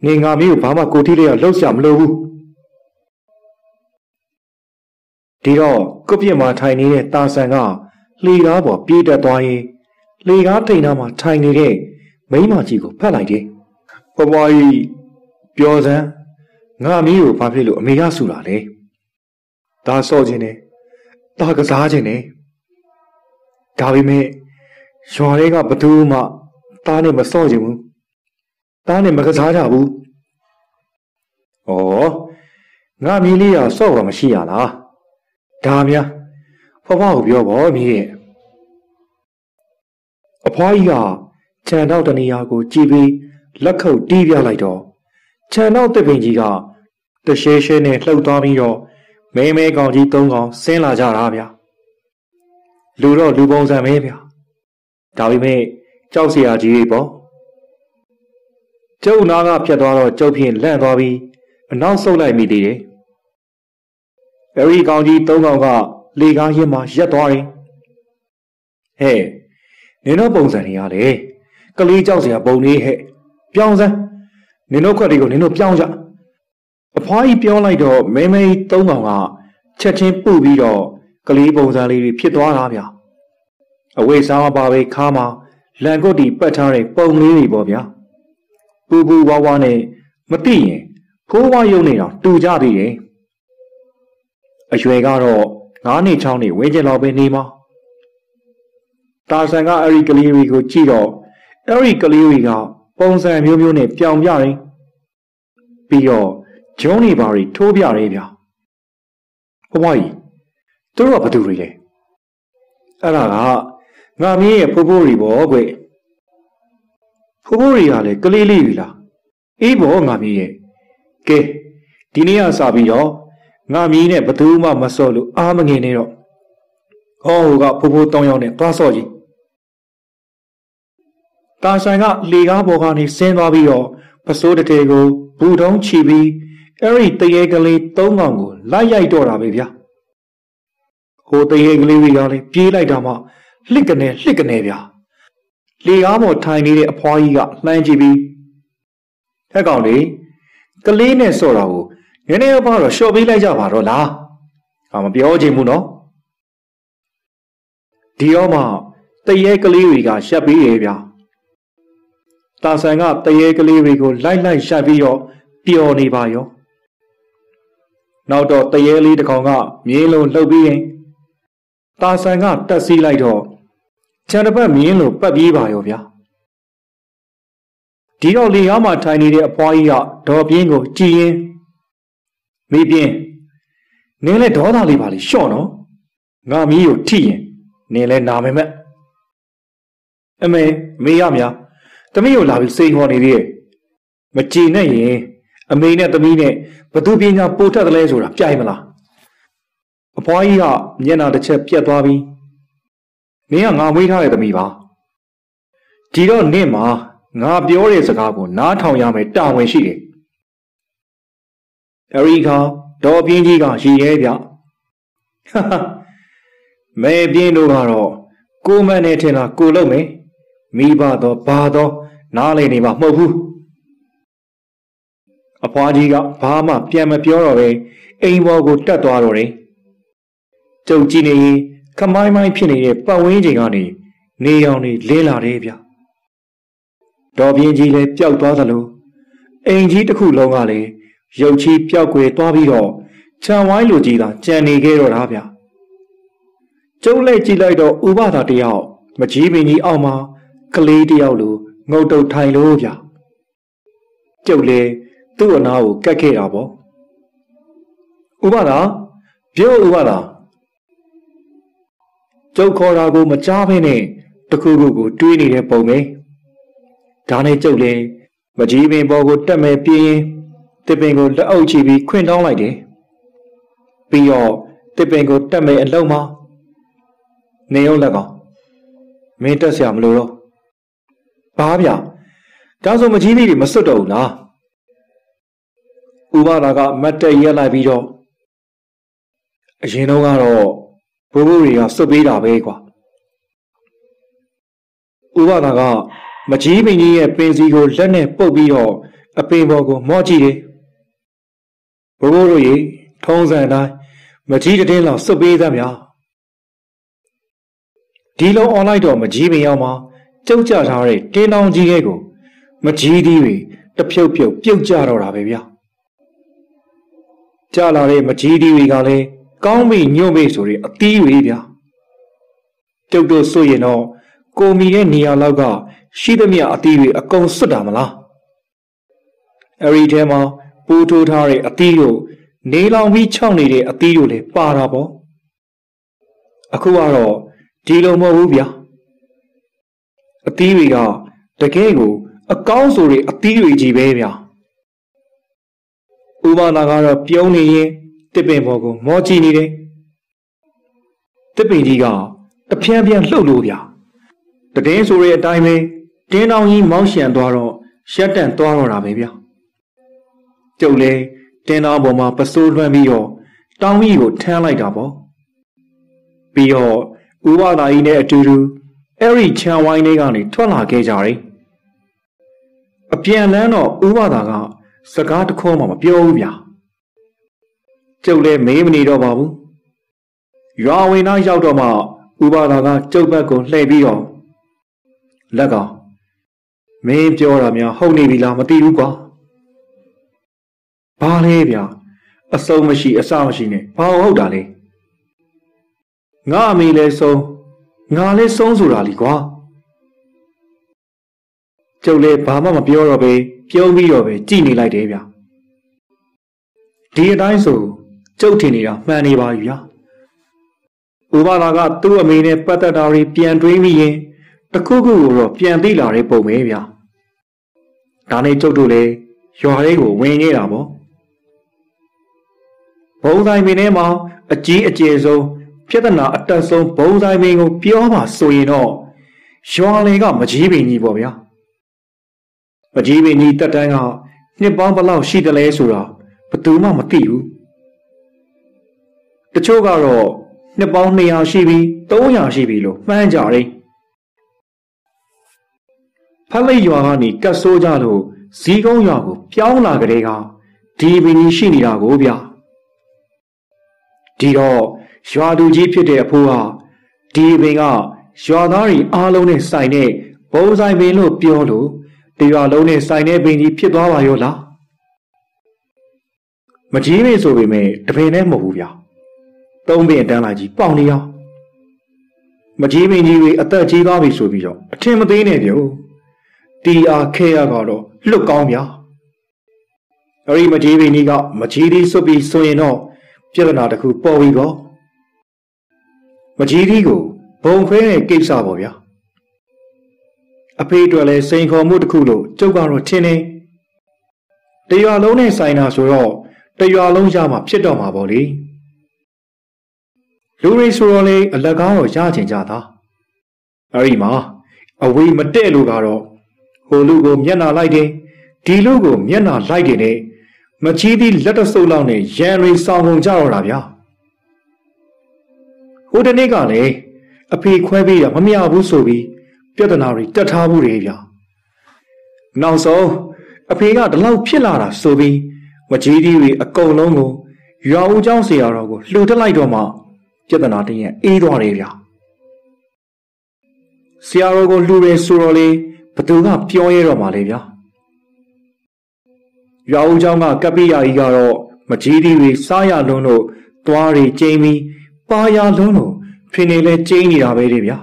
နေငါမင်းကိုဘာမှကိုတိလေးကလှုပ်ရှားမလို့ဘူး ဒီတော့ကုတ်ပြစ်မှာထိုင်နေတဲ့တာဆန်ကလေကားပေါ်ပြေးတက်သွားရင်လေကားထိန်နာမှာထိုင်နေတဲ့မိမကြီးကိုဖတ်လိုက်တယ်။ဘွားကြီးပြောစမ်းငါမီးကိုဘာဖြစ်လို့အမေကဆူတာလဲ။ဒါဆော့ခြင်းနဲ့ဒါကစားခြင်းနဲ့ဒါပေမဲ့ရွာတွေကဘသူမှသားနဲ့မဆော့ခြင်းဘူး။သားနဲ့မကစားကြဘူး။ဩငါမီးလေးကဆော့တာမရှိရလား။ ဒါများဖွားဖွားကိုပြောပေါ့မီးရဲ့အဖွားကြီးကခြံတော့တနေရာကိုကြည်ပြီးလက်ခုပ်တီးပြလိုက်တော့ခြံတော့တစ်ပင်ကြီးကတရှဲရှဲနဲ့လှုပ်သွားပြီးတော့မဲမဲကောင်ကြီးသုံးကောင်ဆင်းလာကြတာဗျာလူတော့လူပုံစံပဲဗျာဒါပေမဲ့ကြောက်စရာကြီးပေါ့ကျုပ်နာကဖြတ်သွားတော့ကျုပ်ဖြင့်လန့်သွားပြီးအနောက်ဆုတ်လိုက်မိသေးတယ် အဲဒီကောင်ကြီးသုံးကောင်ကလေကားရင်မှာရက်သွားတယ်ဟဲ့နင်တို့ပုံစံတွေရလေကလေးကြောက်စရာပုံလေးဟဲ့ပြောင်းစမ်းနင်တို့ခွက်တွေကိုနင်တို့ပြောင်းကြအဖွားကြီးပြောလိုက်တော့မဲမဲသုံးကောင်ကချက်ချင်းပုပြီးတော့ကလေးပုံစံလေးတွေဖြစ်သွားတာဗျာအဝိစားမပါပဲခါမှာလန်ကုတ်တီပတ်ထားတဲ့ပုံလေးတွေပေါ့ဗျာပူပူဝါဝါနဲ့မသိရင်ဖိုးဝါယုံနေတော့တူကြသေးတယ် အရွယ်ကတော့9နှစ်6နှစ်ဝင်းကျင်လောက်ပဲနေမှာတာဆန်ကအဲ့ဒီကလေးတွေကိုကြည့်တော့အဲ့ဒီကလေးတွေကပုံစံမျိုးမျိုးနဲ့ပြောင်ပြတယ်ပြီးတော့ဂျုံးနေပါရီထိုးပြတယ်ဗျာဘဝကြီးသူတို့ကဘသူတွေလဲအဲ့ဒါကငါမင်းရဲ့ဖိုးဖိုးတွေပေါ့ကွဖိုးဖိုးတွေကလည်းကလေးလေးတွေလားအေးပေါ့ငါမင်းရဲ့ကဲဒီနေ့ကစပြီးတော့ ငါမင်းနဲ့ဘသူမှမစော့လို့အားမငင်နေတော့ဟောဟိုကဖိုးဖိုးတောင်းရောက်နဲ့သွားစော့ကြီးတာဆိုင်ကလေကားပေါ်ကနေဆင်းသွားပြီးတော့ပစိုးတတေကိုဘူတုံးချီပြီးအဲ့ဒီတရေကလေးသုံးကောင်ကိုလိုက်ရိုက်တော့တာပဲဗျာဟိုတရေကလေးတွေကလည်းပြေးလိုက်တာမှလှစ်ကနေလှစ်ကနေဗျာလေကားပေါ်ထိုင်နေတဲ့အဖွားကြီးကလှမ်းကြည့်ပြီးဟဲ့ကောင်လေးကလေးနဲ့ဆော့တာကို နည်းနည်းပါတော့ရှော့ပေးလိုက်ကြပါတော့လားဟာမပြောချင်ဘူးနော်ဒီတော့မှတရေကလေးတွေကရှက်ပြီးရဲ့ဗျာတာဆန်ကတရေကလေးတွေကိုလိုက်လိုက်ရှာပြီးတော့ပျော်နေပါရောနောက်တော့တရေလေးတစ်ကောင်ကမြင်းလုံးလှုပ်ပြီးရင်တာဆန်ကတက်စီးလိုက်တော့ခြံတစ်ပတ်မြင်းလုံးပတ်ပြေးပါရောဗျာဒီတော့လေကားမှာထိုင်နေတဲ့အဖွားကြီးကဒေါ်ပြင်းကိုကြည်ရင် မိပြင်းနင်းလဲဒေါသလေးပါလေရှော့နော်ငါမီးကိုထိရင်နင်းလဲနာမယ်မက်အမေမေရမြာတမီးကိုလာပြီးစိန်ခေါ်နေသေးရဲ့မကြည်နဲ့ရင်အမေနဲ့သမီးနဲ့ဘသူပညာပို့ထက်တယ်လဲဆိုတာပြိုင်မလားအဖွားကြီးကမျက်နှာတစ်ချက်ပြက်သွားပြီးမင်းကငါမွေးထားတဲ့သမီးပါဒီတော့နင့်မှာငါပြောတဲ့စကားကိုနားထောင်ရမယ်တာဝန်ရှိတယ် အရီခါဒေါ်ပြင်းကြီးကရည်ရဲဗျမဲပြင်းတို့ကတော့ကိုမနဲ့ထင်တာကိုလုံးမယ်မိဘတော့ဘာတော့နားလေနေမှာမဟုတ်ဘူးအဖွားကြီးကဘာမှပြန်မပြောတော့ပဲအိမ်ပေါ်ကိုတက်သွားတော့တယ်ကျုပ်ကြည့်နေရင်ခမိုင်းမိုင်းဖြစ်နေတဲ့ပတ်ဝန်းကျင်ကနေနေရောင်တွေလင်းလာတယ်ဗျဒေါ်ပြင်းကြီးလည်းပျောက်သွားသလိုအိမ်ကြီးတစ်ခုလုံးကလည်း ရုပ်ချီပျောက်ကွယ်သွားပြီးတော့ခြံဝိုင်းလိုကြီးသာကြံနေခဲ့တော့တာဗျကျုပ်လည်းကြည့်လိုက်တော့ဥပဒါတယောက်မကြီးပင်ကြီးအောက်မှာကလေးတယောက်လိုငုတ်တုတ်ထိုင်လို့ဗျကျုပ်လေသူ့အနာကိုကတ်ခဲ့တာပေါ့ဥပဒါပြောဥပဒါကျုပ်ခေါ်တာကိုမကြားဖဲနဲ့တခုခုကိုတွေးနေတဲ့ပုံပဲဒါနဲ့ကျုပ်လေမကြီးပင်ပေါ်ကိုတက်မဲ့ပြင်း တစ်ပင်ကိုလက်အုပ်ချပြီးခွင့်တောင်းလိုက်တယ်။ပြီးတော့တစ်ပင်ကိုတက်မယ်အလုံးမနေုံလက်ကောင်မင်းတက်စရာမလိုတော့ဘာဗျာဒါဆိုမကြီးလေးတွေမစွတ်တော့ဘူးလားဥပဒါကမတ်တက်ရက်လိုက်ပြီးတော့အရင်တော့ကတော့ဘိုးဘိုးတွေကစွတ်ပေးတာပဲကွာဥပဒါကမကြီးပင်ကြီးရဲ့ပင်စီကိုလက်နဲ့ပုတ်ပြီးတော့အပင်ပေါ်ကိုမော့ကြည့်တယ် ဘိုးဘိုးတို့ရေထုံးစံတိုင်းမကြီးတတင်းလောက်စွတ်ပေးသမျှဒီလိုအွန်လိုက်တော့မကြီးပင်ရောက်မှာကျုပ်ကြထားတဲ့တင်းတောင်ကြီးရဲ့ကို မကြီးသီးတွေတဖြုတ်ဖြုတ်ပြုတ်ကြတော့တာပဲဗျာကြလာတဲ့မကြီးသီးတွေကလည်းကောင်းပြီညွန့်ပြီဆိုတဲ့အသီးတွေဗျာကျုပ်တို့ဆိုရင်တော့ကိုမီရဲ့နေရာလောက်ကရှိသမျှအသီးတွေအကုန်စွတ်တာမလားအဲ့ဒီထဲမှာ ပူထိုးထားတဲ့အသီးတို့နေလောင်ပြီးခြောက်နေတဲ့အသီးတို့လည်းပါတာပေါ့အခုကတော့ဒီလိုမဟုတ်ဘူးဗျာအသီးတွေကတကယ်ကို အကောင်းဆိုတဲ့အသီးတွေကြီးပဲဗျာဥပနာကတော့ပြုံးနေရင်တစ်ပင်ပေါ်ကိုမောကြည့်နေတယ်တစ်ပင်ကြီးကတပြန်းပြန်းလှုပ်လို့ဗျာတည်င်းဆိုတဲ့အတိုင်းပဲတင်းတောင်ကြီးမောင်းရှံသွားတော့ရှက်တန့်သွားတော့တာပဲဗျာ ကျုပ်လဲတင်းတောင်ပေါ်မှာပစိုးလွှမ်းပြီးတော့တောင်ကြီးကိုထမ်းလိုက်တာပေါ့ပြီးတော့ဥပဒါကြီးနဲ့အတူတူအဲ့ဒီခြံဝိုင်းလေးကနေထွက်လာခဲ့ကြတယ်အပြန်လန်းတော့ဥပဒါကစကားတခေါမှမပြောဘူးဗျာကျုပ်လည်းမေးမနေတော့ပါဘူးရွာဝင်သားရောက်တော့မှဥပဒါကကျုပ်ဘက်ကိုလှည့်ပြီးတော့လက်ကောင်မင်းပြောတာများဟုတ်နေပြီလားမသိဘူးကွာ ဘာလဲဗျာအစုံမရှိအစမရှိနဲ့ဘာဟုတ်တာလဲငါအမေလဲဆုံးငါလဲဆုံးဆိုတာလीကွာကျုပ်လည်းဘာမှမပြောတော့ပဲပြုံးပြီးတော့ပဲကြည်နေလိုက်တယ်ဗျဒီအတိုင်းဆိုကျုပ်ထင်နေတာမှန်နေပါပြီဗျာဥပမာကသူ့အမေနဲ့ပတ်သက်တာတွေပြန်တွေးမိရင်တခုခုကိုတော့ပြန်သိလာတဲ့ပုံပဲဗျာဒါနဲ့ကျုပ်တို့လည်းရွာလေးကိုဝင်နေတာပေါ့ ဘုံဆိုင်မင်းထဲမှာအကြီးအကျယ်ဆုံးပြဿနာအတက်ဆုံးဘုံဆိုင်မင်းကို ပြောပါဆိုရင်တော့ရွာလေကမကြီးပင်ကြီးပေါ့ဗျာမကြီးပင်ကြီးတက်တန်းကနှစ်ပေါင်းဘလောက်ရှိတယ်လဲဆိုတာဘယ်သူမှမသိဘူးတချို့ကတော့နှစ်ပေါင်း200ရှိပြီ300ရှိပြီလို့မှန်းကြတယ်ဖက်လိတ်ရွာကနေကတ်ဆိုးကြလို့ဇီးကုန်းရွာကိုပြောင်းလာကြတဲ့ကဒီပင်ကြီးရှိနေတာကိုဗျ ဒီတော့ရွာသူကြီးဖြစ်တဲ့အဖိုးကဒီပင်ကရွာသားတွေအားလုံးနဲ့ဆိုင်တဲ့ဘုံဆိုင်ပင်လို့ပြောလို့တရွာလုံးနဲ့ဆိုင်တဲ့ပင်ကြီးဖြစ်သွားပါရောလားမကြီးပင်ဆိုပေမဲ့တပင်နဲ့မဟုတ်ဘူးဗျသုံးပင်တန်းလာကြီးပေါင်နေအောင်မကြီးပင်ကြီးတွေအသက်ကြီးသွားပြီဆိုပြီးတော့အထင်မသေးနဲ့ပြုံးတီအားခဲရကတော့လွတ်ကောင်းဗျာအဲ့ဒီမကြီးပင်ကြီးကမကြီးဒီစွပ်ပြီးဆိုရင်တော့ ပြဿနာတစ်ခုပေါ်ပြီကောမကြီးဒီကိုဘုံခွဲတဲ့ကိစ္စပေါ့ဗျာအဖေတို့လည်းစိန်ခေါ်မှုတစ်ခုလို့ကျုပ်ကတော့ထင်နေတရွာလုံးနဲ့ဆိုင်တာဆိုတော့တရွာလုံးရမှာဖြစ်တော့မှာပေါ့လေလူတွေဆိုတော့လေအလက်ကားတော့ရချင်ကြတာအဲ့ဒီမှာအဝေးမတဲ့လို့ကတော့ဟိုလူကိုမျက်နာလိုက်တယ်ဒီလူကိုမျက်နာလိုက်တယ်နဲ့ မချီးသည်လက်တဆုပ်လောက်နဲ့ရန်ရီဆောင်ကုန်ကြတော့တာဗျာဟိုတနေ့ကလည်းအဖေခွဲပေးတာမမြဘူးဆိုပြီးပြဿနာတွေတက်ထားမှုတွေဗျာနောက်ဆုံးအဖေကဒီလောက်ဖြစ်လာတာဆိုပြီးမကြီးသေးတွေအကုန်လုံးကိုရွာဦးကျောင်းဆရာတော်ကိုလှူတက်လိုက်တော့မှပြဿနာတင်းရဲ့အေးသွားတယ်ဗျာဆရာတော်ကိုလှူရဲဆိုတော့လေဘသူကပြောရဲတော့မှလဲဗျာ ရွာဦးเจ้าကကပိယာကြီးကတော့မကြီးသီးတွေစားရလွန်းလို့သွားတွေကျိန်းပြီးပါရလွန်းလို့ဖင်နေလဲကျိန်းနေတာပဲလေဗျာ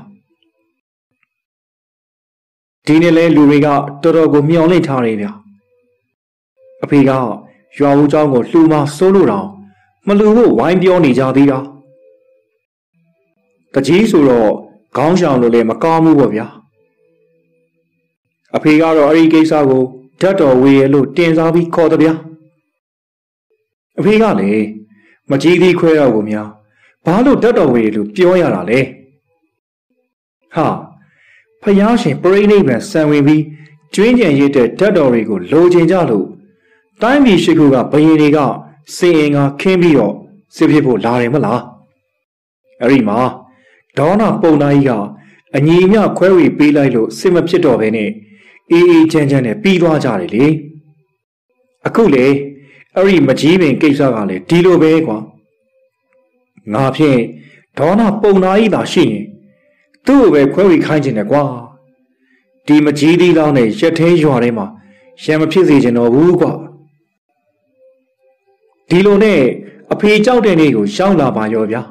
ဒီနေ့လဲလူတွေကတော်တော်ကိုမျောလင့်ထားတယ်ဗျာအဖေကရွာဦးเจ้าကိုလှူမစိုးလို့တော့မလူဖို့ဝိုင်းပြောနေကြသေးတာတကြီးဆိုတော့ခေါင်းရှောင်လို့လည်းမကောင်းဘူးပေါ့ဗျာအဖေကတော့အဲ့ဒီကိစ္စကို ဓာတ်တော်ဝေရလို့တင်စားပြီးခေါ်တယ်ဗျာအဖေကလည်းမကြီးသေးခွဲတော့ကိုများဘာလို့ဓာတ်တော်ဝေရလို့ပြောရတာလဲဟာဖယားရှင်ပြိဋိနိဗ္ဗာန်စံဝင်ပြီးကျွင်းကြံရစ်တဲ့ဓာတ်တော်တွေကိုလိုချင်ကြလို့တိုင်းပြည်ရှိခုကဘယင်တွေကစင်အင်ကခင်းပြီးတော့စစ်ဖြစ်ဖို့လာတယ်မလားအဲ့ဒီမှာဒေါနာပုံနာကြီးကအညီအမျှခွဲဝေပေးလိုက်လို့စစ်မဖြစ်တော့ဘဲနဲ့ အေးအေးချမ်းချမ်းနဲ့ပြီးသွားကြတယ်လေအခုလေအဲ့ဒီမကြီးပင်ကိစ္စကလည်းဒီလိုပဲကွာငါဖြင့်ဒေါနာပုံနာကြီးသာရှိရင်သူ့ကိုပဲခွဲဝေခိုင်းခြင်းနဲ့ကွာဒီမကြီးသီးလောင်းနဲ့ရက်သေးရွာထဲမှာရံမဖြစ်စေချင်တော့ဘူးကွာဒီလိုနဲ့အဖေကြောက်တဲ့နေ့ကိုရှောင်းလာပါရောဗျာ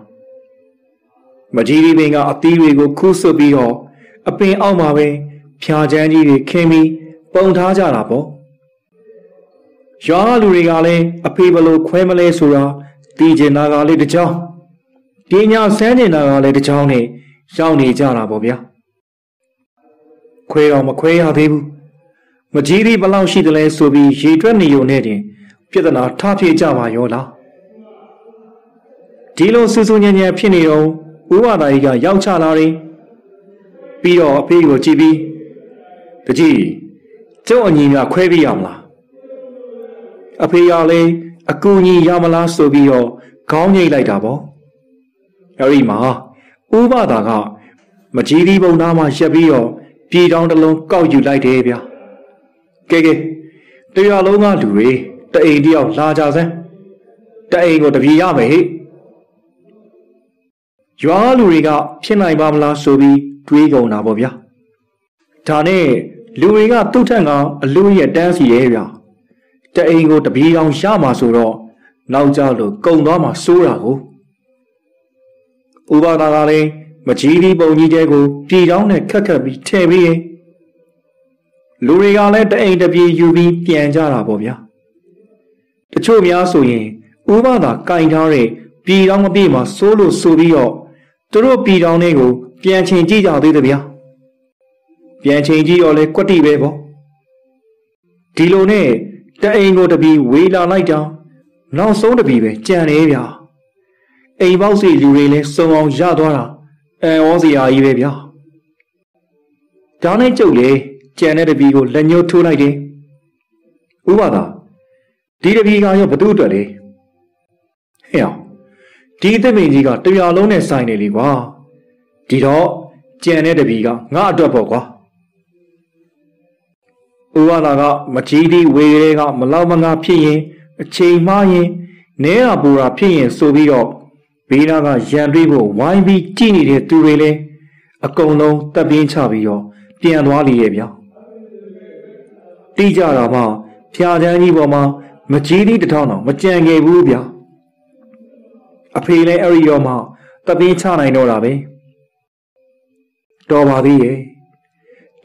မကြီးဒီပင်ကအသီးတွေကိုခူးဆွပြီးတော့အပင်အောက်မှာပဲ ဖြာချမ်းကြီးတွေခင်းပြီးပုံထားကြတာပေါ့ရွာလူတွေကလည်းအဖေဘလို့ခွဲမလဲဆိုတာတီးကျင်တာကလေးတစ်ချောင်းဒီညာဆန်းကျင်တာကလည်းတစ်ချောင်းနဲ့ရှောင်းနေကြတာပေါ့ဗျာခွဲတော့မခွဲရသေးဘူးမကြီးဒီဘလောက်ရှိတယ်လဲဆိုပြီးရေတွက်နေုံနဲ့တင်ပြဿနာထဖြစ်ကြပါရောလားဒီလိုစူးစူးညံ့ညံ့ဖြစ်နေတော့ဥဝါဒကြီးကရောက်ချလာတယ်ပြီးတော့အဖေကိုကြည့်ပြီး တကြီးကျုပ်အညီများခွဲပြရမလားအဖေကလည်းအကူညီရမလားဆိုပြီးတော့ခေါင်းငိတ်လိုက်တာပေါ့အဲ့ဒီမှာဥပဒါကမကြီးဒီပုံသားမှာရက်ပြီးတော့ပြည်တောင်တစ်လုံးကောက်ယူလိုက်တယ်ဗျာကဲကဲတရားလုံးကလူတွေတအိမ်တယောက်လာကြစမ်းတအိမ်ကိုတပြေရမယ်ဟိရွာလူတွေကဖြစ်နိုင်ပါမလားဆိုပြီးတွေးကုန်တာပေါ့ဗျာဒါနဲ့ လူတွေကသူ့ထက်ကအလူရဲ့တန်းစီရဲ့ဗျာတအိမ်ကိုတပြေအောင်ရမှာဆိုတော့နောက်ကြလို့ကုံသွားမှာစိုးတာကိုဥပါဒါကလည်းမကြီးဒီပုံကြီးတဲကိုပြည်တောင်းနဲ့ခက်ခက်ပြီးထည့်ပြီးရင်လူတွေကလည်းတအိမ်တပြေယူပြီးပြန်ကြတာပေါ့ဗျာတချို့များဆိုရင်ဥပဒါကင်ထားတဲ့ပြည်တောင်းမပြေမှာစိုးလို့ဆိုပြီးတော့သူတို့ပြည်တောင်းတွေကိုပြန်ချိန်ကြည့်ကြသေးတယ်ဗျာ ပြန်ချိန်ကြည့်တော့လဲကွက်တိပဲပေါ့ဒီလိုနဲ့တအိမ်ကိုတပီဝေးလာလိုက်တာနောက်ဆုံးတပီပဲကြံနေဗျာအိမ်ပေါက်စီလူတွေလဲစုံအောင်ရသွားတာအံဩစီယာကြီးပဲဗျာဒါနဲ့ကြုတ်လေကြံတဲ့တပီကိုလက်ညှိုးထိုးလိုက်တယ်ဥပဒါဒီတပီကရောဘသူ့အတွက်လဲဟဲ့အောင်ဒီအသမင်ကြီးကတရွာလုံးနဲ့ဆိုင်နေလေကွာဒီတော့ကြံတဲ့တပီကငါအတွက်ပေါ့ကွာ ဥဝါဒကမကြီးသည့်ဝေရဲကမလောက်မငါဖြစ်ရင်အချိန်မှားရင်နဲတာပူတာဖြစ်ရင်ဆိုပြီးတော့ဘေးနာကရန်တွေးဖို့ဝိုင်းပြီးကြည့်နေတဲ့သူတွေလည်းအကုန်လုံးတပ်ပြင်းချပြီးတော့ပြန်သွားလေရဲ့ဗျာတိကြတာမှဖျာချမ်းကြီးပေါ်မှာမကြီးသည့်တထောင်တော့မကြံခဲ့ဘူးဗျာအဖေလည်းအဲ့ဒီတော့မှတပင်းချနိုင်တော့တာပဲတော်ပါသေးရဲ့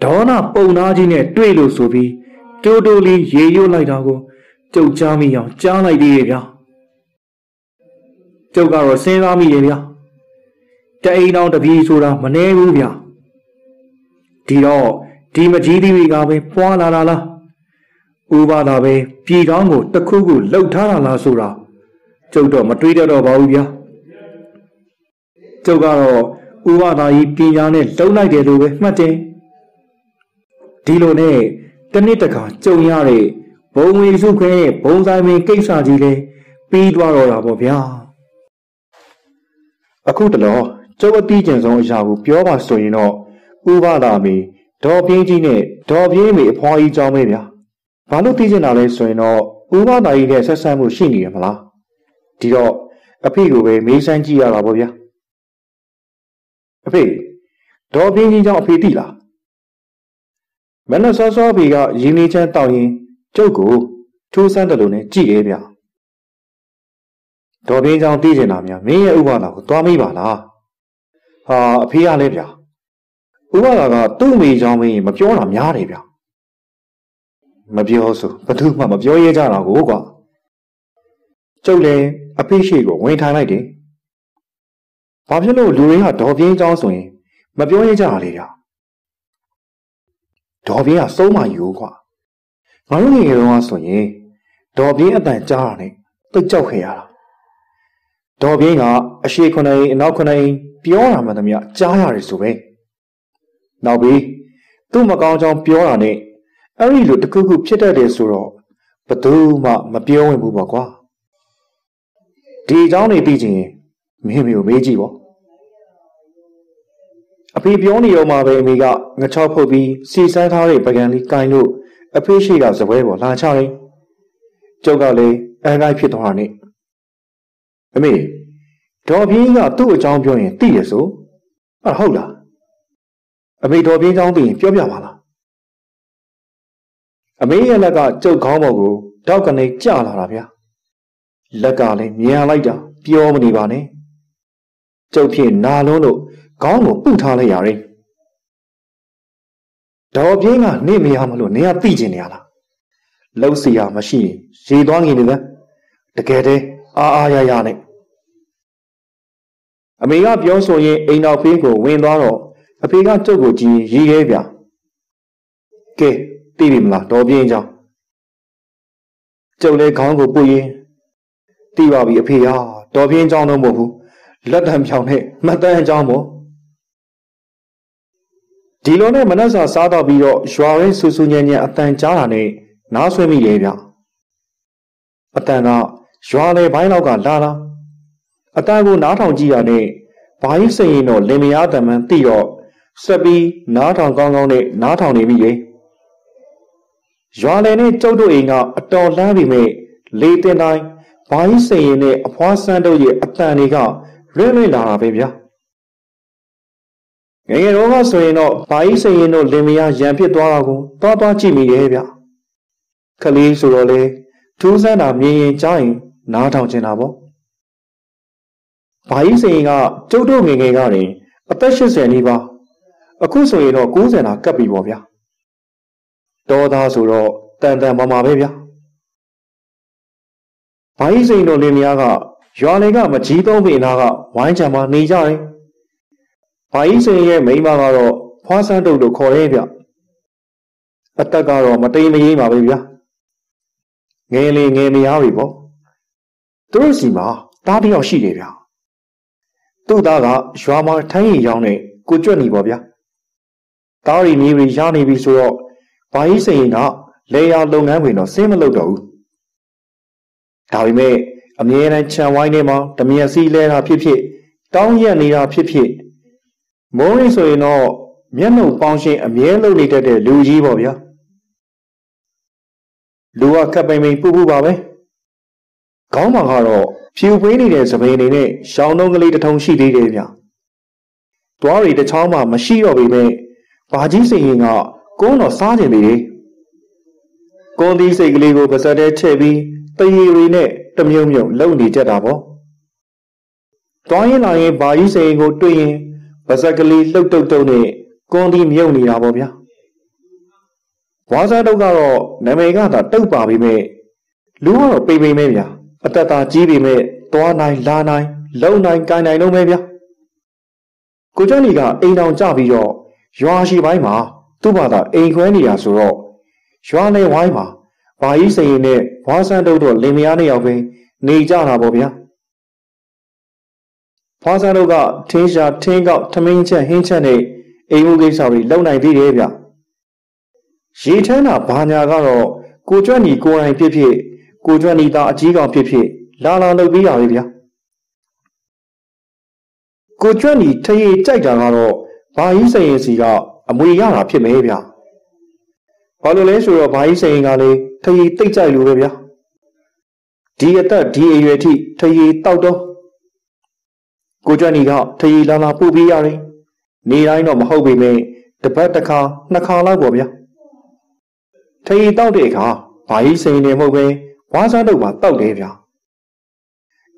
ဒေါနာပုံသားကြီးနဲ့တွေ့လို့ဆိုပြီးတိုးတိုးလေးရေရွတ်လိုက်တာကိုကျုပ်ကြားမိအောင်ကြားလိုက်သေးရဲ့ဗျာကျုပ်ကတော့စဉ်းစားမိရဲ့ဗျာတအိမ်တော်တပြေးဆိုတာမနှဲဘူးဗျာဒီတော့ဒီမကြီးသေးတွေကပဲပွားလာတာလားဥပါသာပဲပြည်ကောင်းကိုတခုခုလှုပ်ထားတာလားဆိုတာကျုပ်တော့မတွေးတတ်တော့ပါဘူးဗျာကျုပ်ကတော့ဥပဒါကြီးပညာနဲ့လုံလိုက်တယ်လို့ပဲမှတ်တယ် ဒီလိုနဲ့တနစ်တခါကြုံရတဲ့ဘုံဝေစုခွဲရဲ့ဘုံဆိုင်မင်းကိစ္စကြီးလဲပြီးသွားတော့တာပေါ့ဗျာအခုတလောကျုပ်အတိကျင်ဆုံးအရာကိုပြောပါဆိုရင်တော့ဥပဒါမီဒေါ်ပြင်းကြီးနဲ့ဒေါ်ပြင်းမေအဖွားကြီးကြောင်းပဲဗျာဘာလို့သိကျင်တာလဲဆိုရင်တော့ဥပဒါကြီးနဲ့ဆက်ဆံမှုရှိနေရမလားဒီတော့အဖေကိုပဲမေးစမ်းကြည့်ရတာပေါ့ဗျာအဖေဒေါ်ပြင်းကြီးကြောင့်အဖေသိလား မနက်စောစောဖေကရင်းနေချမ်းတောက်ရင်ကျုပ်ကိုထိုးဆန်းတယ်လို့နဲ့ကြည်တယ်ဗျဒေါ်ပြင်းကြောင့်သိကျင်တာများမင်းရဲ့ဥပဒါကိုသွားမိပါလားဟာအဖေကလည်းဗျာဥပဒါကသူ့မိကြောင့်မင်းမပြောတာများတယ်ဗျမပြောဆိုဘသူမှမပြောရဲကြတာကိုကွာကျုပ်လည်းအဖေရှိကိုဝင်ထိုင်လိုက်တယ်ဘာဖြစ်လို့လူတွေကဒေါ်ပြင်းကြောင်းဆိုရင်မပြောရဲကြတာလေဗျ ဒေါ်ပြင်းကစုံးမယူကွာငါတို့ငယ်ငယ်တုန်းကဆိုရင်ဒေါ်ပြင်းအတန်ကြားတာနဲ့တိတ်ကြောက်ခဲ့ရတာဒေါ်ပြင်းကအရှိခုနှစ်အနောက်ခုနှစ်ပြောတာမှန်သမျှကြားရတယ်ဆိုပဲနောက်ပြီးသူ့မကောင်းကြောင်ပြောတာနဲ့အဲ့ဒီလိုတခုခုဖြစ်တတ်တယ်ဆိုတော့ဘသူမှမပြောဝင်ဘူးပေါ့ကွာဒီအကြောင်းတွေသိချင်ရင်မင်းမေကိုမေးကြည့်ပေါ့ အဖေပြောနေတော့မှပဲအမေကငချောက်ဖုတ်ပြီးစီစမ်းထားတဲ့ပကံလေးကိုင်းလို့အဖေရှိကစပွဲပေါ်လာချတယ်ကျုပ်ကလည်းအန်တိုင်းဖြစ်သွားတာနဲ့အမေဒေါ်ပြင်းကသူ့အကြောင်းပြောရင်သိရဆိုအဲ့ဟုတ်လားအမေဒေါ်ပြင်းအကြောင်းသိရင်ပြောပြပါလားအမေရဲ့လက်ကကျုပ်ခေါင်းပေါ်ကိုတောက်ကနေကျလာတာဗျာလက်ကလည်းမြန်လိုက်တာပြောမနေပါနဲ့ကျုပ်ဖြစ်နာလုံးလို့ ခေါင်းကိုပုတ်ထားလိုက်ရတယ်ဒေါ်ပြင်းကနေမရမလို့နေရသိကျင်နေရလားလှုပ်เสียမရှိရင်ရေသွားငင်နေသတကယ်တည်းအာအာရရနဲ့အမေကပြောဆိုရင်အိမ်တော်ဖေးကိုဝင်သွားတော့အဖေကကျုပ်ကိုကြည့်ရီးရဲဗျကဲသိပြီမလားဒေါ်ပြင်းကြောင်းကျုပ်လည်းခေါင်းကိုပုတ်ရင်သိပါပြီအဖေဟာဒေါ်ပြင်းကြောင်းတော့မဟုတ်ဘူးလက်တံဖြောင်နဲ့မတ်တန်းကြောင်းပေါ့ ဒီလိုနဲ့မနှက်စာစားတော့ပြီးတော့ရွာရဲဆူဆူညံ့ညံ့အတန်ကြားတာနဲ့နားဆွဲမိရဲ့ဗျအတန်ကရွာလေဘိုင်းလောက်ကလာလာအတန်ကိုနားထောင်ကြည့်ရတဲ့ဘာကြီးစိတ်ရင်တော့လင်မယားတမန်သိတော့ဆက်ပြီးနားထောင်ကောင်းကောင်းနဲ့နားထောင်နေမိရဲ့ရွာလေနဲ့ကျုပ်တို့အိမ်ကအတော်လန်းပြီမဲ့လေတင်တိုင်းဘာကြီးစိတ်ရင်နဲ့အဖွားဆန်းတို့ရဲ့အတန်တွေကလွဲလွဲလာတာပဲဗျာ ငယ်ငယ်တော့ကဆိုရင်တော့ဘာကြီးစိတ်ရင်တို့လင်မယားရံဖြစ်သွားတာကိုတွားတွားကြည့်မိရဲ့ဗျာခလေးဆိုတော့လေထူးဆန်းတာမြင်ရင်ကြားရင်နားထောင်ချင်တာပေါ့ဘာကြီးစိန်ကကျုပ်တို့ငယ်ငယ်ကနေအသက်80နီးပါးအခုဆိုရင်တော့90နာကပ်ပြီပေါ့ဗျာတော်သားဆိုတော့တန်တန်မာမာပဲဗျာဘာကြီးစိန်တို့လင်မယားကရွာလေကမကြီးသုံးပေနာကဝိုင်းချံမှာနေကြတယ် ဘာကြီးစိန်ရဲ့မိန်းမကတော့ဖွားဆန်းတုတ်လို့ခေါ်ရဲဗျအသက်ကတော့မတိမ်မရေးပါပဲဗျာငယ်လေငယ်မယားတွေပေါ့သူတို့စီမှာတားတယောက်ရှိတယ်ဗျာသူ့သားကရွာမှာထိုင်းရင်ရောင်းတဲ့ကိုကြွက်နေပေါ့ဗျာတားရီမြေရီရနေပြီဆိုတော့ဘာကြီးစိန်ကလေယာလုပ်ငန်းဝင်တော့စင်းမလုပ်တော့ဘူးဒါပေမဲ့အမြဲတမ်းခြံဝိုင်းထဲမှာတမြက်စီးလဲတာဖြစ်ဖြစ်တောင်းရက်နေတာဖြစ်ဖြစ် မိုးရင်းဆိုရင်တော့မျက်နှုတ်ပေါင်းရှင်းအမြဲလုပ်နေတတ်တဲ့လူကြီးပေါ့ဗျာလူကခက်ပိန်ပိန်ပူပူပါပဲခေါင်းမှာကတော့ဖြူပွေးနေတဲ့စပိန်နေနဲ့ရှောင်းနှုံးကလေးတထုံရှိသေးတယ်ဗျ။တွားရီတစ်ချောင်းမှမရှိတော့ပေမဲ့ဘာကြီးစိန်ရင်ကကုန်းတော်စားကျင်သေးတယ်။ကုန်းသီးစိတ်ကလေးကိုပါစက်ထဲထည့်ပြီးတရီရီနဲ့တမြုံမြုံလုံနေကြတာပေါ့။တွားရင်လာရင်ဘာကြီးစိန်ကိုတွေ့ရင် ပါစက်ကလေးလှုပ်တုတ်တုတ်နဲ့ကုန်းသီးမြုံနေတာပေါ့ဗျာ။ဝါစားတုတ်ကတော့နာမည်ကသာတုတ်ပါပြီမဲ့လူကတော့ပိမ့်ပိမ့်ပဲဗျာ။အသက်သာကြီးပေမဲ့သွားနိုင်လာနိုင်လုံနိုင်ကိုင်နိုင်တော့မဲဗျာကိုကျော်လီကအိမ်တောင်ကြပြီးတော့ရွာရှိပိုင်းမှာသူ့ဘာသာအိမ်ခွဲနေတာဆိုတော့ရွာနယ်ဝိုင်းမှာဘာကြီးစိန်နဲ့ဘွားဆန်းတို့တော့လင်မယားနှစ်ယောက်ပဲနေကြတာပေါ့ဗျာ ဘွားဆန်းတို့ကထင်းရှာထင်းကောက်ထမင်းချက်ဟင်းချက်နဲ့အိမ်မှုကိစ္စတွေလုံနိုင်သေးတယ်ဗျရေထမ်းတာဘာညာကတော့ကိုကျွတ်ညီကိုယ်တိုင်ဖြစ်ဖြစ်ကိုကျွမ်းနီသားအကြီးကောင်ဖြစ်ဖြစ်လာလာလုပ်ပြီးရပဲဗျာကိုကျွမ်းနီထရေကြိုက်တာကတော့ဘာကြီးစရင်စီကအမွေရတာဖြစ်မယ်ဗျာဘာလို့လဲဆိုတော့ဘာကြီးစရင်ကလေထရေတိတ်ကြိုက်လို့ပဲဗျာဒီအသက်ဒီအရွယ်ထိထရေတောက်တော့ ကိုကျွမ်းနီကထရေလာလာပို့ပြီးရတယ်နေတိုင်းတော့မဟုတ်ပေမဲ့တပတ်တစ်ခါနှစ်ခါလောက်ပေါ့ဗျာထရေတောက်တဲ့အခါဘာကြီးစရင်နေမဟုတ်ပဲဘွားစားတုပ်မှာတောက်တယ်ဗျာ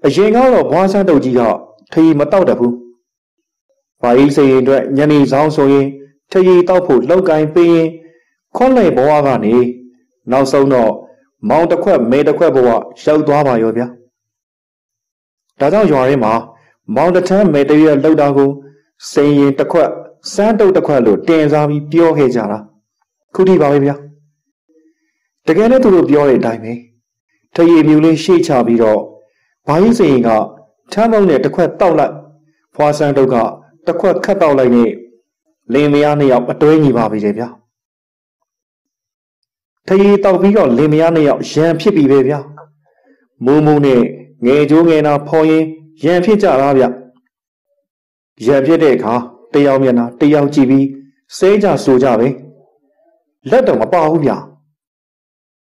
အရင်ကတော့ဘွားစားတုပ်ကြီးကထရီမတောက်တတ်ဘူးဘာကြီးစိရင်အတွက်ညနေဆောင်ဆိုရင်ထရီတောက်ဖို့လောက်ကင်ပေးရင်ခွန်လိုက်ဘဝကနေနောက်ဆုံးတော့မောင်တစ်ခွက်မဲတစ်ခွက်ဘဝရောက်သွားပါရောဗျာဒါကြောင့်ရွာရင်းမှာ မောင်တစ်ထမ်းမဲတရွက်လောက်တာကိုစိန်ရင်တစ်ခွက်စမ်းတုပ်တစ်ခွက်လို့တင်စားပြီးပြောခဲ့ကြတာခုထိပါပဲဗျာတကယ်နဲ့သူတို့ပြောတဲ့အတိုင်းပဲထရီမြူလေးရှေ့ချပြီးတော့ဘာကြီးစိန်ကထမ်းပေါင်းနဲ့တစ်ခွက်တောက်လိုက်ဖွာဆန်းတို့ကတစ်ခွက်ခတ်တောက်လိုက်နဲ့လင်မယားနှစ်ယောက်အတွဲညီပါပြီလေဗျာထရီတောက်ပြီးတော့လင်မယားနှစ်ယောက်ရန်ဖြစ်ပြီပဲဗျာမုံမုံနဲ့ငယ်ကျိုးငယ်နာဖော်ရင် ရန်ဖြစ်ကြတာဗျရန်ဖြစ်တဲ့အခါတယောက်မျက်နှာတယောက်ကြည့်ပြီးစိတ်ကြဆိုကြပဲလက်တော့မပါဘူးဗျ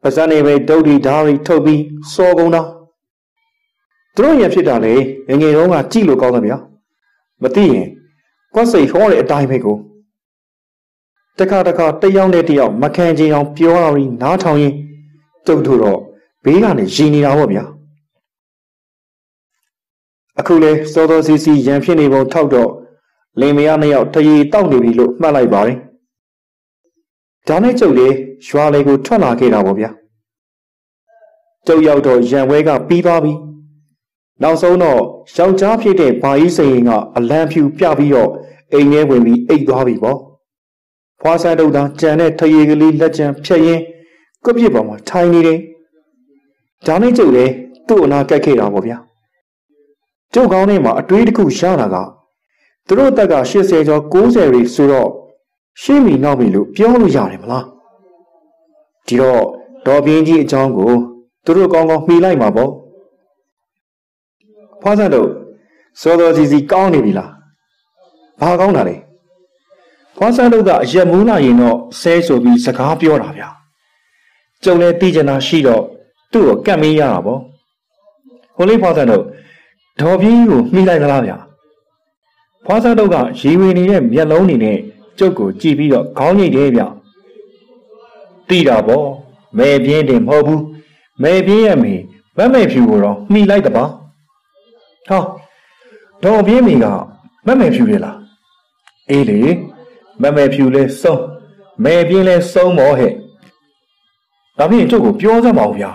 ပါဇက်နေပဲဒုတ်ဒီဓာရီထုတ်ပြီးစောကုန်တာသူတို့ရန်ဖြစ်တာလေငငယ်တုန်းကကြည့်လို့ကောင်းတယ်ဗျာမသိရင်ကွက်စိတ်ဟောတဲ့အတိုင်းပဲကိုတခါတခါတယောက်နဲ့တယောက်မခံချင်အောင်ပြောရပြီးနားထောင်ရင်တုတ်တို့တော့ဘေးကနေရီနေတာပေါ့ဗျာ အခုလဲစောစောစီစီရန်ဖြစ်နေပုံထောက်တော့လင်မယားနှစ်ယောက်တရီတောက်နေပြီလို့မှတ်လိုက်ပါတယ်ဒါနဲ့ကျုပ်လေရွာလေးကိုထွက်လာခဲ့တာပေါ့ဗျာကျုပ်ရောက်တော့ရန်ဝဲကပြီးသွားပြီနောက်ဆုံးတော့ယောက်ျားဖြစ်တဲ့ဘာကြီးစိန်ကအလံဖြူပြပြီးတော့အိမ်ထဲဝင်ပြီးအိတ်သွားပြီပေါ့ဖွားဆန်းတုတ်သားကြံတဲ့ထရေကလေးလက်ချံဖြတ်ရင်းကွပ်ပြစ်ပေါ်မှာထိုင်နေတယ်ဒါနဲ့ကျုပ်လေသူ့အနာကက်ခဲ့တာပေါ့ဗျာ ကျုပ်ကောင်းထဲမှာအတွေးတစ်ခုရှားတာကသူတို့တက်က80ကျော်90ရီဆိုတော့ရှင်းမီနောက်မီလို့ပြောလို့ရတယ်မလားဒီတော့ဒေါ်ပြင်းကြီးအကြောင်းကိုသူတို့ကောင်းကောင်းမှီလိုက်မှာပေါ့ဖွားစံတို့စောတော်စီစီကောင်းနေပြီလားဘာကောင်းတာလဲဖွားစံတို့ကအရက်မူးလာရင်တော့ဆဲဆိုပြီးစကားပြောတာဗျာကျုံလည်းသိကျင်တာရှိတော့သူ့ကိုကတ်မေးရတာပေါ့ဟိုလေးဖွားစံတို့ ဒေါ်ပြင်းကိုမှီလိုက်သလားဗျာဖွားစံတို့ကရေဝင်နေတဲ့မျက်လုံးတွေနဲ့ကျုပ်ကိုကြည့်ပြီးတော့ခေါင်းညိတ်တယ်ဗျတိတာပေါ့မဲပြင်းတယ်မဟုတ်ဘူးမဲပြင်းရမေမမဲဖြူကိုတော့မှီလိုက်တပါဟောဒေါ်ပြင်းမီကမမဲဖြူလေလားအေးလေမမဲဖြူလဲစုံမဲပြင်းလဲစုံမောဟဲ့ဒါဖြင့်ကျုပ်ကိုပြောစမ်းပါဦးဗျာ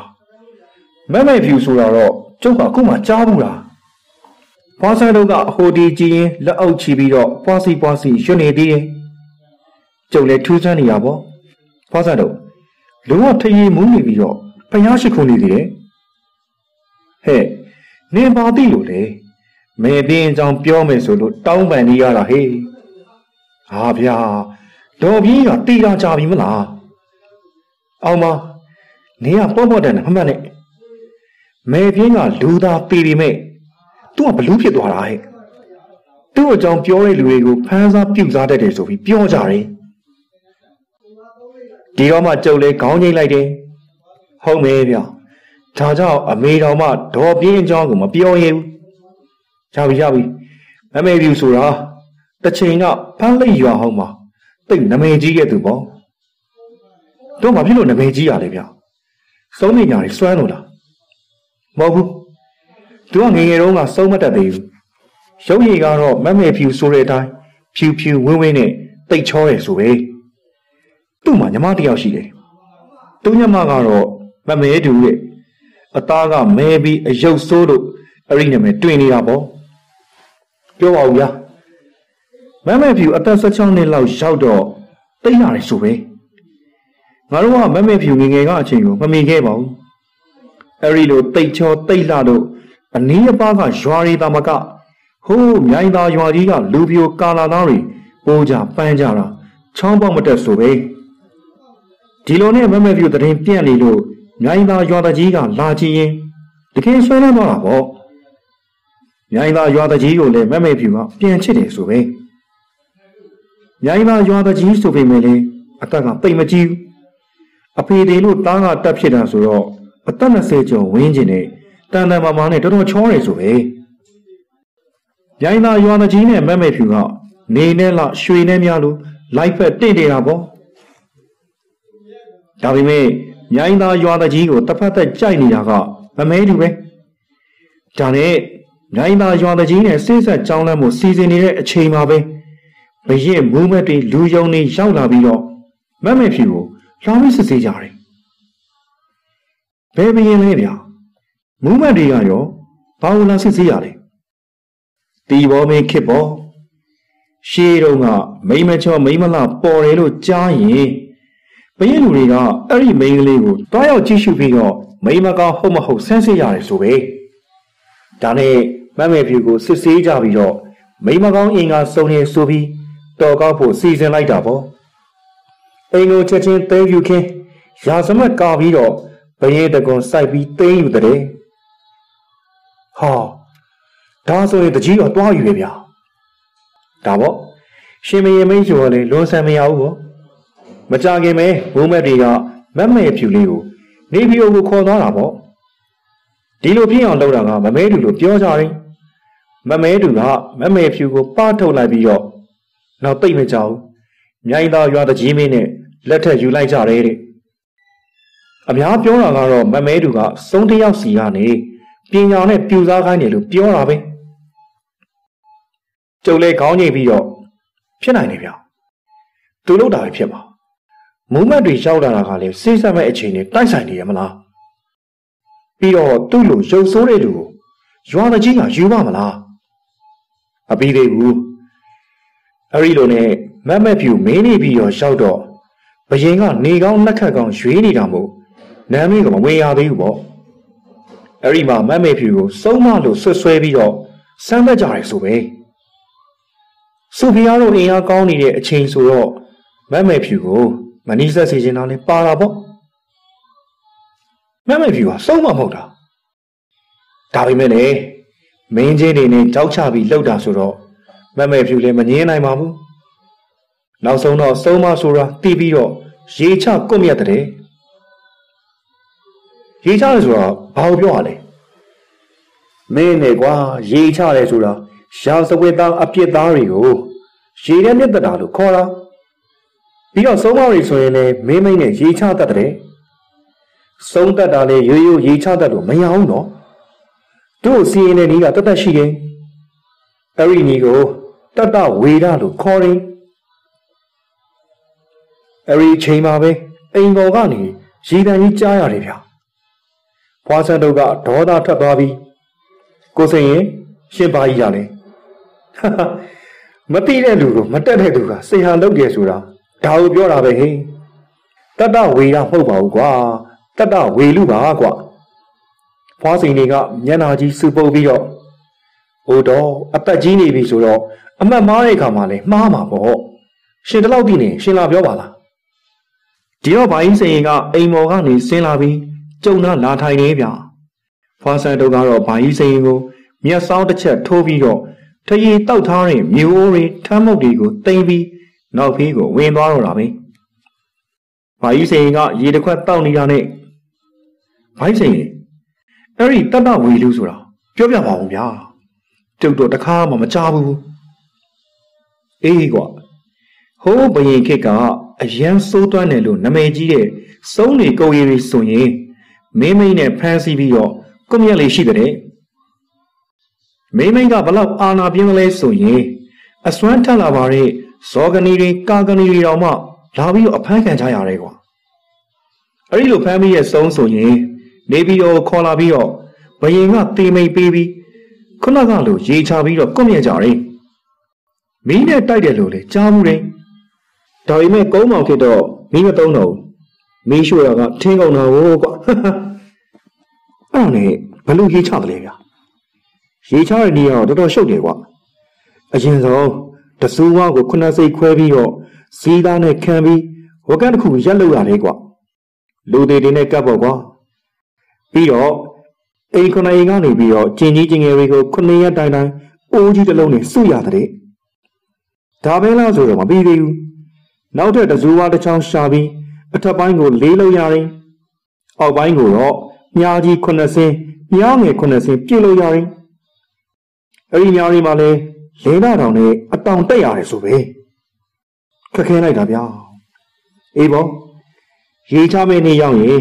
မမဲဖြူဆိုတာတော့ကျုပ်ကအခုမှကြားဘူးလား ဖွားဆိုင်တို့ကအဟိုဒီကြည်ရင်လက်အောက်ချီပြီးတော့ပွားစီပွားစီရွှနေသေးတယ်ကျုပ်လည်းထူးဆန်းနေရပေါ့ဖွားဆိုင်တို့လူကထရီမူးနေပြီးတော့ဖျားရှိခုနေသေးတယ်ဟဲ့နင်ပါသိလို့လေမေတင်းအကြောင်းပြောမယ်ဆိုလို့တောင်းပန်နေရတာဟေးဟာဗျာဒေါ်ပြီးကတီတာကြပြီမလားအောင်မနေကပေါ့ပေါ့တန်တယ်မမှတ်နဲ့မေပြင်းကလူသားပေပေမဲ့ သူကဘလူးဖြစ်သွားတာဟဲ့သူ့အကြောင်းပြောတဲ့လူတွေကိုဖမ်းစားပြုတ်စားတတ်တယ်ဆိုပြီးပြောကြတယ်ဒီတော့မှကြုံလဲခေါင်းငိမ့်လိုက်တယ်ဟုတ်မေဗျဒါကြောင့်အမေတော်မှဒေါ်ပြင်းအကြောင်းကိုမပြောရဘူးရပြီရပြီမမေပြူဆိုတာတစ်ချိန်ကဖမ်းလိုက်ရွာဟောင်းမှာတိတ်နမေကြီးရဲ့သူပေါ့တော့မဖြစ်လို့နမေကြီးရလေဗျစုံးနေညာတွေစွမ်းလို့လားမဟုတ်ဘူး သူကငငယ်တုန်းကစုံးမတတ်သေးဘူးရုပ်ရည်ကတော့မမေဖြူဆိုတဲ့အတိုင်းဖြူဖြူဝင်းဝင်းနဲ့တိတ်ချောတယ်ဆိုပဲသူ့မှာညီမတယောက်ရှိတယ်သူညမကတော့မမဲတူတဲ့အသားကမဲပြီးအယုတ်ဆိုးလို့အဲ့ဒီနာမည်တွင်နေတာပေါ့ပြောပါဦးဗျာမမဲဖြူအသက်16နှစ်လောက်ရောက်တော့တိတ်လာတယ်ဆိုပဲငါတို့ကမမဲဖြူငငယ်ကအချိန်ကိုမမြင်ခဲ့ပါဘူးအဲ့ဒီလိုတိတ်ချောတိတ်လာလို့ အနည်းအပါးကရွာရီတာမကဟိုးမြိုင်သာရွာကြီးကလူပြိုကာလာသားတွေပိုးကြပန်းကြတာချောင်းပေါက်မတက်ဆိုပဲဒီလိုနဲ့မမပြူတရင်ပြန့်နေလို့မြိုင်သာရွာတကြီးကလာကြည့်ရင်တကယ်ဆွဲလန်းသွားတာပေါ့မြိုင်သာရွာတကြီးကိုလည်းမမပြူကပြန်ချစ်တယ်ဆိုပဲမြိုင်သာရွာတကြီးဆိုပေမဲ့လေအသက်ကပိတ်မကြည့်ဘူးအဖေတွေလို့တားကတက်ဖြစ်တာဆိုတော့အသက်20ကျော်ဝင်းကျင်နဲ့ တန်တန်မာမာနဲ့တော်တော်ချောတယ်ဆိုပဲရိုင်းသာရွာမကြီးနဲ့မက်မဲဖြူကနေနဲ့လရွှေနဲ့များလို့လိုက်ဖက်တင့်နေတာပေါ့ဒါပေမဲ့ရိုင်းသာရွာတကြီးကိုတစ်ဖက်သက်ကြိုက်နေတာကမမဲတူပဲဒါနဲ့ရိုင်းသာရွာတကြီးနဲ့စိတ်ဆက်ကြောင်းလမ်းမှုစီစဉ်နေတဲ့အချိန်မှာပဲဘရင်မူးမက်တွေလူယုံတွေရောက်လာပြီးတော့မက်မဲဖြူကိုလောင်းပြီးစစ်ဆေးကြတယ်ဘယ်ဘရင်လဲဗျာ မူးမတ်တွေကရောဘာလို့လာစစ်ဆေးရလဲတီဘောမင်းခစ်ပေါ်ရှေးတုန်းကမိမချောမိမလာပေါ်တယ်လို့ကြားရင်ဘရင်လူတွေကအဲ့ဒီမိန်းကလေးကိုတွားရောက်ကြည့်ရှုပြီးတော့မိမကဟုတ်မဟုတ်ဆန်းစစ်ရတယ်ဆိုပဲဒါနဲ့မတ်မဲဖြူကိုစစ်ဆေးကြပြီးတော့မိမကောင်းအင်္ဂါစုံနေဆိုပြီးတော်ကောက်ဖို့စီစဉ်လိုက်တာပေါ့အိမ်ကိုချက်ချင်းတဲယူခင်းရာစမတ်ကာပြီးတော့ဘရင်တကွန်စိုက်ပြီးသိမ်းယူတဲ့ ဟာဒါဆိုရင်တကြီးတော့တွားယူရဗျာဒါပေါ့ရှင်မရင်မင်းကျော်လည်းလွန်ဆန်မရဘူးပေါ့မကြခင်ပဲဘိုးမက်တွေကမက်မဲဖြူလေးကိုနေပြည်တော်ကိုခေါ်သွားတာပေါ့ဒီလိုပြင်းအောင်လုပ်တာကမမဲတူလို့ပြောကြတယ်မမဲတူကမမဲဖြူကိုပထုတ်လိုက်ပြီးတော့နောက်တိတ်မကြောက်မြိုင်သားရွာတကြီးမင်းနဲ့လက်ထက်ယူလိုက်ကြတယ်တဲ့အများပြောတာကတော့မမဲတူကစုံတယောက်စီကနေ ပညာနဲ့ပြူစားခိုင်းတယ်လို့ပြောတာပဲကျုပ်လည်းခေါင်းငိတ်ပြီးတော့ဖြစ်နိုင်တယ်ဗျသူလို့တာပဲဖြစ်ပါမုံမတ်တွေရောက်လာတာကလည်းစိတ်ဆက်မဲ့အချိန်နဲ့တိုက်ဆိုင်နေရမလားပြီးတော့သူ့လိုရုပ်ဆိုးတဲ့လူကိုရွာတကြီးကယူပါမလားအပြီးသေးဘူးအဲ့ဒီလိုနဲ့မက်မက်ဖြူမင်းနေပြီးတော့ရောက်တော့ဘရင်ကနေကောင်းလက်ခတ်ကောင်းရွေးနေတာမို့နာမည်ကမဝင်ရသေးဘူးပေါ့ အဲ့ဒီမှာမက်မက်ဖြူကိုစုံမလို့ဆွဆွဲပြီးတော့စမ်းသပ်ကြတယ်ဆိုပဲစူဖီယာတို့အင်အားကောင်းနေတဲ့အချိန်ဆိုတော့မက်မက်ဖြူကိုမနီးဆက်စီခြင်းတော့လဲပါတာပေါ့မက်မက်ဖြူကစုံမမဟုတ်တာဒါပေမဲ့လေမင်းချင်းတွေနဲ့ကြောက်ချပြီးလှုပ်တာဆိုတော့မက်မက်ဖြူလည်းမငင်းနိုင်ပါဘူးနောက်ဆုံးတော့စုံမဆိုတာတီးပြီးတော့ရေချကွတ်မြတ်တဲ့ ရေချတယ်ဆိုတာဘာကိုပြောရလဲမင်းနဲ့ကွာရေချတယ်ဆိုတာရာဇဝတ်သားအပြစ်သားတွေကိုရေထဲမြတ်တာလို့ခေါ်တာပြီးတော့ဆုံးမတွေဆိုရင်လည်းမင်းမိတ်နဲ့ရေချတတ်တဲ့ဆုံးတတ်တာလေရိုးရိုးရေချတတ်လို့မရအောင်တော့တို့စီရင်တဲ့နီးကတတ်တတ်ရှိတယ်အဲ့ဒီနီးကိုတတ်တဝေဒလို့ခေါ်တယ်အဲ့ဒီချိန်မှာပဲအိမ်ပေါ်ကနေရေတံကြီးကြားရတယ်ဗျ ဖွာဆန်တို့ကဒေါသထွက်သွားပြီးကိုစိန်ရင်ရှင်းပါကြီးရလဲမတိတဲ့လူကိုမတက်တဲ့လူကစေဟာလုပ်တယ်ဆိုတာဒါကိုပြောတာပဲဟေးတတဝေရမဟုတ်ပါဘူးကွာတတဝေလူပါကွာဖွားစိန်တွေကမျက်နာကြီးစူပုတ်ပြီးတော့ဟိုတော့အသက်ကြီးနေပြီဆိုတော့အမတ်မားတဲ့အခါမှာလဲမှားမှာပေါ့ရှင်တလောက်တည်နေရှင်လာပြောပါလားဒီတော့ဘိုင်းစိန်ကအိမ်မော်ကနေဆင်းလာပြီး ကျုံနာလာထိုင်နေဗျာဖွားဆန်တို့ကတော့ဘိုင်းစိန်ကိုမျက်စောင်းတစ်ချက်ထိုးပြီးတော့ထရီတောက်ထားတဲ့မျိုးတွေထမ်းမုတ်တွေကိုတင်ပြီးနောက်ဖေးကိုဝင်သွားတော့တာပဲ။ဘာကြီးစိန်ကရေတစ်ခွက်တောက်နေတာနဲ့ဘာကြီးစိန်အဲ့ဒီတတဝေလူဆိုတာပြောပြပါဦးဗျာ။ကျုပ်တို့တခါမှမကြားဘူး။အေးကွာဟိုးဘယင်ခစ်ကအရန်စိုးသွမ်းတယ်လို့နမဲကြီးတဲ့စုံးနေကိုရီတွေဆိုရင် မင်းမိန်နဲ့ဖမ်းဆီးပြီးတော့ကွန်ရက်လေးရှိတဲ့မင်းမိန်ကဘလောက်အာနာပြင်းကလေးဆိုရင်အစွမ်းထက်လာပါတဲ့ဇောကနီတွေကာကနီတွေတောင်မှလာပြီးတော့အဖမ်းခံကြရတယ်ကွာအဲ့ဒီလိုဖမ်းပြီးရဲ့စုံးဆိုရင်နေပြီးတော့ခေါ်လာပြီးတော့ဘယင်ကတေမိတ်ပေးပြီးခုနကလိုရေချပြီးတော့ကွတ်မြက်ကြတယ်မင်းနဲ့တိုက်တယ်လို့လေကြားမှုတယ်ဒါပေမဲ့ကုန်းမောင်ဖြစ်တော့မင်းမသုံးတော့ဘူး မင်းရှို့ရကထင်းကုန်တာကိုကွာအဲ့ဒါနဲ့ဘလို့ရေချတယ်လဲဗျာရေချတဲ့နေရာတော့တော်တော်ရှုပ်တယ်ကွာအရင်ဆုံးတဆူဝါကိုခုနှစ်စိတ်ခွဲပြီးတော့ဇီးသားနဲ့ခံပြီးဝကန့်တစ်ခုရက်လောက်ရတယ်ကွာလူသေးတွေနဲ့ကပ်ပေါ့ကွာပြီးတော့အိမ်ခုနှစ်အိမ်ကနေပြီးတော့ကျင်ကြီးကျင်ငယ်တွေကိုခုနှစ်ရက်တိုင်တိုင်အိုးကြီးတစ်လုံးနဲ့စုရတဲ့ဒါပဲလားဆိုတော့မပြီးသေးဘူးနောက်ထပ်တဇူဝါတစ်ချောင်းရှာပြီး အထက်ပိုင်းကိုလေးလို့ရတယ်အောက်ပိုင်းကိုတော့မြားကြီးခုနှစ်စင်းမြားငယ်ခုနှစ်စင်းပြည့်လို့ရတယ်အဲ့ဒီမြားလေးမှာလည်းလင်းနာတောင်နဲ့အတောင်တက်ရတယ်ဆိုပဲခက်ခဲလိုက်တာဗျာအေးပေါ့ရေချမဲ့နေရောက်ရင်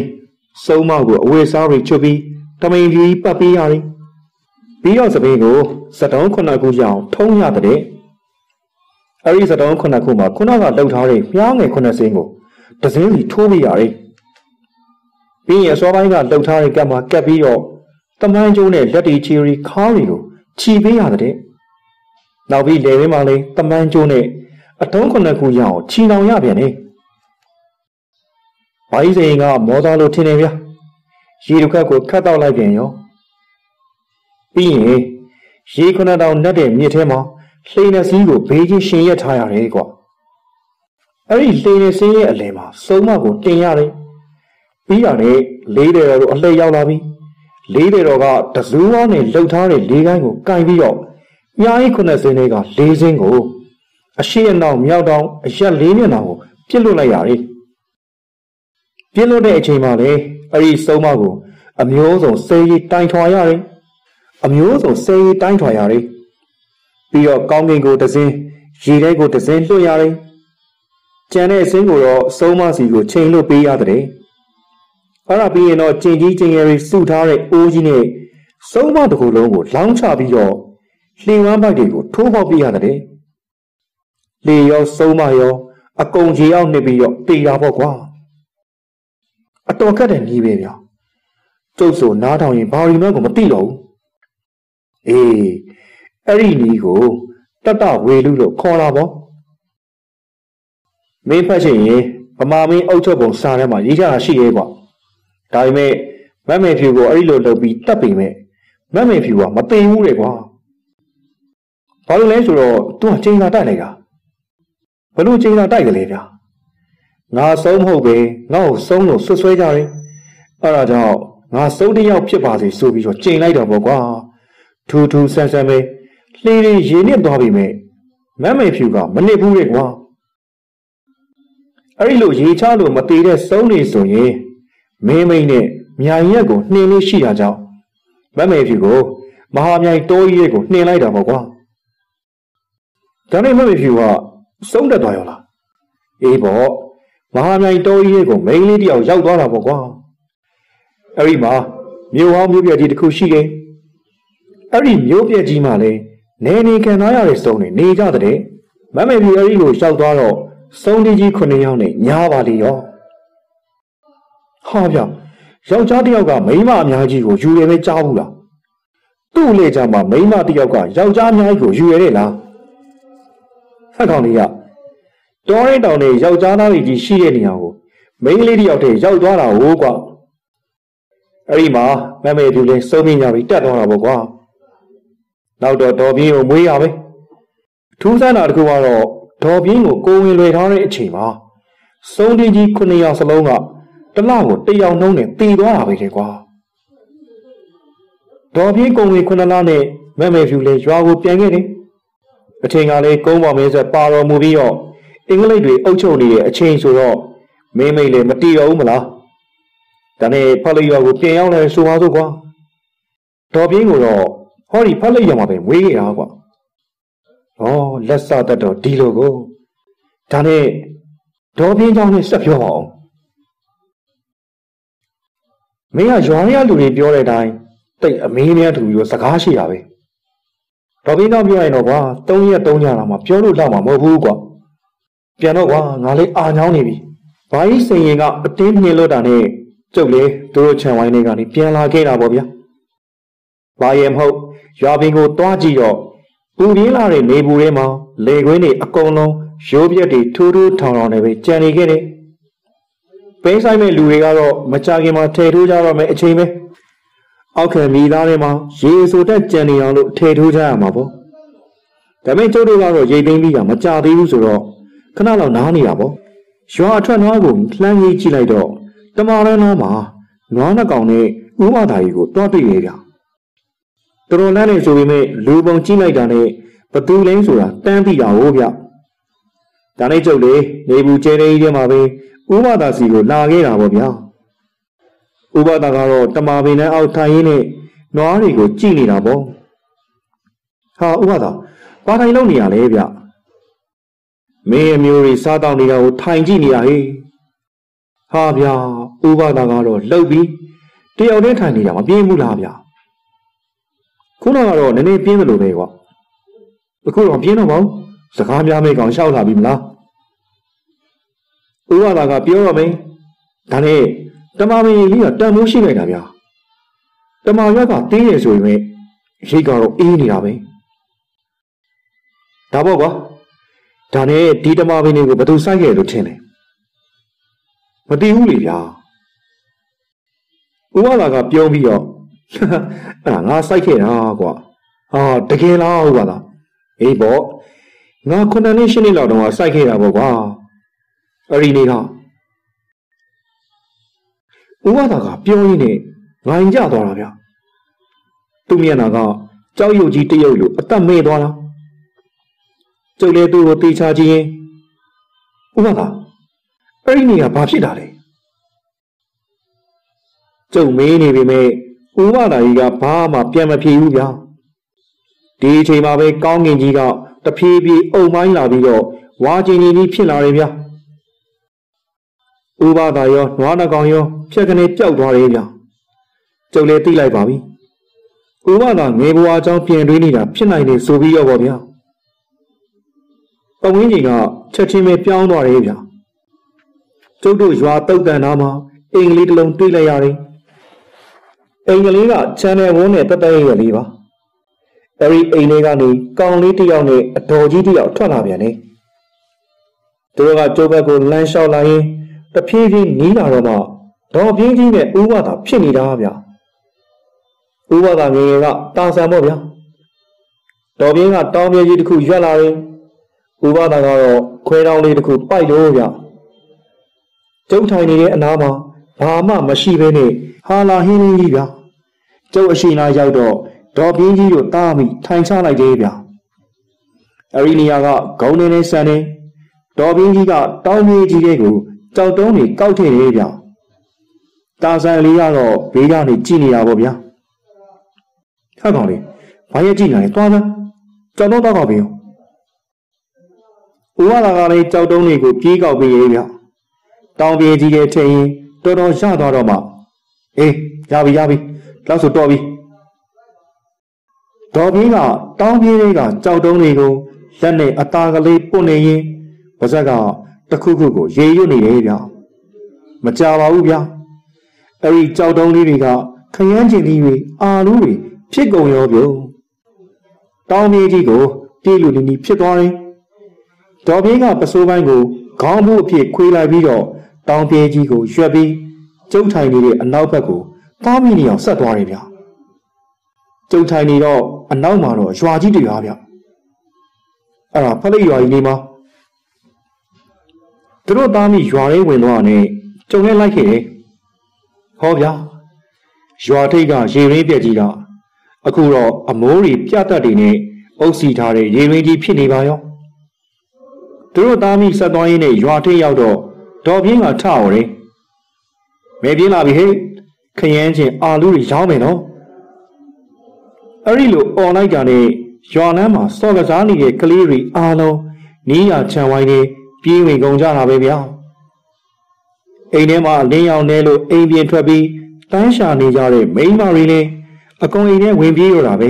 စုံမောက်ကိုအဝေစားတွေချွတ်ပြီးတမိန်ကြီးပတ်ပေးရတယ်ပြီးတော့သပင်းကိုစတုံးခုနှစ်ခုရအောင်ထုံးရတဲ့အဲ့ဒီစတုံးခုနှစ်ခုမှာခုနကလှုပ်ထားတဲ့မြားငယ်ခုနှစ်စင်းကို တစင်းစီထိုးပေးရတယ်ပြီးရင်အစောပိုင်းကလှုပ်ထားတဲ့ကပ်မှာကပ်ပြီးတော့တမိုင်းကျိုးနဲ့လက်တီချီရီခါးတွေကိုခြီပေးရတဲ့နောက်ပြီးလေရင်းမှာလေတမန်းကျိုးနဲ့အတုံးခုနှစ်ခုရအောင်ချီနောင်ရပြန်နေ။ဘာကြီးစိန်ကမောသားလို့ထင်နေဗျာ။ရေတစ်ခက်ကိုခတ်တော့လိုက်ပြန်ရော။ပြီးရင်ရေခုနှစ်တောင်နှက်တဲ့မြစ်ထဲမှာလှိန်နဲ့စီးကိုဘေးကြီးရှင်ရက်ထားရတယ်ကွာ။ အဲ့ဒီလှိန်နဲ့စီးရဲ့အလယ်မှာစုံမကိုတင်ရတယ်ပြီးတာနဲ့လေးတယ်တော်တို့အလှည့်ရောက်လာပြီလေးတယ်တော်ကတဇူးဝါးနဲ့လှုပ်ထားတဲ့လေးကိုင်းကိုကင်ပြီးတော့ညားကြီးခုနှစ်စင်းတွေကလေးစင်းကိုအရှိအနောက်မြောက်တောင်အရက်လေးမျက်နှာကိုပြစ်လွတ်လိုက်ရတယ်ပြစ်လွတ်တဲ့အချိန်မှာလေအဲ့ဒီစုံမကိုအမျိုးစုံစေးရီတိုင်ထွာရတယ်အမျိုးစုံစေးရီတိုင်ထွာရတယ်ပြီးတော့ကောင်းကင်ကိုတစင်းရေထဲကိုတစင်းလွှတ်ရတယ် ကျန်တဲ့အစင်းကိုတော့စုံမစီကိုချိန်လွတ်ပေးရတယ်အဲ့ဒါပြီးရင်တော့ကျင်ကြီးကျင်ငယ်တွေစုထားတဲ့အိုးကြီးနဲ့စုံမတစ်ခုလုံးကိုလောင်းချပြီးတော့လှင်ဝမ်းပိုက်တွေကိုထိုးပေါက်ပြရတယ်လေရောစုံမရော အကုန်ကြီးအောင်နေပြီးတော့တေးတာပေါ့ကွာအတော်ခက်တဲ့ကြီးပဲဗျာကျုပ်ဆိုနားထောင်ရင်ဘာရီမှကိုမသိတော့ဘူးအေးအဲ့ဒီနီးကိုတတဝေလူလို့ခေါ်တာပေါ့ မင်းဖတ်ချင်ရင်ဗမာမင်းအုပ်ချုပ်ပုံစာထဲမှာရေးကြတာရှိရဲ့ကွာဒါပေမဲ့မက်မေဖြူကိုအဲ့ဒီလိုလုပ်ပြီးတတ်ပေမဲ့မက်မေဖြူကမသိဘူးလေကွာဘာလို့လဲဆိုတော့သူကချိန်လာတိုက်လိုက်တာဘလို့ချိန်လာတိုက်ကလေးဗျာငါဆုံးမဟုတ်ပဲငါ့ကိုဆုံးလို့ဆွဆွဲကြတယ်အဲ့ဒါကြောင့်ငါဆုံးတယောက်ဖြစ်ပါစေဆိုပြီးတော့ချိန်လိုက်တော့ပေါ့ကွာထူးထူးဆန်းဆန်းပဲလှေတွေရေနစ်သွားပြီမဲ့မက်မေဖြူကမနစ်ဘူးလေကွာ အဲ့ဒီလိုရေချလို့မသေးတဲ့ဆုံးနေဆိုရင်မင်းမိန်နဲ့မြိုင်ရက်ကိုနှင်းလေးရှိတာကြောင့်မက်မေဖြူကိုမဟာမြိုင်တိုးကြီးရဲ့ကိုနှင်းလိုက်တာပေါ့ကွာဒါနဲ့မက်မေဖြူကဆုံးတက်သွားရောလားအေးပေါ့မဟာမြိုင်တိုးကြီးရဲ့ကိုမိန်းလေးတယောက်ရောက်သွားတာပေါ့ကွာအဲ့ဒီမှာမြို့ဟောင်းမြို့ပြကြီးတစ်ခုရှိတယ်အဲ့ဒီမြို့ပြကြီးမှာလည်းနေနေခံထားရတဲ့စုံနေနေကြတဲ့မမေဖြူအဲ့ဒီကိုရောက်သွားတော့ စုံလေးကြီးခုနှစ်ယောက်နဲ့ညားပါလေရောဟာဗျယောက်ျားတစ်ယောက်ကမိန်းမအများကြီးကိုယူရပဲကြားဘူးလားသူ့လေကြမှာမိန်းမတစ်ယောက်ကယောက်ျားအများကြီးကိုယူရတဲ့လားဖက်ကောင်လေးကတောရင်းတောင်နဲ့ယောက်ျားသားတွေကြီးရှိတဲ့နေရာကိုမိန်းကလေးတစ်ယောက်တည်းရောက်သွားတာဟိုးကွာအဲ့ဒီမှာမမေဖြူလေးစုံမြညာပြီးတက်သွားတာပေါ့ကွာနောက်တော့ဒေါ်ပြင်းကိုမွေးရပဲထူးဆန်းတာတခုကတော့ ဒေါ်ပြင်းကိုကိုဝင်လွယ်ထားတဲ့အချိန်မှာစုံတင်းကြီးခုနှစ်ယောက်စလုံးကတလကိုတယောက်နှုံးနဲ့တည်သွားတာပဲလေကွာဒေါ်ပြင်းကိုဝင်ခုနှစ်လနဲ့မမေဖြူလေးရွာကိုပြန်ခဲ့တယ်အချိန်ကလေးကုန်းပေါ်မင်းဆက်ပါတော်မူပြီးတော့အင်္ဂလိပ်တွေအုပ်ချုပ်နေတဲ့အချိန်ဆိုတော့မင်းမိတ်လည်းမတည်တော့ဘူးမလားဒါနဲ့ဖလိရွာကိုပြန်ရောက်လာဆိုပါစို့ကွာဒေါ်ပြင်းကိုတော့ဟောဒီဖလိရွာမှာပဲမွေးခဲ့တာကွာ ဩလက်စတတ်တော့ဒီလိုကိုဒါနဲ့ဒေါ်ပြင်းကြောင့်လည်းဆက်ပြောပါအောင်မင်းကရွာရလူတွေပြောတဲ့အတိုင်းတိတ်အမေးများတူပြီးတော့စကားရှိတာပဲဒေါ်ပြင်းတော့ပြောရင်တော့ကွာ၃ရက်၃ညလာမှပြောလို့လောက်မှာမဟုတ်ဘူးကွာပြန်တော့ကွာငါလေးအာညောင်းနေပြီဘာကြီးစိန်ရင်ကအတင်းမြင်လို့တာနဲ့ကျုပ်လေသူတို့ခြံဝိုင်းတွေကနေပြန်လာခဲ့တာပေါ့ဗျာ။ဘာရဲ့မဟုတ်ရွာပင်ကိုတွားကြည့်တော့ ပူပြင်းလာတဲ့နေပူထဲမှာလေခွင်းတွေအကုန်လုံးရိုးပြက်တွေထိုးထိုးထောင်ထောင်နေပဲကြံနေခဲ့တယ်။ပိန်းဆိုင်မဲ့လူတွေကတော့မကြခင်မှာထဲထိုးကြတော့မယ်အချိန်ပဲ။အောက်ခံမိသားထဲမှာရေဆိုတက်ကြံနေအောင်လို့ထဲထိုးကြရမှာပေါ့။ဒါပေမဲ့ကျုပ်တို့ကတော့ရိတ်သိမ်းပြီးတာမကြသေးဘူးဆိုတော့ခဏလောက်နားနေတာပေါ့။ရွာအထွက်နွားကိုလှမ်းကြီးကြည့်လိုက်တော့တမာရန်နာမှာနွားနှကောင်နဲ့ဥမသာကြီးကိုတွားတွေ့ရကြ။ တော်တော်လန်းနေဆိုပေမဲ့လူပုံကြည့်လိုက်တာနဲ့ဘသူလင်းဆိုတာတန်းသိတာဟုတ်ဗျ။ဒါနဲ့ကျုပ်လေနေဘူးကျဲတဲ့ကြီးထဲမှာပဲဥမသာစီကိုလာခဲ့တာပေါ့ဗျာ။ဥပဒါကတော့တမာပင်နဲ့အောက်ထိုင်ရင်းနဲ့နွားတွေကိုကြည့်နေတာပေါ့။ဟာဥပဒါဘာထိုင်လို့နေရလဲဗျ။မင်းအမျိုးတွေစားတောင်းနေတာကိုထိုင်ကြည့်နေရဟေ့။ဟာဗျာဥပဒါကတော့လှုပ်ပြီးတယောက်တည်းထိုင်နေတာမပြင်းဘူးလားဗျာ ခုနကတော့နည်းနည်းပြင်းတယ်လို့ပဲကွာအခုတော့ပြင်းတော့မဟုတ်စကားများမေးကောင်ရှောက်လာပြီမလားဥပဒါကပြောရမယ်ဒါနဲ့တမမင်းကြီးကတန်မိုးရှိလိုက်တာဗျာတမရွက်ကတင်းရဆိုရင်ရိတ်ကတော့အေးနေတာပဲဒါပေါ့ကွာဒါနဲ့ဒီတမမင်းတွေကိုဘယ်သူစိုက်ခဲ့လို့ထင်လဲမတည်ဘူးလေဗျာဥပဒါကပြုံးပြီးတော့ အဲ့ဒါငါစိုက်ခဲ့တာကွာဟာတကယ်လားဥပဒါအေးပေါ့ငါခုနှစ်နှစ်ရှစ်နှစ်လောက်တော့စိုက်ခဲ့တာပေါ့ကွာအဲ့ဒီနေ့ကဥဥပဒါကပြောရင်းနဲ့ငိုင်ကြသွားတာဗျသူ့မျက်နှာကကြောက်ရွံ့ကြီးတရုပ်လိုအသက်မဲသွားတာကျုပ်လည်းသူ့ကိုတေချာကြည့်ရင်ဥပဒါအဲ့ဒီနေရာဘာဖြစ်တာလဲကျုပ်မေးနေပေမဲ့ ဥပဒါကြီးကဘာမှပြန်မဖြေဘူးဗျာဒီအချိန်မှာပဲကောင်းကင်ကြီးကတဖြည်းဖြည်းအုံမိုင်းလာပြီးတော့ဝါကျင်ကြီးဖြစ်လာတယ်ဗျာဥပဒါရောနွားနှကောင်ရောဖြက်ကနေပျောက်သွားတယ်ဗျာကျုပ်လည်းသိလိုက်ပါပြီဥပဒါငယ်ဘွားအကြောင်းပြန်တွေးနေတာဖြစ်နိုင်တယ်ဆိုပြီးတော့ဗောဗျာပဝင်းကြီးကချက်ချင်းပဲပြောင်းသွားတယ်ဗျာကျုပ်တို့ရွာတုတ်တန်သားမှာအင်္ဂလိပ်တစ်လုံးတွေးလိုက်ရတယ် အင်္ဂလိပ်ကချန်နယ်ဝန်းနဲ့တက်တက်ရရလေးပါအဲဒီအိမ်လေးကနေကောင်လေးတစ်ယောက်နဲ့အတော်ကြီးတစ်ယောက်ထွက်လာပြန်တယ်သူတို့ကကျုပ်ဘက်ကိုလမ်းလျှောက်လာရင်တဖြည်းဖြည်းနီးလာတော့မှဒေါ်ပြင်းကြီးနဲ့ဥပဒါဖြစ်နေတာဗျာဥပဒါငယ်ငယ်ကတာဆန်ပေါ့ဗျာဒေါ်ပြင်းကတောင်းပြကြီးတစ်ခုရွက်လာတယ်ဥပဒါကတော့ခွဲတောင်းလေးတစ်ခုပိုက်လို့ဗျာကျုပ်ထိုင်နေတဲ့အနားမှာဘာမှမရှိဘဲနဲ့ဟာလာဟင်းလေးကြီးဗျာ ကျုပ်အရှိနာရောက်တော့ဒေါ်ပြင်းကြီးတို့တားမိထိုင်ချလိုက်တယ်ဗျာအရီနီယာကဂုံနေနေဆန်နေဒေါ်ပြင်းကြီးကတောင်းမြေကြီးတဲ့ကိုကြောက်တုံးတွေကောက်ထည့်တယ်ဗျာတာဆန်လေးကတော့ဘေးကနေကြည့်နေတာပေါ့ဗျာဟဲ့ကောင်လေးဘာရဲ့ကြည့်နေလဲတွားစမ်းကြောက်တုံးတော့ကောက်ပြီဦးဝါလာကလည်းကြောက်တုံးတွေကိုပြေးကောက်ပြီးရေးဗျာတောင်းပြေကြီးတဲ့ထင်ရင်တော်တော်ရသွားတော့မှအေးရပြီရပြီ လောက်ဆိုတော်ပြီဒေါ်ပြီးကတောင်းပြေးတွေကကြောက်တုံးတွေကိုလက်နဲ့အသားကလေးပွတ်နေရင်ပါဇက်ကတခုခုကိုရေရွတ်နေတယ်ဗျာမကြပါဘူးဗျာအဲ့ဒီကြောက်တုံးလေးတွေကခရမ်းကျင်လေးတွေအာလူးတွေဖြစ်ကုန်ရောပြုံတောင်းပြေးကြီးကိုပြေးလူလီနီဖြစ်သွားတယ်ဒေါ်ပြေးကပစိုးပိုင်းကိုခေါင်းဘူးအဖြစ်ခွေးလိုက်ပြီးတော့တောင်းပြေးကြီးကိုရွက်ပြီးကျုပ်ထိုင်နေတဲ့အနောက်ဘက်ကို တားမိနေအောင်ဆက်သွားတယ်ဗျာကျုပ်ထိုင်နေတော့အနောက်မှာတော့ရွာကြီးတွေပါဗျအဲ့ဒါဖလိတ်ရွာကြီးနေမှာသူတို့သားမိရွာလေးဝင်သွားတယ်ကျုံနဲ့လိုက်ခဲ့တယ်ဟောဗျာရွာထိပ်ကရေရင်းပြက်ကြီးကအခုတော့အမိုးတွေပြတ်တက်တွေနဲ့အုပ်စီထားတဲ့ရေရင်းကြီးဖြစ်နေပါရောသူတို့သားမိဆက်သွားရင်းနဲ့ရွာထိပ်ရောက်တော့ဒေါ်ပြင်းကထအော်တယ်မဲပြင်းလာပြီဟဲ့ ခရမ်းချင်းအာလူတွေရောင်းမယ်နော်အဲ့ဒီလိုអွန်လိုက်တာနဲ့ရွာလမ်းမှာစော်ကစားနေတဲ့ကလေးတွေအားလုံးနီးရချန်ဝိုင်းနေပြေးဝင်ကုန်ကြတာပဲဗျာအိမ်ထဲမှာလင်းရောင်နေလို့အိမ်ပြင်ထွက်ပြီးတန်းရှာနေကြတဲ့မိန်းမတွေလည်းအကုန်အိမ်ထဲဝင်ပြေးရတာပဲ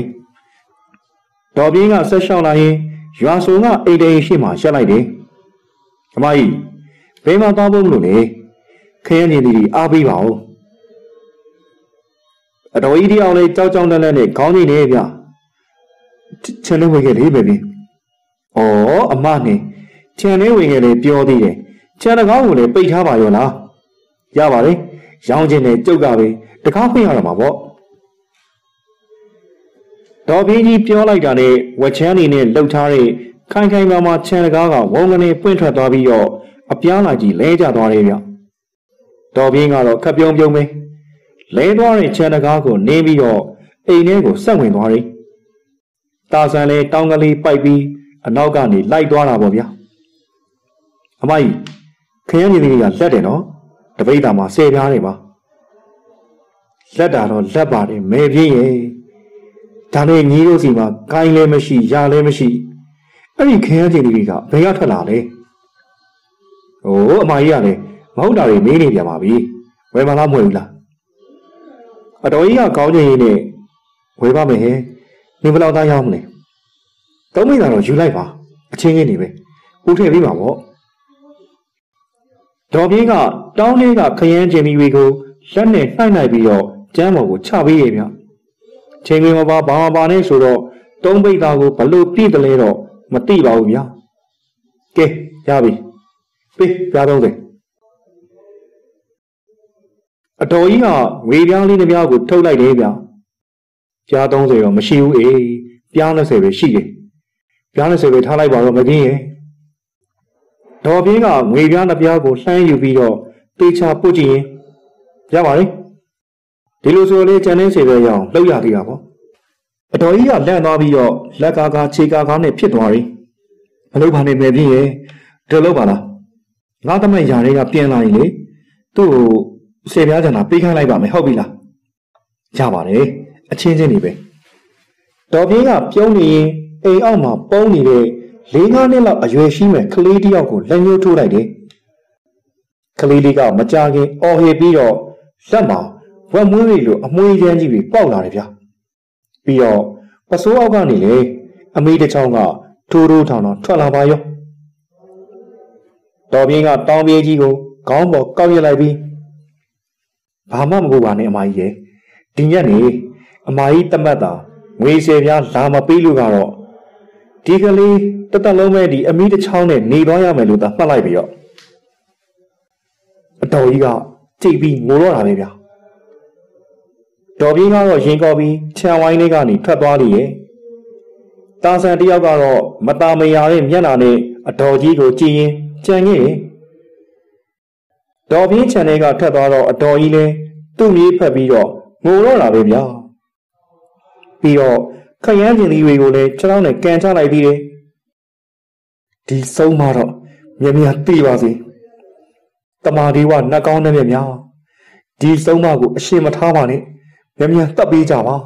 ဒေါ်ပြင်းကဆက်လျှောက်လာရင်ရွာစုံကအိမ်တိန်ရှိမှရှက်လိုက်တယ်အမကြီးဘယ်မှာသွားဖို့မလို့လဲခရမ်းနေသည်အားပေးပါဦး အတော်ကြီးတယောက်လေးကြောက်ကြောက်တက်တက်နဲ့ခေါင်းကြီးနေဗျချန်လေးဝင်ခဲ့လေပဲပြီ။အော်အမနဲ့ချန်လေးဝင်ခဲ့လေပြောသေးတယ်။ချန်တကားကိုလည်းပိတ်ထားပါရောလား။ရပါလေ။ရောင်းခြင်းနဲ့ကြုတ်ကပဲတကားဖွင့်ရတော့မှာပေါ့။ဒေါ်ပြင်းကြီးပြောလိုက်တာနဲ့ဝက်ချမ်းနေနဲ့လှုပ်ထားတဲ့ခိုင်ခိုင်မာမာချန်တကားကဝုံကနေပွင့်ထွက်သွားပြီးတော့အပြားလာကြီးလဲကျသွားတယ်ဗျ။ဒေါ်ပြင်းကတော့ခက်ပြုံးပြုံးပဲ။ လဲသွားတဲ့ခြံတကားကိုနင်းပြီးတော့အိမ်ထဲကိုဆက်ဝင်သွားတယ်။တာဆန်လည်းတောင်းကလေးပိုက်ပြီးအနောက်ကနေလိုက်သွားတာပေါ့ဗျာ။အမကြီးခရမ်းကြီးလေးကလက်တယ်နော်။တပိတ်တာမှာဆယ်ပြားနေပါ။လက်တာတော့လက်ပါတယ်မဲပြင်းရဲ့။ဒါနဲ့ညီတို့စီမှာကိုင်းလည်းမရှိရလည်းမရှိ။အဲ့ဒီခရမ်းကြီးလေးကဘယ်ကထွက်လာလဲ။ဟိုအမကြီးကလည်းမဟုတ်တာတွေမေးနေပြန်ပါပြီ။ဝယ်မလားမဝယ်ဘူးလား အတော်ကြီးကကောင်းချင်ရင်နဲ့ဝေးပါမယ်ဟဲ့နေဘယ်လောက်သားရောက်မလဲသုံးမိတာတော့ယူလိုက်ပါအချင်းချင်းနေပဲဦးထည့်ပေးပါပေါ့ဒေါ်ပြင်းကတောင်းလေးကခရမ်းကျင်ပြီးကိုလက်နဲ့နှိုက်လိုက်ပြီးတော့ကျမ်းပေါ်ကိုချပေးရဲ့ဗျချိန်ခွင်မပါဘာမပါနဲ့ဆိုတော့တုံးပိတ်သားကိုဘလို့ပြည့်တယ်လဲတော့မသိပါဘူးဗျာကဲရပြီပေးပြားတော့တယ် အတော်ကြီးကငွေပြားလေးတစ်ပြားကိုထုတ်လိုက်တယ်ဗျာပြား30တော့မရှိဘူးအေးပြား20ပဲရှိတယ်ပြား20ပဲထားလိုက်ပါတော့မကင်းရဲ့ဒေါ်ပြင်းကငွေပြားတစ်ပြားကိုလှမ်းယူပြီးတော့တေချာပုတ်ကြည့်ရင်ရပါလေဒီလိုဆိုလေကျန်တဲ့ခြေပဲရအောင်လှုပ်ရသေးတာပေါ့အတော်ကြီးကလန့်သွားပြီးတော့လက်ကားကားခြေကားကားနဲ့ဖြစ်သွားပြီမလုပ်ပါနဲ့ပဲပြင်းရဲ့ဒီလိုပါလားငါသမက်ယာတွေကပြင်းလာရင်လေသူ့ကို ဆေပြားချင်တာပေးခိုင်းလိုက်ပါမယ်ဟုတ်ပြီလားရပါတယ်အချင်းချင်းနေပဲတော်ပြင်းကပြုံးနေရင်အိမ်အောက်မှာပုံးနေတဲ့လေးငါးနှစ်လောက်အရွယ်ရှိမဲ့ကလေးတယောက်ကိုလက်ညှိုးထိုးလိုက်တယ်ကလေးလေးကမကြခင်အော်ဟစ်ပြီးတော့လက်မှာဝက်မွေးတွေလိုအမွှေးချမ်းကြီးတွေပေါက်လာတယ်ဗျာပြီးတော့ပစိုးအောက်ကနေလေအမေတစ်ချောင်းကထိုးထိုးထောင်ထောင်ထွက်လာပါရောတော်ပြင်းကတောင်းပြေးကြီးကိုခေါင်းပေါ်ကောက်ရလိုက်ပြီး ဘာမှမကူပါနဲ့အမကြီးရဲ့ဒီညက်နေအမကြီးတမတ်တာငွေဆယ်ပြားလာမပေးလို့ကတော့ဒီကလေးတသက်လုံးပဲဒီအမိတစ်ချောင်းနဲ့နေသွားရမယ်လို့သာမှတ်လိုက်ပြီးတော့အတော်ကြီးကကြိတ်ပြီးငိုတော့တာပဲဗျာတော်ပြင်းကတော့ရင်ကော်ပြီးခြံဝိုင်းလေးကနေထွက်သွားလိရဲ့တာဆန်တယောက်ကတော့မตาမရတဲ့မျက်နှာနဲ့အတော်ကြီးကိုကြည့်ရင်ကြံခဲ့ တော်ပြင်းခြံထဲကထွက်သွားတော့အတော်ကြီးလဲသူ့မြေးဖက်ပြီးတော့ငိုတော့တာပဲဗျာပြီးတော့ခရမ်းကျင်လေးတွေကိုလည်းခြေထောက်နဲ့ကန်ချလိုက်ပြီးတယ်ဒီဆုံးမတော့မြမြသိပါစေတမာဒီဝနှက်ကောင်းတဲ့မြမြဒီဆုံးမကိုအရှင်မထားပါနဲ့မြမြတက်ပေးကြပါ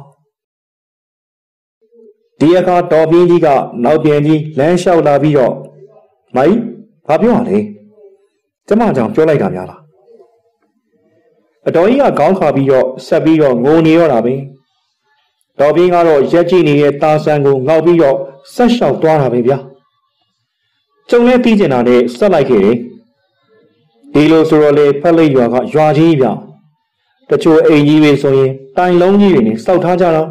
ဒီအခါတော်ပြင်းကြီးကနောက်ပြန်ကြီးလမ်းလျှောက်လာပြီးတော့မိုင်းဘာပြောရလဲ ကျမကြောင့်ပြောလိုက်တာများလားအတော်ကြီးကခေါင်းခါပြီးတော့ဆက်ပြီးတော့ငိုနေရတာပဲတော်ပြင်းကတော့ရက်ကြည့်နေတဲ့တာဆန်ကိုငေါက်ပြီးတော့ဆက်လျှောက်သွားတာပဲဗျာကျုံလဲပြီးကျင်တာနဲ့ဆက်လိုက်ခဲ့တယ်ဒီလိုဆိုတော့လေဖက်လိုက်ရွာကရွာကြီးဗျာတချို့အိမ်ကြီးတွေဆိုရင်တိုင်လုံးကြီးတွေနဲ့စောက်ထားကြတော့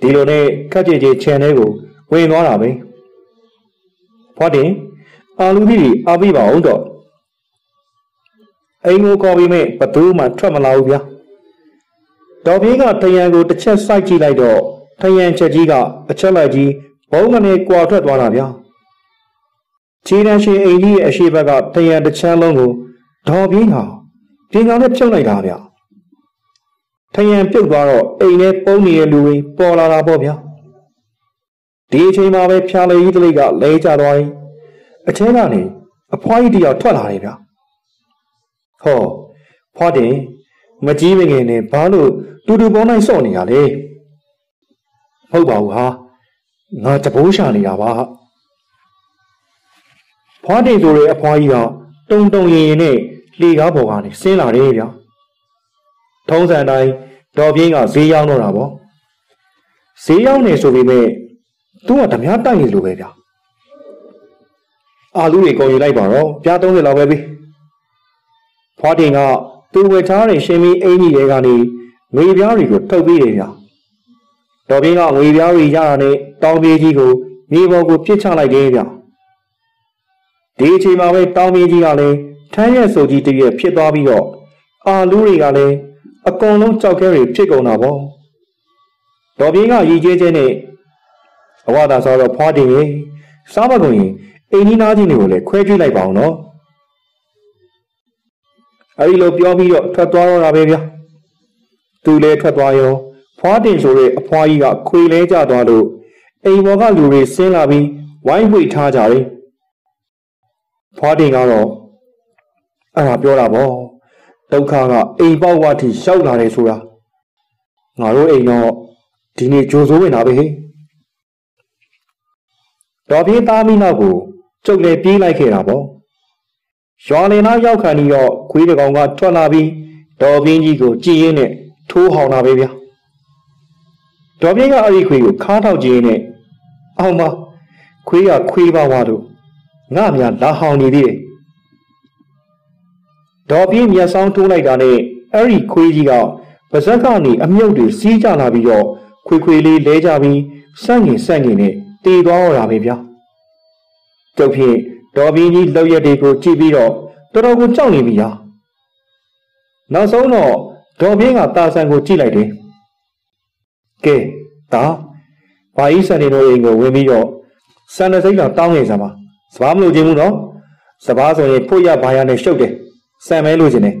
ဒီလိုနဲ့ခက်ကြည်ကြည်ခြံထဲကိုဝင်သွားတာပဲဖော်တင်အာလူကြီးတွေအားပေးပါအောင်တော့ အိမ်ကိုခေါ်ပြီးမဲ့ဘသူမှထွက်မလာဘူးဗျာတော်ပြင်းကထရန်ကိုတစ်ချက်စိုက်ကြည့်လိုက်တော့ထရန်ချက်ကြီးကအချက်လိုက်ကြီးဘုံကနေကွာထွက်သွားတာဗျာခြေတန်းရှင်အိမ်ကြီးရဲ့အရှိဘက်ကထရန်တစ်ချမ်းလုံးကိုဒေါ်ပြင်းဟာပင်ကောင်နဲ့ဖြုတ်လိုက်တာဗျာထရန်ပြုတ်သွားတော့အိမ်ထဲပုံနေတဲ့လူတွေပေါ်လာတာပေါ့ဗျာဒီအချိန်မှာပဲဖျားလေကြီးတလိကလဲကျသွားရင်အချင်းကနေအဖွားကြီးတယောက်ထွက်လာတယ်ဗျာ ဟောဖွားတယ်မကြီးမငယ်နဲ့ဘာလို့တူတူပေါင်းနိုင်စော့နေရလဲဟုတ်ပါဘူးဟာငါတဘိုးရှာနေတာပါဖွားတယ်ဆိုတဲ့အဖွားကြီးကတုံတုံရင်ရင်နဲ့လေကားပေါ်ကနေဆင်းလာတယ်ဗျာထုံးစံတိုင်းတော်ပြင်းကဈေးရောက်တော့တာပေါ့ဈေးရောက်နေဆိုပေမဲ့သူကဓမြတိုက်နေလို့ပဲဗျာအာလူတွေကုန်ယူလိုက်ပါတော့ပြား30လောက်ပဲပြီ ဖွားတင်ကသူဝယ်ထားတဲ့ရှင်မီအင်းကြီးတွေကနေငွေပြားတွေကိုထုတ်ပြီးတယ်ဗျာတော်ပြင်းကငွေပြားတွေရတာနဲ့တောင်းပြေးကြီးကိုမြေပေါ်ကိုပြစ်ချလိုက်တယ်ဗျာဒီအချိန်မှာပဲတောင်းပြေးကြီးကလည်းထမ်းရက်ဆိုကြီးတရက်ဖြစ်သွားပြီးတော့အာလူတွေကလည်းအကုန်လုံးကြောက်ခဲတွေဖြစ်ကုန်တာပေါ့တော်ပြင်းကရည်ကျဲကျဲနဲ့အဝတာဆိုတော့ဖွားတင်ရေစားမကုန်ရင်အိမ်နီးနားချင်းတွေကိုလည်းခွဲကြည့်လိုက်ပါအောင်နော် အဲဒီလိုပြောပြီးတော့ထွက်သွားတော့တာပဲဗျာသူလည်းထွက်သွားရောဖွားတင်ဆိုတဲ့အဖွားကြီးကခွေလဲကျသွားလို့အိမ်ပေါ်ကလူတွေဆင်းလာပြီးဝိုင်းဝိတ်ထားကြတယ်ဖွားတင်ကတော့အဲ့ဒါပြောတာပေါ့ဒုက္ခကအိမ်ပေါက်ဝါထိရှောက်လာတယ်ဆိုတာငါတို့အိမ်တော့ဒီနေ့ကြိုးစိုးဝင်တာပဲဟဲ့တော်ပြေးသားမိနောက်ကိုကျုပ်လည်းပြေးလိုက်ခဲ့တာပေါ့ ရွာလင်သားရောက်ခံပြီးတော့ခွေးတကောင်ကထွက်လာပြီးဒေါ်ပြင်းကြီးကိုကြည်ရင်းနဲ့ထိုးဟောင်တာပဲဗျာဒေါ်ပြင်းကအဲ့ဒီခွေးကိုခါထောက်ကြည့်ရင်းနဲ့အောင်ပါခွေးကခွေးပါဝါတို့ငါများလာဟောင်နေသေးတယ်ဒေါ်ပြင်းမျက်စောင်းထိုးလိုက်တာနဲ့အဲ့ဒီခွေးကြီးကပါဇက်ကနေအမြုပ်တွေစီးကြလာပြီးတော့ခွေခွေလေးလဲကြပြီးစန့်ငင်စန့်ငင်နဲ့တည်သွားတော့တာပဲဗျာကျုပ်ဖြင့် ဒေါ်ပြင်းကြီးလောက်ရက်တွေကိုကြည့်ပြီးတော့တော်တော်ကိုကြောက်နေပြီဟာနောက်ဆုံးတော့ဒေါ်ပြင်းကတာဆန်ကိုကြည့်လိုက်တယ်ကဲဒါဘာကြီးစံနေတို့အိမ်ကိုဝင်ပြီးတော့စံတဲ့စိတ်ကတောင်းနေစမ်းပါစဘာမလို့ခြင်းဘူးနော်စဘာဆိုရင်ဖို့ရဘာရနဲ့ရှုပ်တယ်စံမဲလို့ခြင်းတယ်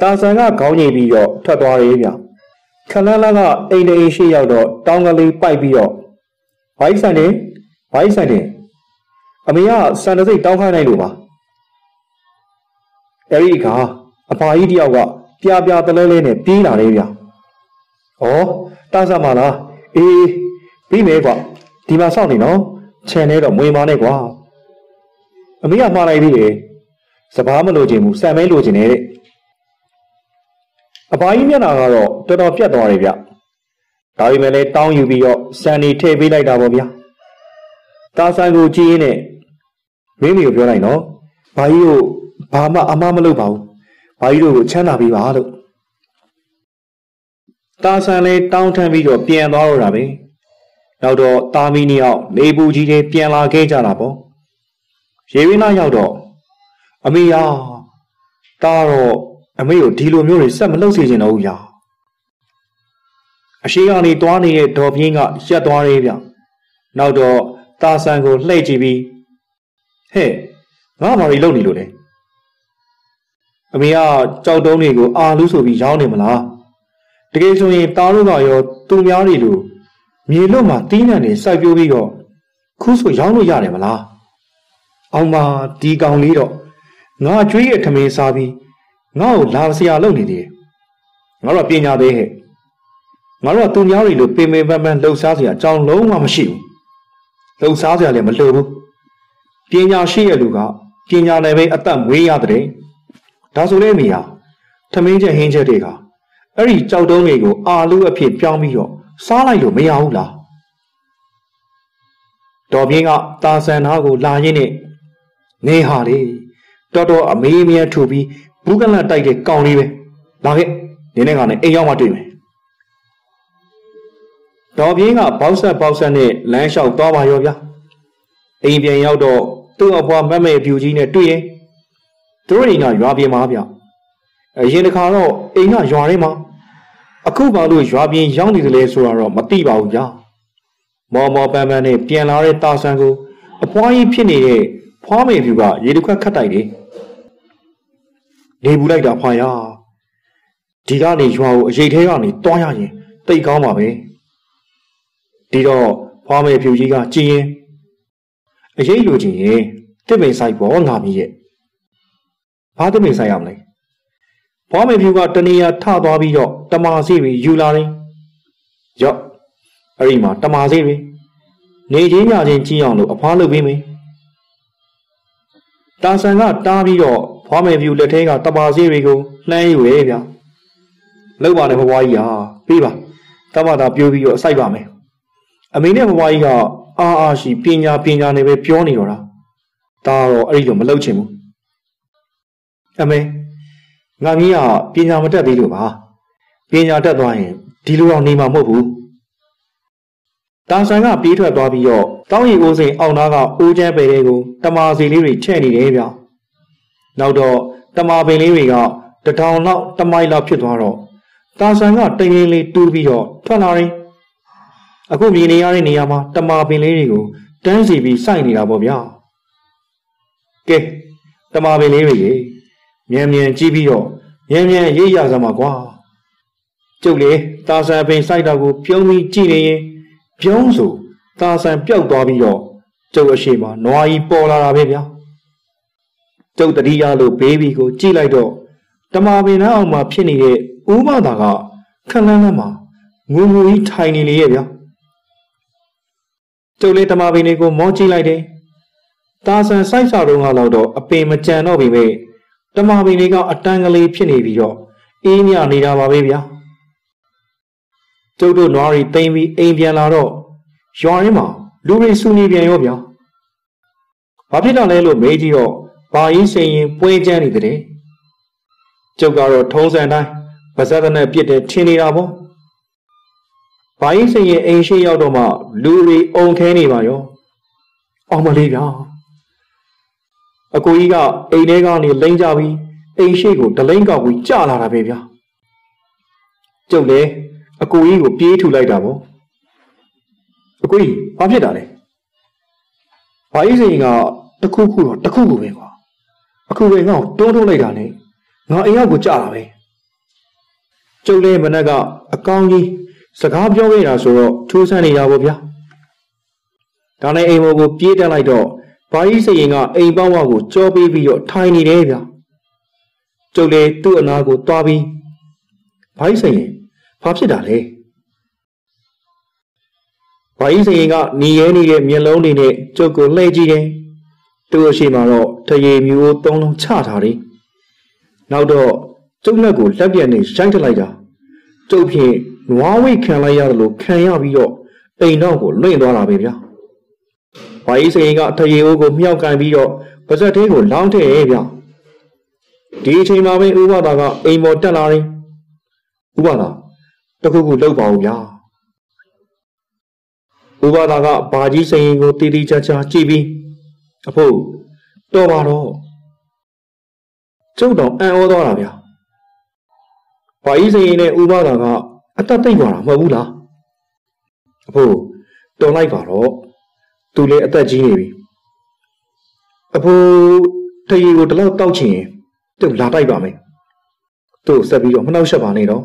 တာဆန်ကခေါင်းညိပြီးတော့ထွက်သွားတယ်ဗျခလန်းလန်းကအိမ်တအိမ်ရှိရောက်တော့တောင်းကလေးပိုက်ပြီးတော့ဘိုက်ဆန်တယ်ဘိုက်ဆန်တယ် အမေကစံတစိတ်တောင်းခိုင်းလိုက်လို့ပါအဲ့ဒီအခါအဖာကြီးတယောက်ကပြာပြာတလဲလဲနဲ့ပြေးလာတယ်ဗျ။ဩတာဆန်ပါလားအေးပြီးမယ်ကွာဒီမှာစောင့်နေနော်ခြံထဲတော့မွေမာနဲ့ကွာအမေကမှားလိုက်ပြီလေစပားမလို့ခြင်းဘူးစံမဲလို့ခြင်းနဲ့တဲ့အဖာကြီးမျက်နှာကတော့တော်တော်ပြတ်သွားတယ်ဗျ။ဒါပေမဲ့လည်းတောင်းယူပြီးတော့စံနေထည့်ပေးလိုက်တာပေါ့ဗျာ။တာဆန်ကိုကြည့်ရင်းနဲ့ မင်းမျိုးပြောလိုက်နော်။ဘာကြီးကိုဘာမှအမှားမလုပ်ပါဘူး။ဘာကြီးတို့ကိုချမ်းသာပေးပါလို့။တာဆန်လည်းတောင်းထမ်းပြီးတော့ပြန်သွားတော့တာပဲ။နောက်တော့တာမီနီအောင်နေပူကြီးတွေပြန်လာခဲ့ကြတာပေါ့။ရေဝင်းသားရောက်တော့အမေယာတာတော့အမေကိုဒီလိုမျိုးတွေဆက်မလုပ်စေချင်တော့ဘူးဗျာ။အရှိကနေတွားနေတဲ့ဒေါ်ပြင်းကရက်သွားတယ်ဗျ။နောက်တော့တာဆန်ကိုလှည့်ကြည့်ပြီး ဟဲ့ငါဘာတွေလုပ်နေလို့လဲ။အမေကကြောက်တုံးတွေကိုအာလူဆိုပြီးရောင်းနေမလားတကယ်ဆိုရင်တားလို့ကရောသူများတွေလိုမြေလွတ်မှာတီးနှံတွေစိုက်ပျိုးပြီးတော့ခုဆိုရောင်းလို့ရတယ်မလားအောင်ပါဒီကောင်လေးတော့ငါကျွေးရထမင်းစားပြီးငါ့ကိုလာစရာလုပ်နေတယ်ငါတို့ပညာသေးဟဲ့ငါတို့ကသူများတွေလိုပင်ပင်ပန်းပန်းလှုပ်ရှားစရာအကြောင်းလုံးဝမရှိဘူးလှုပ်ရှားစရာလည်းမလိုဘူး ပညာရှိရဲ့လူကပညာနဲ့ပဲအသက်မွေးရတဲ့ဒါဆိုလည်းမိဟာထမင်းချက်ဟင်းချက်တွေကအဲ့ဒီကြောက်တုံးတွေကိုအာလူအဖြစ်ပြောင်းပြီးတော့စားလိုက်လို့မရဘူးလားတော်ပြင်းကတာဆန်သားကိုလာရင်းနဲ့နေဟာလေတော်တော်အမေးအမြဲထူပြီးဘူးကလတ်တိုက်တဲ့ကောင်းလေးပဲလာခဲ့နေနဲ့ကလည်းအိမ်ရောက်မှတွေ့မယ်တော်ပြင်းကဘောက်ဆက်ဘောက်ဆက်နဲ့လမ်းလျှောက်သွားပါရောဗျာအိမ်ပြန်ရောက်တော့ သူ့အဖွားမက်မဲပြူကြီးနဲ့တွေ့ရင်သူတို့အိမ်ကရွာပြင်မှာဗျအရင်တစ်ခါတော့အိမ်ကရွာထဲမှာအခုဘာလို့ရွာပြင်ရောက်နေတယ်လဲဆိုတာတော့မသိပါဘူးဗျမော်မော်ပန်းပန်းနဲ့ပြန်လာတဲ့တာဆန်ကိုအဖွားကြီးဖြစ်နေတဲ့ဖွားမေဖြူကရေတစ်ခွက်ခတ်တိုက်တယ်နေဘူးလိုက်တာဖွာရဒီကနေရွာကိုအရေးထဲကနေတွားရရင်တိတ်ကောင်းပါပဲဒီတော့ဖွားမေဖြူကြီးကကြည်ရင် အရေးလိုချင်ရင်တစ်ပင်ဆိုင်ပေါ်ငါမီးရဲ့ဘာသမင်ဆိုင်ရမလဲဘွားမေဖြူကတနေရာထသွားပြီးတော့တမာစီတွေယူလာတယ်ရော့အဲ့ဒီမှာတမာစီတွေနေချင်းညချင်းကြီးအောင်လို့အဖွားလုပ်ပေးမယ်တာဆန်ကတားပြီးတော့ဘွားမေဖြူလက်ထဲကတမာစီတွေကိုလှမ်းယူရဲဗျာလောက်ပါနဲ့ဘွားကြီးဟာပြီးပါတမတာပြိုးပြီးတော့အစိုက်ပါမယ်အမေနဲ့ဘွားကြီးက အာအာရှိပညာပညာနဲ့ပဲပြောနေတော့တာဒါတော့အဲ့ဒီလိုမလုပ်ချင်ဘူးအမေငါမီးကပညာမတတ်သေးလို့ပါပညာတတ်သွားရင်ဒီလိုတော့နေမှာမဟုတ်ဘူးတာဆန်ကပြေးထွက်သွားပြီးတော့တောင်းရီအိုးစိန်အောင်သားကအိုးချမ်းပယ်လေးကိုတမာစီလေးတွေထည့်နေတယ်ဗျနောက်တော့တမာပင်လေးတွေကတထောင်လောက်တမိုက်လောက်ဖြစ်သွားတော့တာဆန်ကတရင်လေးတူးပြီးတော့ထွက်လာတယ် အခုမြင်နေရတဲ့နေရာမှာတမာပင်လေးတွေကိုတန်းစီပြီးစိုက်နေတာပေါ့ဗျာကဲတမာပင်လေးတွေမြန်မြန်ကြည့်ပြီးတော့မြန်မြန်ရေးရစမ်းပါကွာကျုပ်လေတာဆန်ပင်စိုက်တော့ကိုပြုံးပြီးကြည့်နေရင်ပြုံးဆိုတာဆန်ပျောက်သွားပြီးတော့ကျုပ်အရှိမနွားကြီးပေါ်လာတာပဲဗျာကျုပ်တတိယလို့ဘေးဘီကိုကြည့်လိုက်တော့တမာပင်နှောင်းမှာဖြစ်နေတဲ့ဦးမသာကခက်လန်းလန်းမှာငုံငူကြီးထိုင်နေလေရဲ့ဗျာ ကျုပ်လေးတမာပင်လေးကိုမောကြည့်လိုက်တယ်တာဆန်စိုက်စာတော့ကတော့အပင်မကြံတော့ပြီပဲတမာပင်လေးကအတန်းကလေးဖြစ်နေပြီးတော့အေးမြနေတာပါပဲဗျာကျုပ်တို့နွားတွေတိမ်ပြီးအိမ်ပြန်လာတော့ရွာရင်းမှာလူတွေစုနေပြန်ရောဗျာဘာဖြစ်တာလဲလို့မေးကြည့်တော့ဘာရင်စင်ရင်ပွဲချမ်းနေတဲ့ကျုပ်ကတော့ထုံးစံတိုင်းပါဇက်နဲ့ပြစ်တယ်ထင်နေတာပေါ့ ဘာရင်စင်ရင်အိမ်ရှိရောက်တော့မှလူတွေအုံခဲနေပါရောအောင်မလေးဗျာအကိုကြီးကအိမ်ထဲကနေလိမ့်ကြပြီးအိမ်ရှိကိုဒလိမ့်ကောက်ပြီးကြလာတာပဲဗျာကျုပ်လည်းအကိုကြီးကိုပြေးထူလိုက်တာပေါ့အကိုကြီးဘာဖြစ်တာလဲဘာကြီးစိန်ကတခုခုတော့တခုခုပဲကွာအခုပဲငါ့ကိုတွန်းထုတ်လိုက်တာနဲ့ငါအိမ်ရောက်ကိုကြလာပဲကျုပ်လည်းမနက်ကအကောင်းကြီး စကားပြောခဲ့တာဆိုတော့ထူးဆန်းနေတာပေါ့ဗျာဒါနဲ့အိမ်မောကိုပြေးတက်လိုက်တော့ဘာကြီးစရင်ကအိမ်ပေါင်းဝကိုကြောပေးပြီးတော့ထိုင်နေတယ်ဗျာကျုပ်လည်းသူ့အနာကိုတွားပြီးဘာကြီးစရင်ဘာဖြစ်တာလဲဘာကြီးစရင်ကညီရဲနေတဲ့မျက်လုံးတွေနဲ့ကျုပ်ကိုလှည့်ကြည့်တယ်သူ့အရှိမတော့ထရေမျိုးသုံးလုံးချထားတယ်နောက်တော့ကျုပ်လက်ကိုလက်ပြန်နဲ့ရိုက်ထလိုက်တာကျုပ်ဖြင့် နွားဝိတ်ခံလိုက်ရတယ်လို့ခံရပြီးတော့အိမ်တော့ကိုလွင့်သွားတာပဲဗျာ။ဘာကြီးစိန်ကအထရေအိုးကိုမြောက်ကန်ပြီးတော့ပါဇက်သေးကိုလောင်းထည့်ရဲ့ဗျာ။ဒီအချိန်မှာပဲဥပဒါကအိမ်ပေါ်တက်လာတယ်။ဥပဒါတခုခုလောက်ပါဦးဗျာ။ဥပဒါကဘာကြီးစိန်ကိုတီတီချာချာကြည့်ပြီးအဖို့တော်ပါတော့ကျုပ်တော်အံ့ဩသွားတာဗျာ။ဘာကြီးစိန်နဲ့ဥပဒါက အတတ်သိပ်သွားတာမဟုတ်ဘူးလား။အဖို့တော်လိုက်ပါတော့သူလည်းအသက်ကြီးနေပြီအဖိုးတရီကိုတလောက်တောက်ချင်ရင်သူ့လာတိုက်ပါမယ်သူ့ဆက်ပြီးတော့မနှောက်ယှက်ပါနဲ့တော့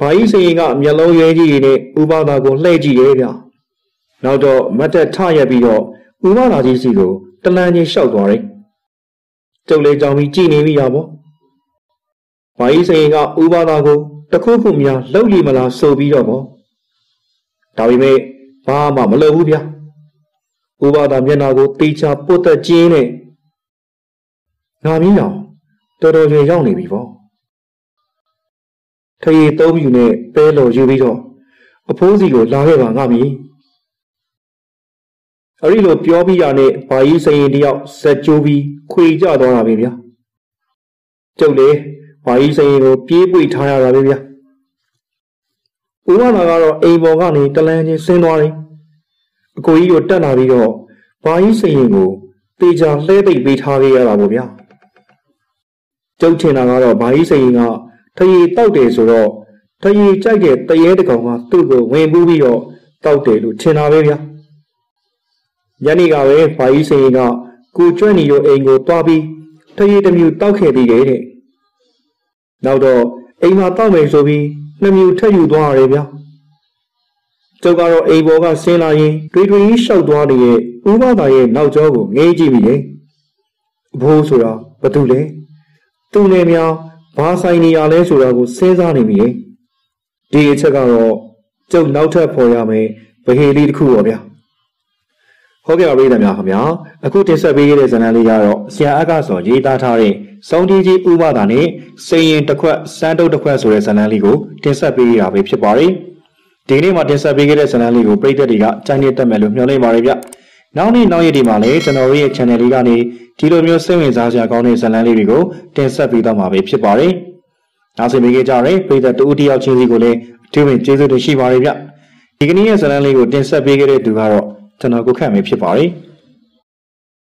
ဘာကြီးစရင်ကမျက်လုံးရဲကြီးနဲ့ဥပဒါကိုလှည့်ကြည့်ရဲဗျနောက်တော့မတ်တက်ထရက်ပြီးတော့ဥပဒါကြီးစီကိုတလန်းချင်းရှောက်သွားတယ်ကျုပ်လေးကြောင်ပြီးကြည်နေမိတာပေါ့ ဘာကြီးစရင်ကဥပဒါကိုတခုခုများလှုပ်လီမလားဆိုပြီးတော့ပေါ့ဒါပေမဲ့ဘာမှမလုပ်ဘူးဗျာဥပါဒမျက်နာကိုတေချာပုတ်သက်ကျင်းနဲ့ငါမင်းအောင်တော်တော်ရွယ်ရောက်နေပြီပေါ့ထရေသုံးယူနဲ့ပဲလော်ယူပြီးတော့အဖိုးစီကိုလာခဲ့ပါငါမင်းအဲ့ဒီလိုပြောပြီးရနဲ့ဘာကြီးစရင်တယောက်စက်ကြိုးပြီးခွေကြသွားတာပဲဗျာကျုပ်လေ ဘာကြီးစရင်ကိုပြေးပွေထားရတာပဲဗျာဦးဝနာကတော့အိမ်ပေါ်ကနေတလန်းချင်းဆင်းသွားတယ်အကိုကြီးကိုတက်လာပြီးတော့ဘာကြီးစရင်ကိုတေချာလှဲသိပ်ပေးထားခဲ့ရတာပေါ့ဗျာကျုပ်ထင်တာကတော့ဘာကြီးစရင်ကထရီတောက်တယ်ဆိုတော့ထရီကြိုက်တဲ့တရေတကောင်ကသူ့ကိုဝင်ပူးပြီးတော့တောက်တယ်လို့ထင်တာပဲဗျာညနေကပဲဘာကြီးစရင်ကကိုကျွတ်နေရောအိမ်ကိုတွားပြီးထရီတစ်မျိုးတောက်ခဲ့သေးတယ်တဲ့ နောက်တော့အိမ်မှာတောက်မယ်ဆိုပြီးနှမျိုးထက်ယူသွားရတယ်ဗျာကျုပ်ကတော့အိမ်ပေါ်ကဆင်းလာရင်တွေးတွေးကြီးရှောက်သွားနေတဲ့ဥပဒါရဲ့နောက်ကျောကိုငေးကြည့်မိတယ်အဖိုးဆိုတာဘာတူလဲသူနဲ့များဘာဆိုင်နေရလဲဆိုတာကိုစဉ်းစားနေမိတယ်ဒီအချက်ကတော့ကျုပ်နောက်ထပ်ဖော်ရမယ်ဗဟေလေးတစ်ခုပါဗျာ ဟုတ်ကဲ့ပါပြည်သူများခင်ဗျာအခုတင်ဆက်ပေးခဲ့တဲ့ဇာတ်လမ်းလေးကတော့ဆရာအကစောရေးသားထားတဲ့စောင်းတီကြီးဥပဒါနဲ့စိန်ရင်တစ်ခွက်စမ်းတုပ်တစ်ခွက်ဆိုတဲ့ဇာတ်လမ်းလေးကိုတင်ဆက်ပေးရတာပဲဖြစ်ပါတယ်ဒီနေ့မှာတင်ဆက်ပေးခဲ့တဲ့ဇာတ်လမ်းလေးကိုပရိသတ်တွေကကြိုက်နေတတ်မယ်လို့မျှော်လင့်ပါတယ်ဗျနောက်နေ့နောက်ရက်ဒီမှာလည်းကျွန်တော်ရဲ့ channel လေးကနေဒီလိုမျိုးစိတ်ဝင်စားစရာကောင်းတဲ့ဇာတ်လမ်းလေးတွေကိုတင်ဆက်ပေးတော့မှာပဲဖြစ်ပါတယ်နောက်ဆက်ပေးကြတဲ့ပရိသတ်တူတယောက်ချင်းစီကိုလည်းအထူးပင်ကျေးဇူးတင်ရှိပါတယ်ဗျဒီကနေ့ရဲ့ဇာတ်လမ်းလေးကိုတင်ဆက်ပေးခဲ့တဲ့သူကတော့ ကျွန်တော်ကိုခန့်ပဲဖြစ်ပါတယ်